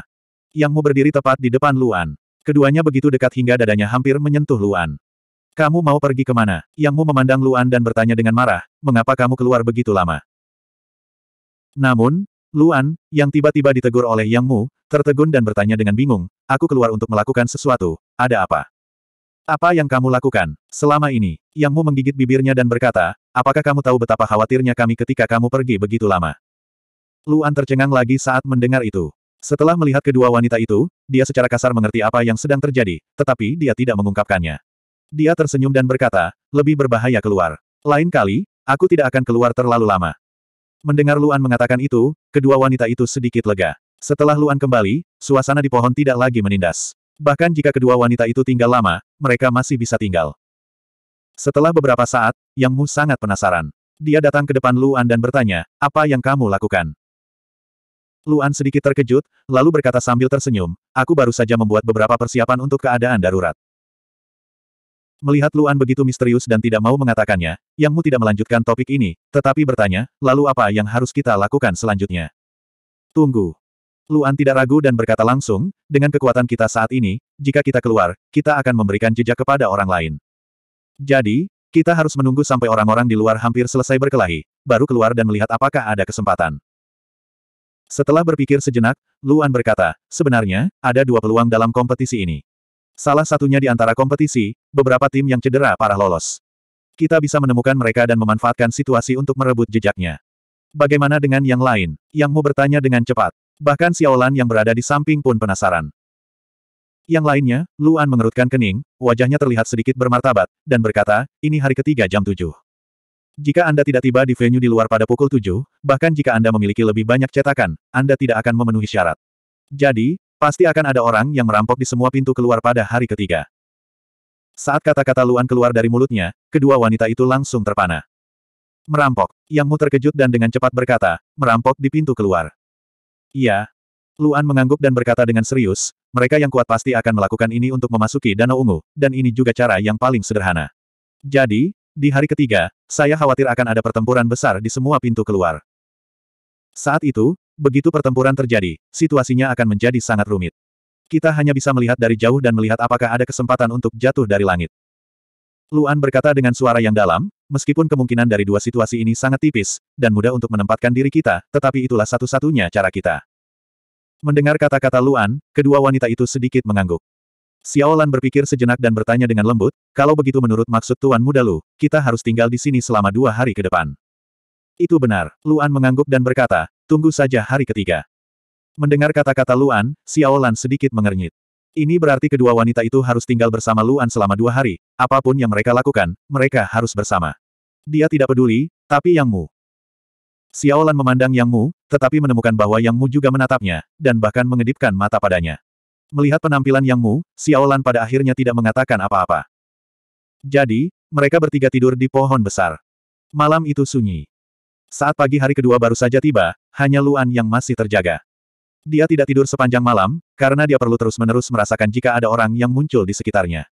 Yang Mu berdiri tepat di depan Luan. Keduanya begitu dekat hingga dadanya hampir menyentuh Luan. Kamu mau pergi ke mana? Yang Mu memandang Luan dan bertanya dengan marah, mengapa kamu keluar begitu lama? Namun, Luan, yang tiba-tiba ditegur oleh Yang Mu, tertegun dan bertanya dengan bingung, aku keluar untuk melakukan sesuatu, ada apa? Apa yang kamu lakukan? Selama ini, Yang Mu menggigit bibirnya dan berkata, apakah kamu tahu betapa khawatirnya kami ketika kamu pergi begitu lama? Luan tercengang lagi saat mendengar itu. Setelah melihat kedua wanita itu, dia secara kasar mengerti apa yang sedang terjadi, tetapi dia tidak mengungkapkannya. Dia tersenyum dan berkata, lebih berbahaya keluar. Lain kali, aku tidak akan keluar terlalu lama. Mendengar Luan mengatakan itu, kedua wanita itu sedikit lega. Setelah Luan kembali, suasana di pohon tidak lagi menindas. Bahkan jika kedua wanita itu tinggal lama, mereka masih bisa tinggal. Setelah beberapa saat, Yang Mu sangat penasaran. Dia datang ke depan Luan dan bertanya, apa yang kamu lakukan? Luan sedikit terkejut, lalu berkata sambil tersenyum, aku baru saja membuat beberapa persiapan untuk keadaan darurat. Melihat Luan begitu misterius dan tidak mau mengatakannya, Yang Mu tidak melanjutkan topik ini, tetapi bertanya, lalu apa yang harus kita lakukan selanjutnya? Tunggu. Luan tidak ragu dan berkata langsung, dengan kekuatan kita saat ini, jika kita keluar, kita akan memberikan jejak kepada orang lain. Jadi, Kita harus menunggu sampai orang-orang di luar hampir selesai berkelahi, baru keluar dan melihat apakah ada kesempatan. Setelah berpikir sejenak, Luan berkata, sebenarnya, ada dua peluang dalam kompetisi ini. Salah satunya di antara kompetisi, beberapa tim yang cedera parah lolos. Kita bisa menemukan mereka dan memanfaatkan situasi untuk merebut jejaknya. Bagaimana dengan yang lain? Yang Mu bertanya dengan cepat. Bahkan Xiaolan yang berada di samping pun penasaran. Yang lainnya, Luan mengerutkan kening, wajahnya terlihat sedikit bermartabat, dan berkata, ini hari ketiga jam 7. Jika Anda tidak tiba di venue di luar pada pukul 7, bahkan jika Anda memiliki lebih banyak cetakan, Anda tidak akan memenuhi syarat. Jadi, pasti akan ada orang yang merampok di semua pintu keluar pada hari ketiga. Saat kata-kata Luan keluar dari mulutnya, kedua wanita itu langsung terpana. Merampok. Yang Mu terkejut dan dengan cepat berkata, merampok di pintu keluar. Iya, Luan mengangguk dan berkata dengan serius, mereka yang kuat pasti akan melakukan ini untuk memasuki Danau Ungu, dan ini juga cara yang paling sederhana. Jadi, di hari ketiga, saya khawatir akan ada pertempuran besar di semua pintu keluar. Saat itu, begitu pertempuran terjadi, situasinya akan menjadi sangat rumit. Kita hanya bisa melihat dari jauh dan melihat apakah ada kesempatan untuk jatuh dari langit. Luan berkata dengan suara yang dalam, meskipun kemungkinan dari dua situasi ini sangat tipis, dan mudah untuk menempatkan diri kita, tetapi itulah satu-satunya cara kita. Mendengar kata-kata Luan, kedua wanita itu sedikit mengangguk. Xiaolan berpikir sejenak dan bertanya dengan lembut, kalau begitu menurut maksud Tuan Muda Lu, kita harus tinggal di sini selama dua hari ke depan. Itu benar, Luan mengangguk dan berkata, tunggu saja hari ketiga. Mendengar kata-kata Luan, Xiaolan sedikit mengernyit. Ini berarti kedua wanita itu harus tinggal bersama Luan selama dua hari, apa pun yang mereka lakukan, mereka harus bersama. Dia tidak peduli, tapi Yang Mu, Xiaolan memandang Yang Mu, tetapi menemukan bahwa Yang Mu juga menatapnya, dan bahkan mengedipkan mata padanya. Melihat penampilan Yang Mu, Xiaolan pada akhirnya tidak mengatakan apa-apa. Jadi, mereka bertiga tidur di pohon besar. Malam itu sunyi. Saat pagi hari kedua baru saja tiba, hanya Luan yang masih terjaga. Dia tidak tidur sepanjang malam, karena dia perlu terus-menerus merasakan jika ada orang yang muncul di sekitarnya.